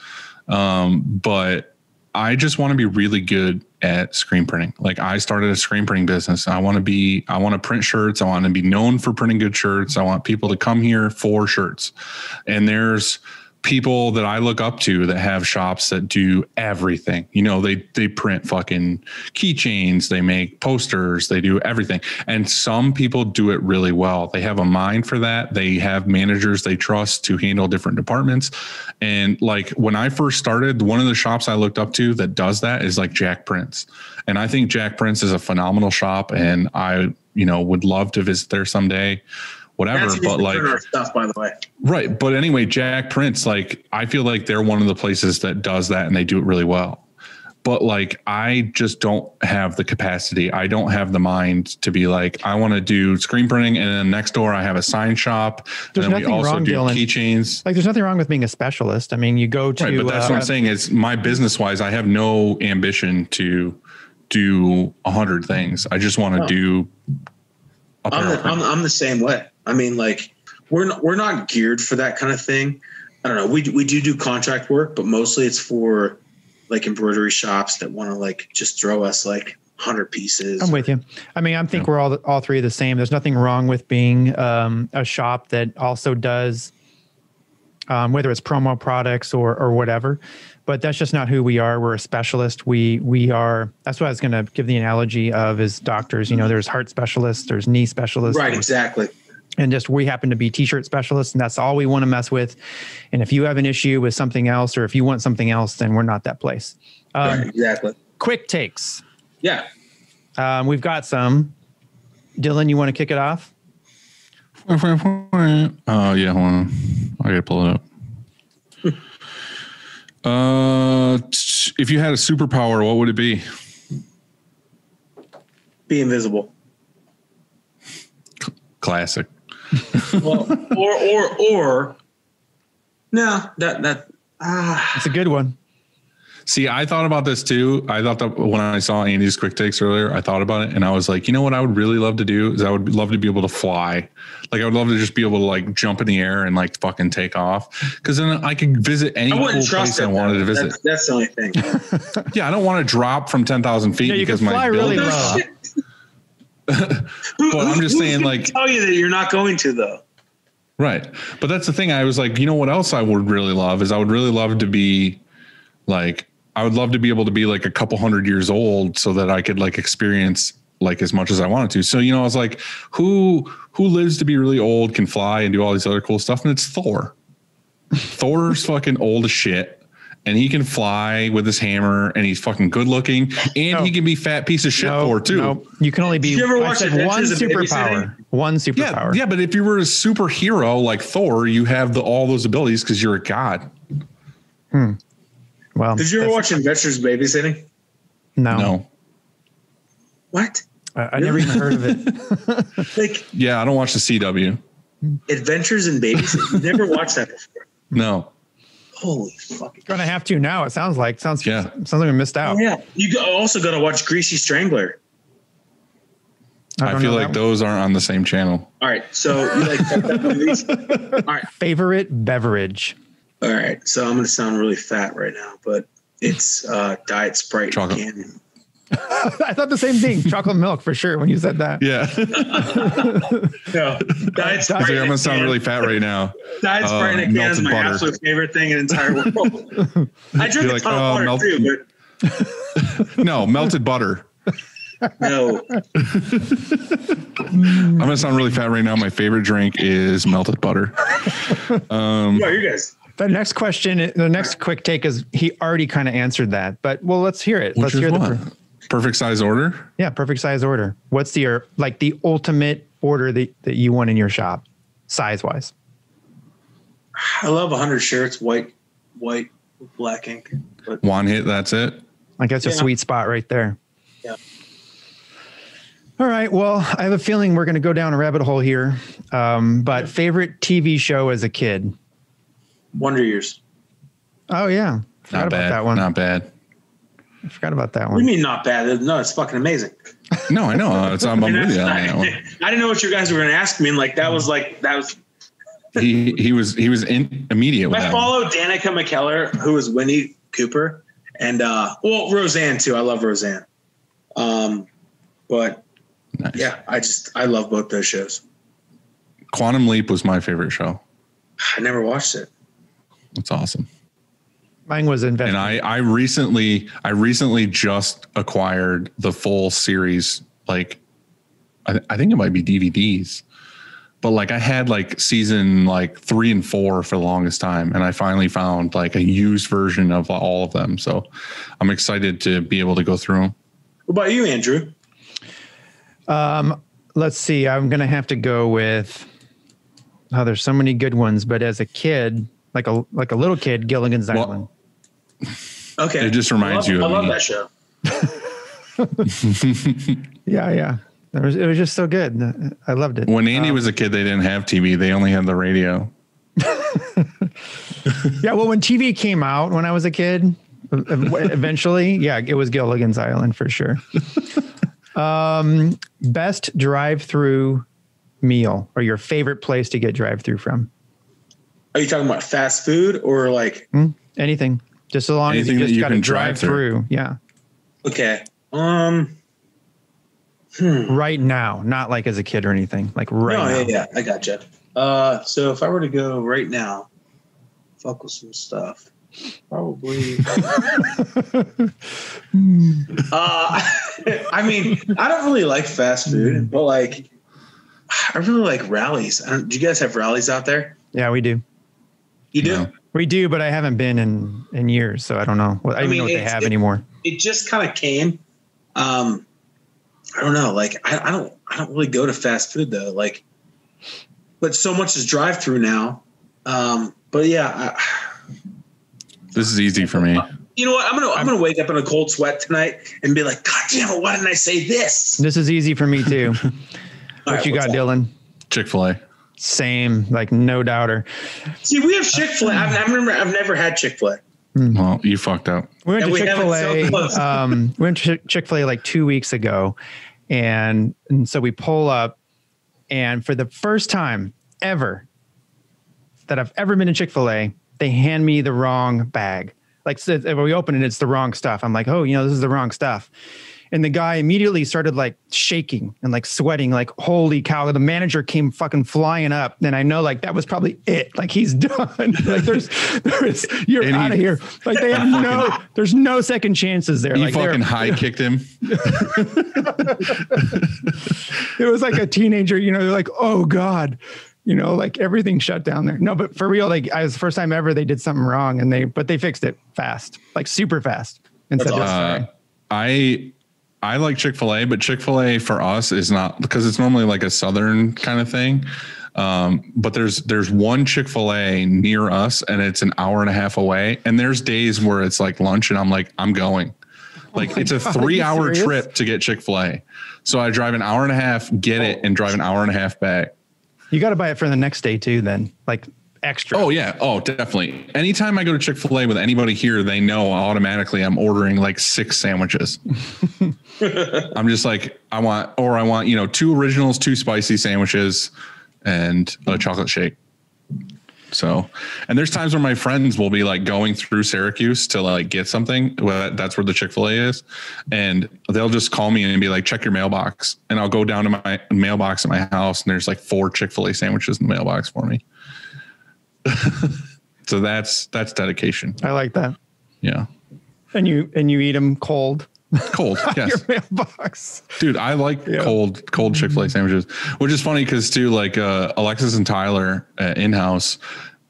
Um, but I just want to be really good at screen printing. Like I started a screen printing business. I want to be I want to print shirts. I want to be known for printing good shirts. I want people to come here for shirts. And there's people that I look up to that have shops that do everything. You know, they they print fucking keychains, they make posters, they do everything. And some people do it really well. They have a mind for that. They have managers they trust to handle different departments. And like when I first started, one of the shops I looked up to that does that is like Jakprints. And I think Jakprints is a phenomenal shop and I, you know, would love to visit there someday. Whatever, That's but like stuff, by the way. Right. But anyway, Jakprints, like, I feel like they're one of the places that does that and they do it really well. But like, I just don't have the capacity. I don't have the mind to be like, I want to do screen printing. And then next door, I have a sign shop. There's and then we nothing also wrong, do Dylan. keychains. like there's nothing wrong with being a specialist i mean you go to Right. But that's uh, what I'm saying is my business wise, I have no ambition to do a hundred things. I just want to Oh. do I'm the, I'm. I'm the same way. I mean, like we're not, we're not geared for that kind of thing. I don't know. We we do do contract work, but mostly it's for like embroidery shops that want to like just throw us like hundred pieces. I'm with you. I mean, I think we're all all three the same. There's nothing wrong with being um, a shop that also does, um, whether it's promo products or or whatever. But that's just not who we are. We're a specialist. We we are. That's what I was going to give the analogy of is doctors. You know, there's heart specialists, there's knee specialists, Right, exactly. And just we happen to be t-shirt specialists and that's all we want to mess with and if you have an issue with something else or if you want something else then we're not that place um, right, exactly. quick takes Yeah. um, we've got some dylan you want to kick it off Oh yeah, hold on. I gotta pull it up. [LAUGHS] uh, if you had a superpower, what would it be? Be invisible. Classic. [LAUGHS] Well, or or or no, that that ah it's a good one See, I thought about this too. I thought that when I saw Andy's quick takes earlier, I thought about it and I was like, you know what I would really love to do is I would love to be able to fly. Like I would love to just be able to like jump in the air and like fucking take off. Cause then I could visit any cool wouldn't place I it. wanted to visit. That's, that's the only thing. [LAUGHS] yeah, I don't want to drop from 10,000 feet Yeah, you because can my fly really Who- I'm just saying, like- tell you that you're not going to though. Right. But that's the thing. I was like, you know what else I would really love is I would really love to be like, I would love to be able to be like a couple hundred years old so that I could like experience like as much as I wanted to. So, you know, I was like, who who lives to be really old, can fly and do all these other cool stuff? And it's Thor. Thor's [LAUGHS] fucking old as shit. And he can fly with his hammer and he's fucking good looking. And No. he can be fat piece of shit no, Thor too. no, you can only be Did you ever watch said one Adventures of superpower one Yeah, superpower yeah, but if you were a superhero like Thor, you have the, all those abilities because you're a god. Hmm. Well Did you ever that's- watch Adventures in Babysitting? no, No, What? I, I never even heard of it [LAUGHS] Like yeah, I don't watch the CW. Adventures in Babysitting? Never watched that before. No, Holy fucking. gonna have to now it sounds like sounds Yeah. sounds like we missed out Oh, yeah. You also got to watch Greasy Strangler. I, don't feel like those aren't on the same channel. All right. So you like movies? [LAUGHS] All right. favorite beverage All right. So I'm going to sound really fat right now, but it's uh, Diet Sprite Chocolate. Canyon. [LAUGHS] I thought the same thing. Chocolate milk for sure when you said that. Yeah, [LAUGHS] No, Diet Sprite. I'm gonna sound really fat right now. Diet Sprite in a uh, can is melted my butter. absolute favorite thing in the entire world. [LAUGHS] I drink You're a like, ton oh, of water melt- too, but No, melted butter. no. I'm gonna sound really fat right now. My favorite drink is melted butter. What are you guys? The next question, the next quick take is he already kind of answered that, but well, let's hear it. Which let's is hear the what? per- Perfect size order. yeah, perfect size order. What's the your like the ultimate order that, that you want in your shop, size wise? I love 100 shirts, white, white, black ink. But One hit. That's it. Like that's a sweet spot right there. Yeah. All right. Well, I have a feeling we're going to go down a rabbit hole here. Um, but favorite TV show as a kid? Wonder Years. Oh yeah, forgot Not about bad. that one. Not bad. I forgot about that one. do you mean not bad? No, it's fucking amazing. No, I know. It's I'm, I'm [LAUGHS] And with you that's- on I, that one. [LAUGHS] I didn't know what you guys were going to ask me. And like, that was like, that was, He he was he was in immediate I that. one. follow Danica McKellar, who is Winnie Cooper, and uh, well, Roseanne too. I love Roseanne. Um, but Nice. yeah, I just I love both those shows. Quantum Leap was my favorite show. I never watched it. That's awesome. Mine was investment. and I I recently I recently just acquired the full series. Like, I, I think it might be DVDs, but like I had like season like three and four for the longest time, and I finally found like a used version of all of them. So I'm excited to be able to go through them. What about you, Andrew? Um, let's see. I'm gonna have to go with. Oh, there's so many good ones, but as a kid, like a like a little kid, Gilligan's Well, Island. [LAUGHS] Okay, It just reminds I love, you of I love me. that show. [LAUGHS] Yeah, yeah. It was, it was just so good. I loved it. When Andy Um, was a kid, they didn't have TV; they only had the radio. [LAUGHS] yeah, well, when TV came out when I was a kid, eventually, yeah, it was Gilligan's Island for sure. um, best drive-through meal or your favorite place to get drive-through from? Are you talking about fast food or like? Hmm? Anything, just as long Anything as you that just you got to drive drive through. through. Yeah. Okay, um, Hmm. right now, not like as a kid or anything. Like right no, now. yeah, yeah, I got gotcha. Uh, so if I were to go right now, fuck with some stuff, probably. [LAUGHS] uh, [LAUGHS] I mean, I don't really like fast food, but like, I really like Rally's. I don't, do you guys have Rally's out there? Yeah, we do. You do. No. We do, but I haven't been in in years, so I don't know. I, I don't mean, know what they have it- anymore. It just kind of came. Um, I don't know. Like, I, I don't. I don't really go to fast food though. Like, but so much is drive through now. Um, but yeah, I, This is easy for me. You know what? I'm gonna I'm gonna wake up in a cold sweat tonight and be like, God damn it! Why didn't I say this? This is easy for me too. [LAUGHS] What right, you got, up? Dylan? Chick Fil A. Same, like no doubter. See, we have Chick Fil A. I've, I've never I've never had Chick Fil A. Well, you fucked up. We went And to Chick Fil A. close. [LAUGHS] um, we went to Chick Fil A like two weeks ago, and and so we pull up, and for the first time ever that I've ever been to Chick Fil A, they hand me the wrong bag. Like so when we open it, it's the wrong stuff. I'm like, oh, you know, this is the wrong stuff. And the guy immediately started like shaking and like sweating, like, holy cow. The manager came fucking flying up. And I know like that was probably it. Like he's [LAUGHS] done. like there's there's you're And he- out of here. [LAUGHS] Like they have no there's no second chances there. You like fucking high kicked him. [LAUGHS] it was like a teenager, you know, they're like, oh God. You know, like everything shut down there. No, but for real, like I was the first time ever they did something wrong and they but they fixed it fast, like super fast. And said, "That's Uh, fine." I I like Chick Fil A, but Chick Fil A for us is not because it's normally like a southern kind of thing. Um, but there's there's one Chick Fil A near us, and it's an hour and a half away. And there's days where it's like lunch, and I'm like, I'm going. Like it's a Oh God, are three hour serious? trip to get Chick Fil A. So I drive an hour and a half, get it, and drive an hour and a half back. You got to buy it for the next day too, then like extra. Oh yeah. Oh, definitely. Anytime I go to Chick Fil A with anybody here, they know automatically I'm ordering like six sandwiches. [LAUGHS] I'm just like I want, or I want you know two originals, two spicy sandwiches, and a chocolate shake. So, and there's times where my friends will be like going through Syracuse to like get something. Well, that's where the Chick Fil A is, and they'll just call me and be like, "Check your mailbox," and I'll go down to my mailbox at my house, and there's like four Chick Fil A sandwiches in the mailbox for me. [LAUGHS] so that's that's dedication. I like that. Yeah, And you and you eat them cold. cold. [LAUGHS] Your Yes, mailbox. dude, I like Yeah. cold cold Chick Fil A sandwiches, which is funny because too like uh, Alexis and Tyler uh, in house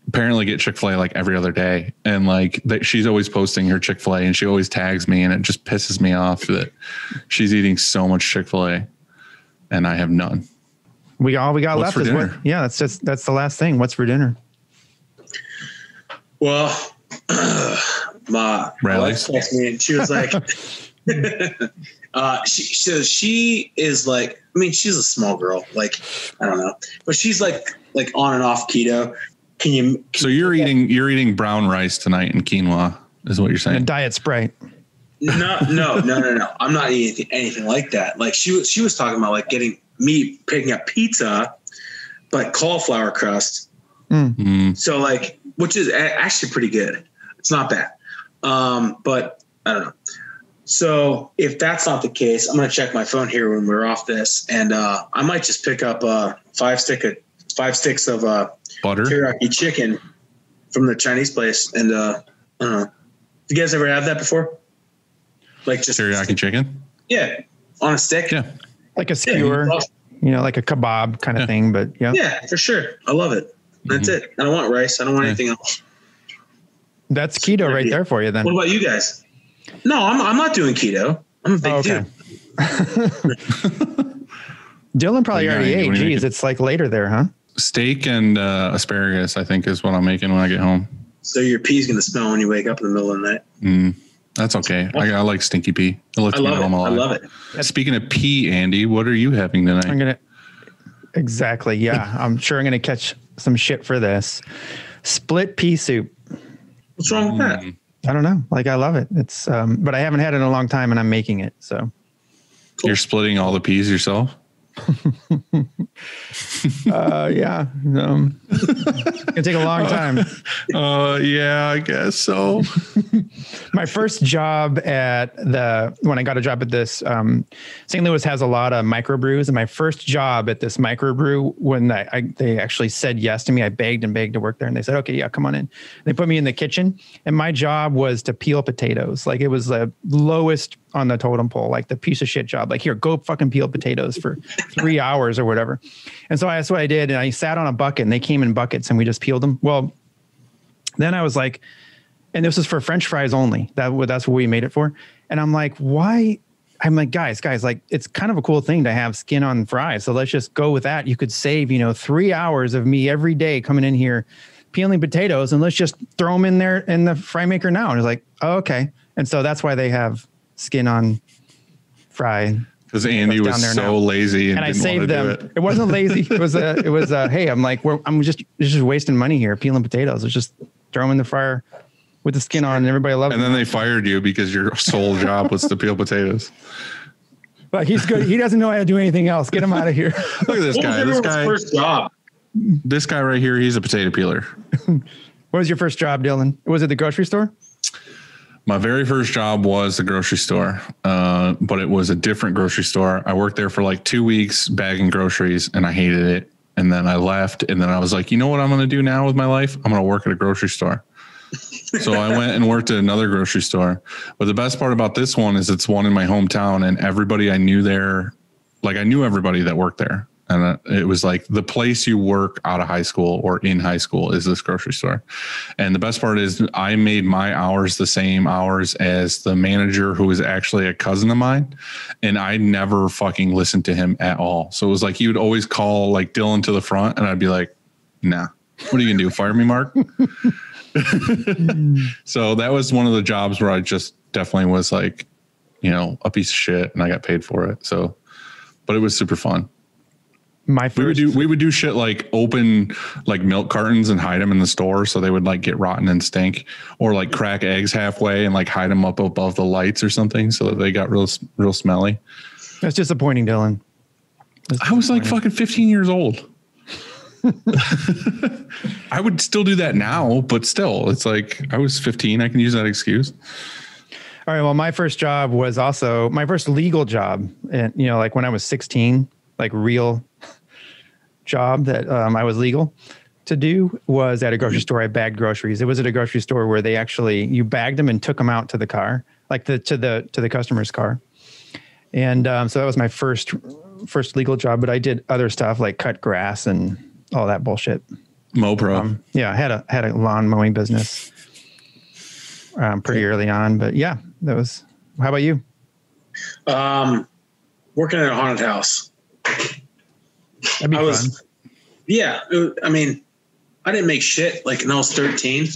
apparently get Chick Fil A like every other day, and like that she's always posting her Chick Fil A, and she always tags me, and it just pisses me off that she's eating so much Chick Fil A, and I have none. We all we got What's left for is what yeah, that's just that's the last thing. What's for dinner? Well, [CLEARS THROAT] my Rally's? wife texted me and she was like, [LAUGHS] [LAUGHS] uh, she says she is like, I mean, she's a small girl, like I don't know, but she's like like on and off keto. Can you? So you're eating you're eating brown rice tonight and quinoa is what you're saying? And saying. diet sprite. No, no, no, no, no. I'm not eating anything, anything like that. Like she was, she was talking about like getting me picking up pizza, but cauliflower crust. Mm, So like, which is actually pretty good. It's not bad. Um, but I don't know. So if that's not the case, I'm gonna check my phone here when we're off this, and uh, I might just pick up uh, five stick of five sticks of uh, butter. teriyaki chicken from the Chinese place, and uh, I don't know. You guys ever had that before? Like just Teriyaki chicken. yeah, on a stick. Yeah. Like a Yeah, skewer, you know, like a kebab kind of Yeah. thing. But yeah, Yeah, for sure. I love it. That's it. I don't want rice. I don't want Yeah. anything else. that's keto right idea. there for you then. What about you guys? No, I'm, I'm not doing keto. I'm a big Oh, okay. dude. [LAUGHS] Dylan probably What do you already ate. What Geez, it's like later there, huh? Steak and uh, asparagus, I think, is what I'm making when I get home. So your pee's gonna smell when you wake up in the middle of the night. Mm, that's okay. I, I like stinky pea. It lets I love it. I'm I alive. love it. Speaking of pea, Andy, what are you having tonight? I'm gonna exactly. Yeah, [LAUGHS] I'm sure I'm gonna catch some shit for this. Split pea soup. What's wrong with that? I don't know. Like I love it. It's um, but I haven't had it in a long time, and I'm making it. So You're splitting all the peas yourself? [LAUGHS] uh, yeah, um, it's gonna take a long time. [LAUGHS] Uh, yeah, I guess so. [LAUGHS] my first job at the when I got a job at this um, St. Louis has a lot of microbrews, and my first job at this microbrew when I, I, they actually said yes to me, I begged and begged to work there, and they said, "Okay, yeah, come on in." They put me in the kitchen, and my job was to peel potatoes. Like it was the lowest on the totem pole, like the piece of shit job. Like here, go fucking peel potatoes for three hours or whatever. And so that's what I did, and I sat on a bucket, and they came in buckets, and we just peeled them. Well, then I was like and this is for French fries only. That that's what we made it for. And I'm like, why? I'm like, guys, guys, like it's kind of a cool thing to have skin on fries. So let's just go with that. You could save, you know, three hours of me every day coming in here peeling potatoes, and let's just throw them in there in the fry maker now. And it's like, oh, okay. And so that's why they have skin on fry. Because Andy Down was so now. lazy and, And I didn't saved them. do It. it. wasn't lazy. [LAUGHS] It was a. It was a. Hey, I'm like, we're, I'm just just wasting money here peeling potatoes. Let's just throw them in the fryer with the skin on, and everybody loves it. And them. then they fired you because your sole [LAUGHS] job was to peel potatoes. But he's good. He doesn't know how to do anything else. Get him out of here. [LAUGHS] Look at this What guy. This guy. first job? This guy right here. He's a potato peeler. what was your first job, Dylan? Was it the grocery store? My very first job was the grocery store, uh, but it was a different grocery store. I worked there for like two weeks bagging groceries and I hated it. And then I left. And then I was like, you know what I'm going to do now with my life? I'm going to work at a grocery store. [LAUGHS] so I went and worked at another grocery store. But the best part about this one is it's one in my hometown and everybody I knew there, like I knew everybody that worked there. And uh, it was like the place you work out of high school or in high school is this grocery store. And the best part is I made my hours the same hours as the manager who was actually a cousin of mine. And I never fucking listened to him at all. So it was like he would always call like Dylan to the front and I'd be like, nah, what are you gonna do? Fire me, Mark? [LAUGHS] so that was one of the jobs where I just definitely was like, you know, a piece of shit and I got paid for it. So but it was super fun. My first. We would do we would do shit like open like milk cartons and hide them in the store so they would like get rotten and stink, or like crack eggs halfway and like hide them up above the lights or something so that they got real real smelly. That's disappointing, Dylan. That's I was like fucking 15 years old. [LAUGHS] I would still do that now, but still, it's like I was 15. I can use that excuse. All right. Well, my first job was also my first legal job, and you know, like when I was 16, like real job that um, I was legal to do was at a grocery store. I bagged groceries. It was at a grocery store where they actually you bagged them and took them out to the car, like the to the to the customer's car. And um, so that was my first first legal job. But I did other stuff like cut grass and all that bullshit. Mopro. Um, yeah, I had a had a lawn mowing business um, pretty early on, but yeah, that was. How about you? Um, working at a haunted house. That'd be I fun. was, yeah. it I mean, I didn't make shit like when I was 13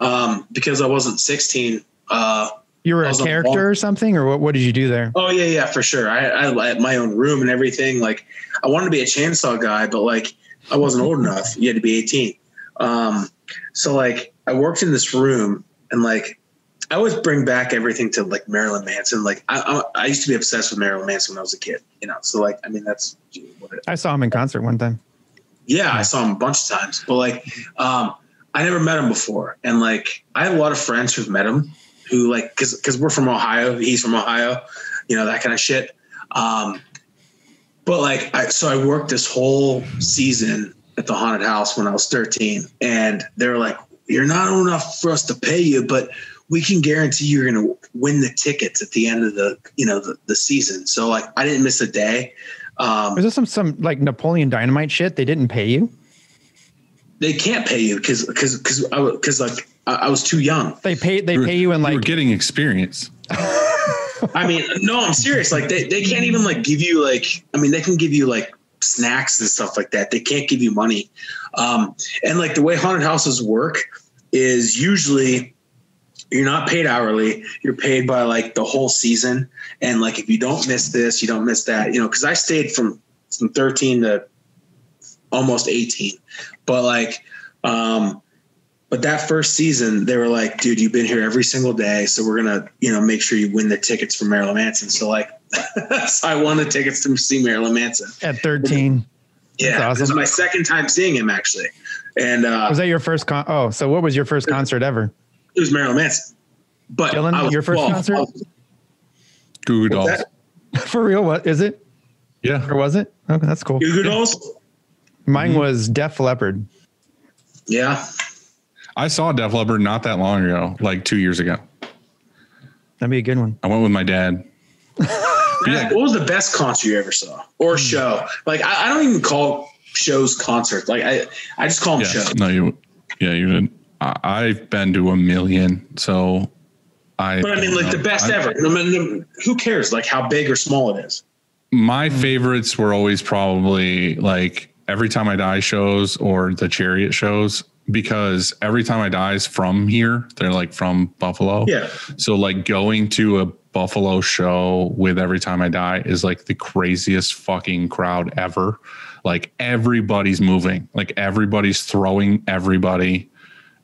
um, because I wasn't 16. Uh, You were a character or something, or what? What did you do there? oh yeah, yeah, for sure. I, I had my own room and everything. Like I wanted to be a chainsaw guy, but like I wasn't old enough. You had to be 18. Um, so like I worked in this room and like I always bring back everything to like Marilyn Manson. Like I, I, I used to be obsessed with Marilyn Manson when I was a kid. You know, so like I mean that's what it, I saw him in concert one time. Yeah, I saw him a bunch of times, but like, um, I never met him before, and like, I have a lot of friends who've met him, who like, because because we're from Ohio, he's from Ohio, you know that kind of shit. Um, but like, I so I worked this whole season at the haunted house when I was 13, and they were like, "You're not enough for us to pay you, but we can guarantee you're going to win the tickets at the end of the you know the, the season." So like, I didn't miss a day. Um, Was this some some like Napoleon Dynamite shit? They didn't pay you. they can't pay you because because because I because like I, I was too young. They pay they You were- pay you in you were getting experience. [LAUGHS] I mean, no, I'm serious. Like they, they can't even like give you like I mean they can give you like snacks and stuff like that. They can't give you money. Um, and like the way haunted houses work is usually you're not paid hourly. You're paid by like the whole season. And like if you don't miss this, you don't miss that. You know, because I stayed from from 13 to almost 18. But like um but that first season, they were like, dude, you've been here every single day. So we're going to, you know, make sure you win the tickets for Marilyn Manson. So like [LAUGHS] so I won the tickets to see Marilyn Manson. At 13. Yeah, That's this is my second time seeing him actually, and uh, Was that your first con? Oh, so what was your first concert ever? It was Marilyn Manson. But Dylan, your first 12. concert? Was- Goo Goo Dolls. [LAUGHS] For real? What is it? Yeah. Or was it? Okay, that's cool. Goo Goo Dolls? Mine was Def Leppard. Yeah, I saw Def Leppard not that long ago, like two years ago. That'd be a good one. I went with my dad. [LAUGHS] Matt, what was the best concert you ever saw or Hmm. show? Like I, I don't even call shows concerts. Like I, I just call them Yeah. shows. No, you. Yeah, you did. I've been to a million, so I. But I mean, like the best I- ever. I mean, who cares? Like how big or small it is. My favorites were always probably like every time I die shows or the chariot shows because every time I die is from here. They're like from Buffalo. Yeah. So like going to a Buffalo show with every time I die is like the craziest fucking crowd ever. Like everybody's moving, like everybody's throwing everybody.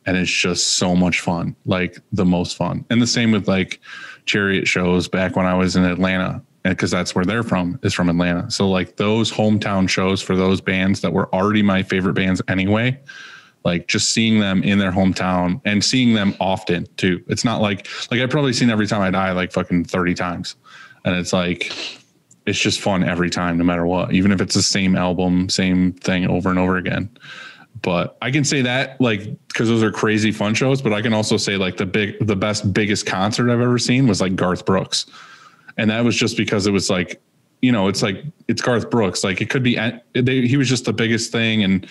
And it's just so much fun, like the most fun. And the same with like chariot shows back when I was in Atlanta, because that's where they're from, is from Atlanta. So like those hometown shows for those bands that were already my favorite bands anyway, like just seeing them in their hometown and seeing them often too. It's not like like I've probably seen every time I die like fucking 30 times. And it's like it's just fun every time, no matter what, even if it's the same album, same thing over and over again. But I can say that like because those are crazy fun shows, but I can also say like the big the best biggest concert I've ever seen was like Garth Brooks. And that was just because it was like you know, it's like it's Garth Brooks. Like it could be, they, he was just the biggest thing, and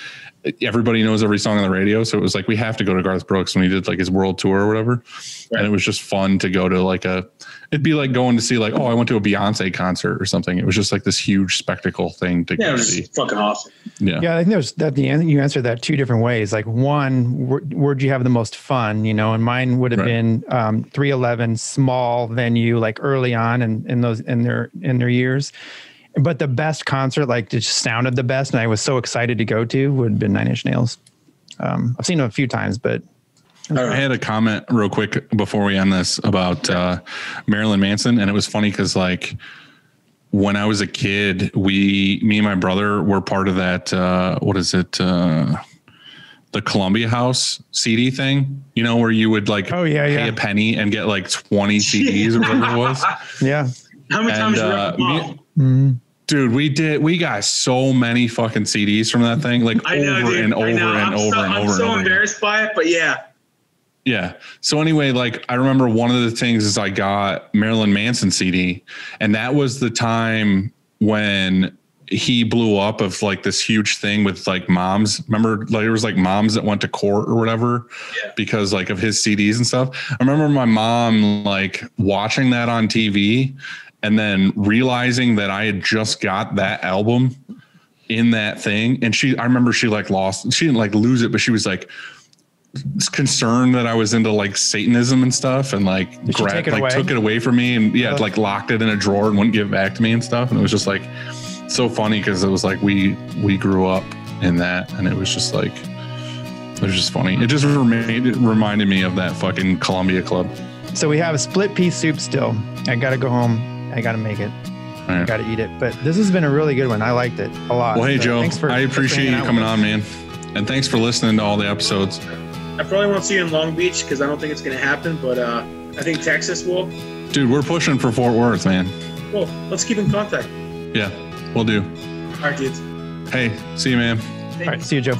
everybody knows every song on the radio. So it was like we have to go to Garth Brooks when he did like his world tour or whatever. Right. And it was just fun to go to like a. It'd be like going to see like oh I went to a Beyonce concert or something. It was just like this huge spectacle thing to Yeah, it go was see. fucking awesome. Yeah. Yeah, I think there's that the end you answered that two different ways. Like one, where, where'd you have the most fun? You know, and mine would have Right. been um, 311, small venue, like early on in, in those in their in their years. But the best concert, like it just sounded the best, and I was so excited to go to, would have been Nine Inch Nails. Um, I've seen them a few times, but I had a comment real quick before we end this about uh, Marilyn Manson, and it was funny because like when I was a kid, we, me and my brother, were part of that. Uh, what is it? Uh, the Columbia House CD thing, you know, where you would like Oh, yeah, pay yeah. a penny and get like twenty CDs or whatever it was. [LAUGHS] yeah, How many And, times you uh, wrote them me- off? Dude, we did. We got so many fucking CDs from that thing, like I know, over dude. and over and I'm over so, and I'm so over. again. embarrassed by it, but yeah. Yeah. So anyway, like I remember one of the things is I got Marilyn Manson CD, and that was the time when he blew up of like this huge thing with like moms. Remember, like there was like moms that went to court or whatever Yeah. because like of his CDs and stuff. I remember my mom like watching that on TV and then realizing that I had just got that album in that thing. And she, I remember she like lost, she didn't like lose it, but she was like, concerned that I was into like Satanism and stuff, and like Did she grabbed, it like away? took it away from me, and yeah, Uh. like locked it in a drawer and wouldn't give it back to me and stuff. And it was just like so funny because it was like we we grew up in that, and it was just like it was just funny. It just remained it reminded me of that fucking Columbia Club. so we have a split pea soup still. I got to go home. I got to make it. All I got to eat it. But this has been a really good one. I liked it a lot. Well, hey So Joe, thanks for- I thanks for appreciate you coming on, man, and thanks for listening to all the episodes. I probably won't see you in Long Beach because I don't think it's going to happen, but uh, I think Texas will. Dude, we're pushing for Fort Worth, man. Well, let's keep in contact. Yeah, we'll do. All right, dudes. Hey, see you, man. All right, see you, Joe.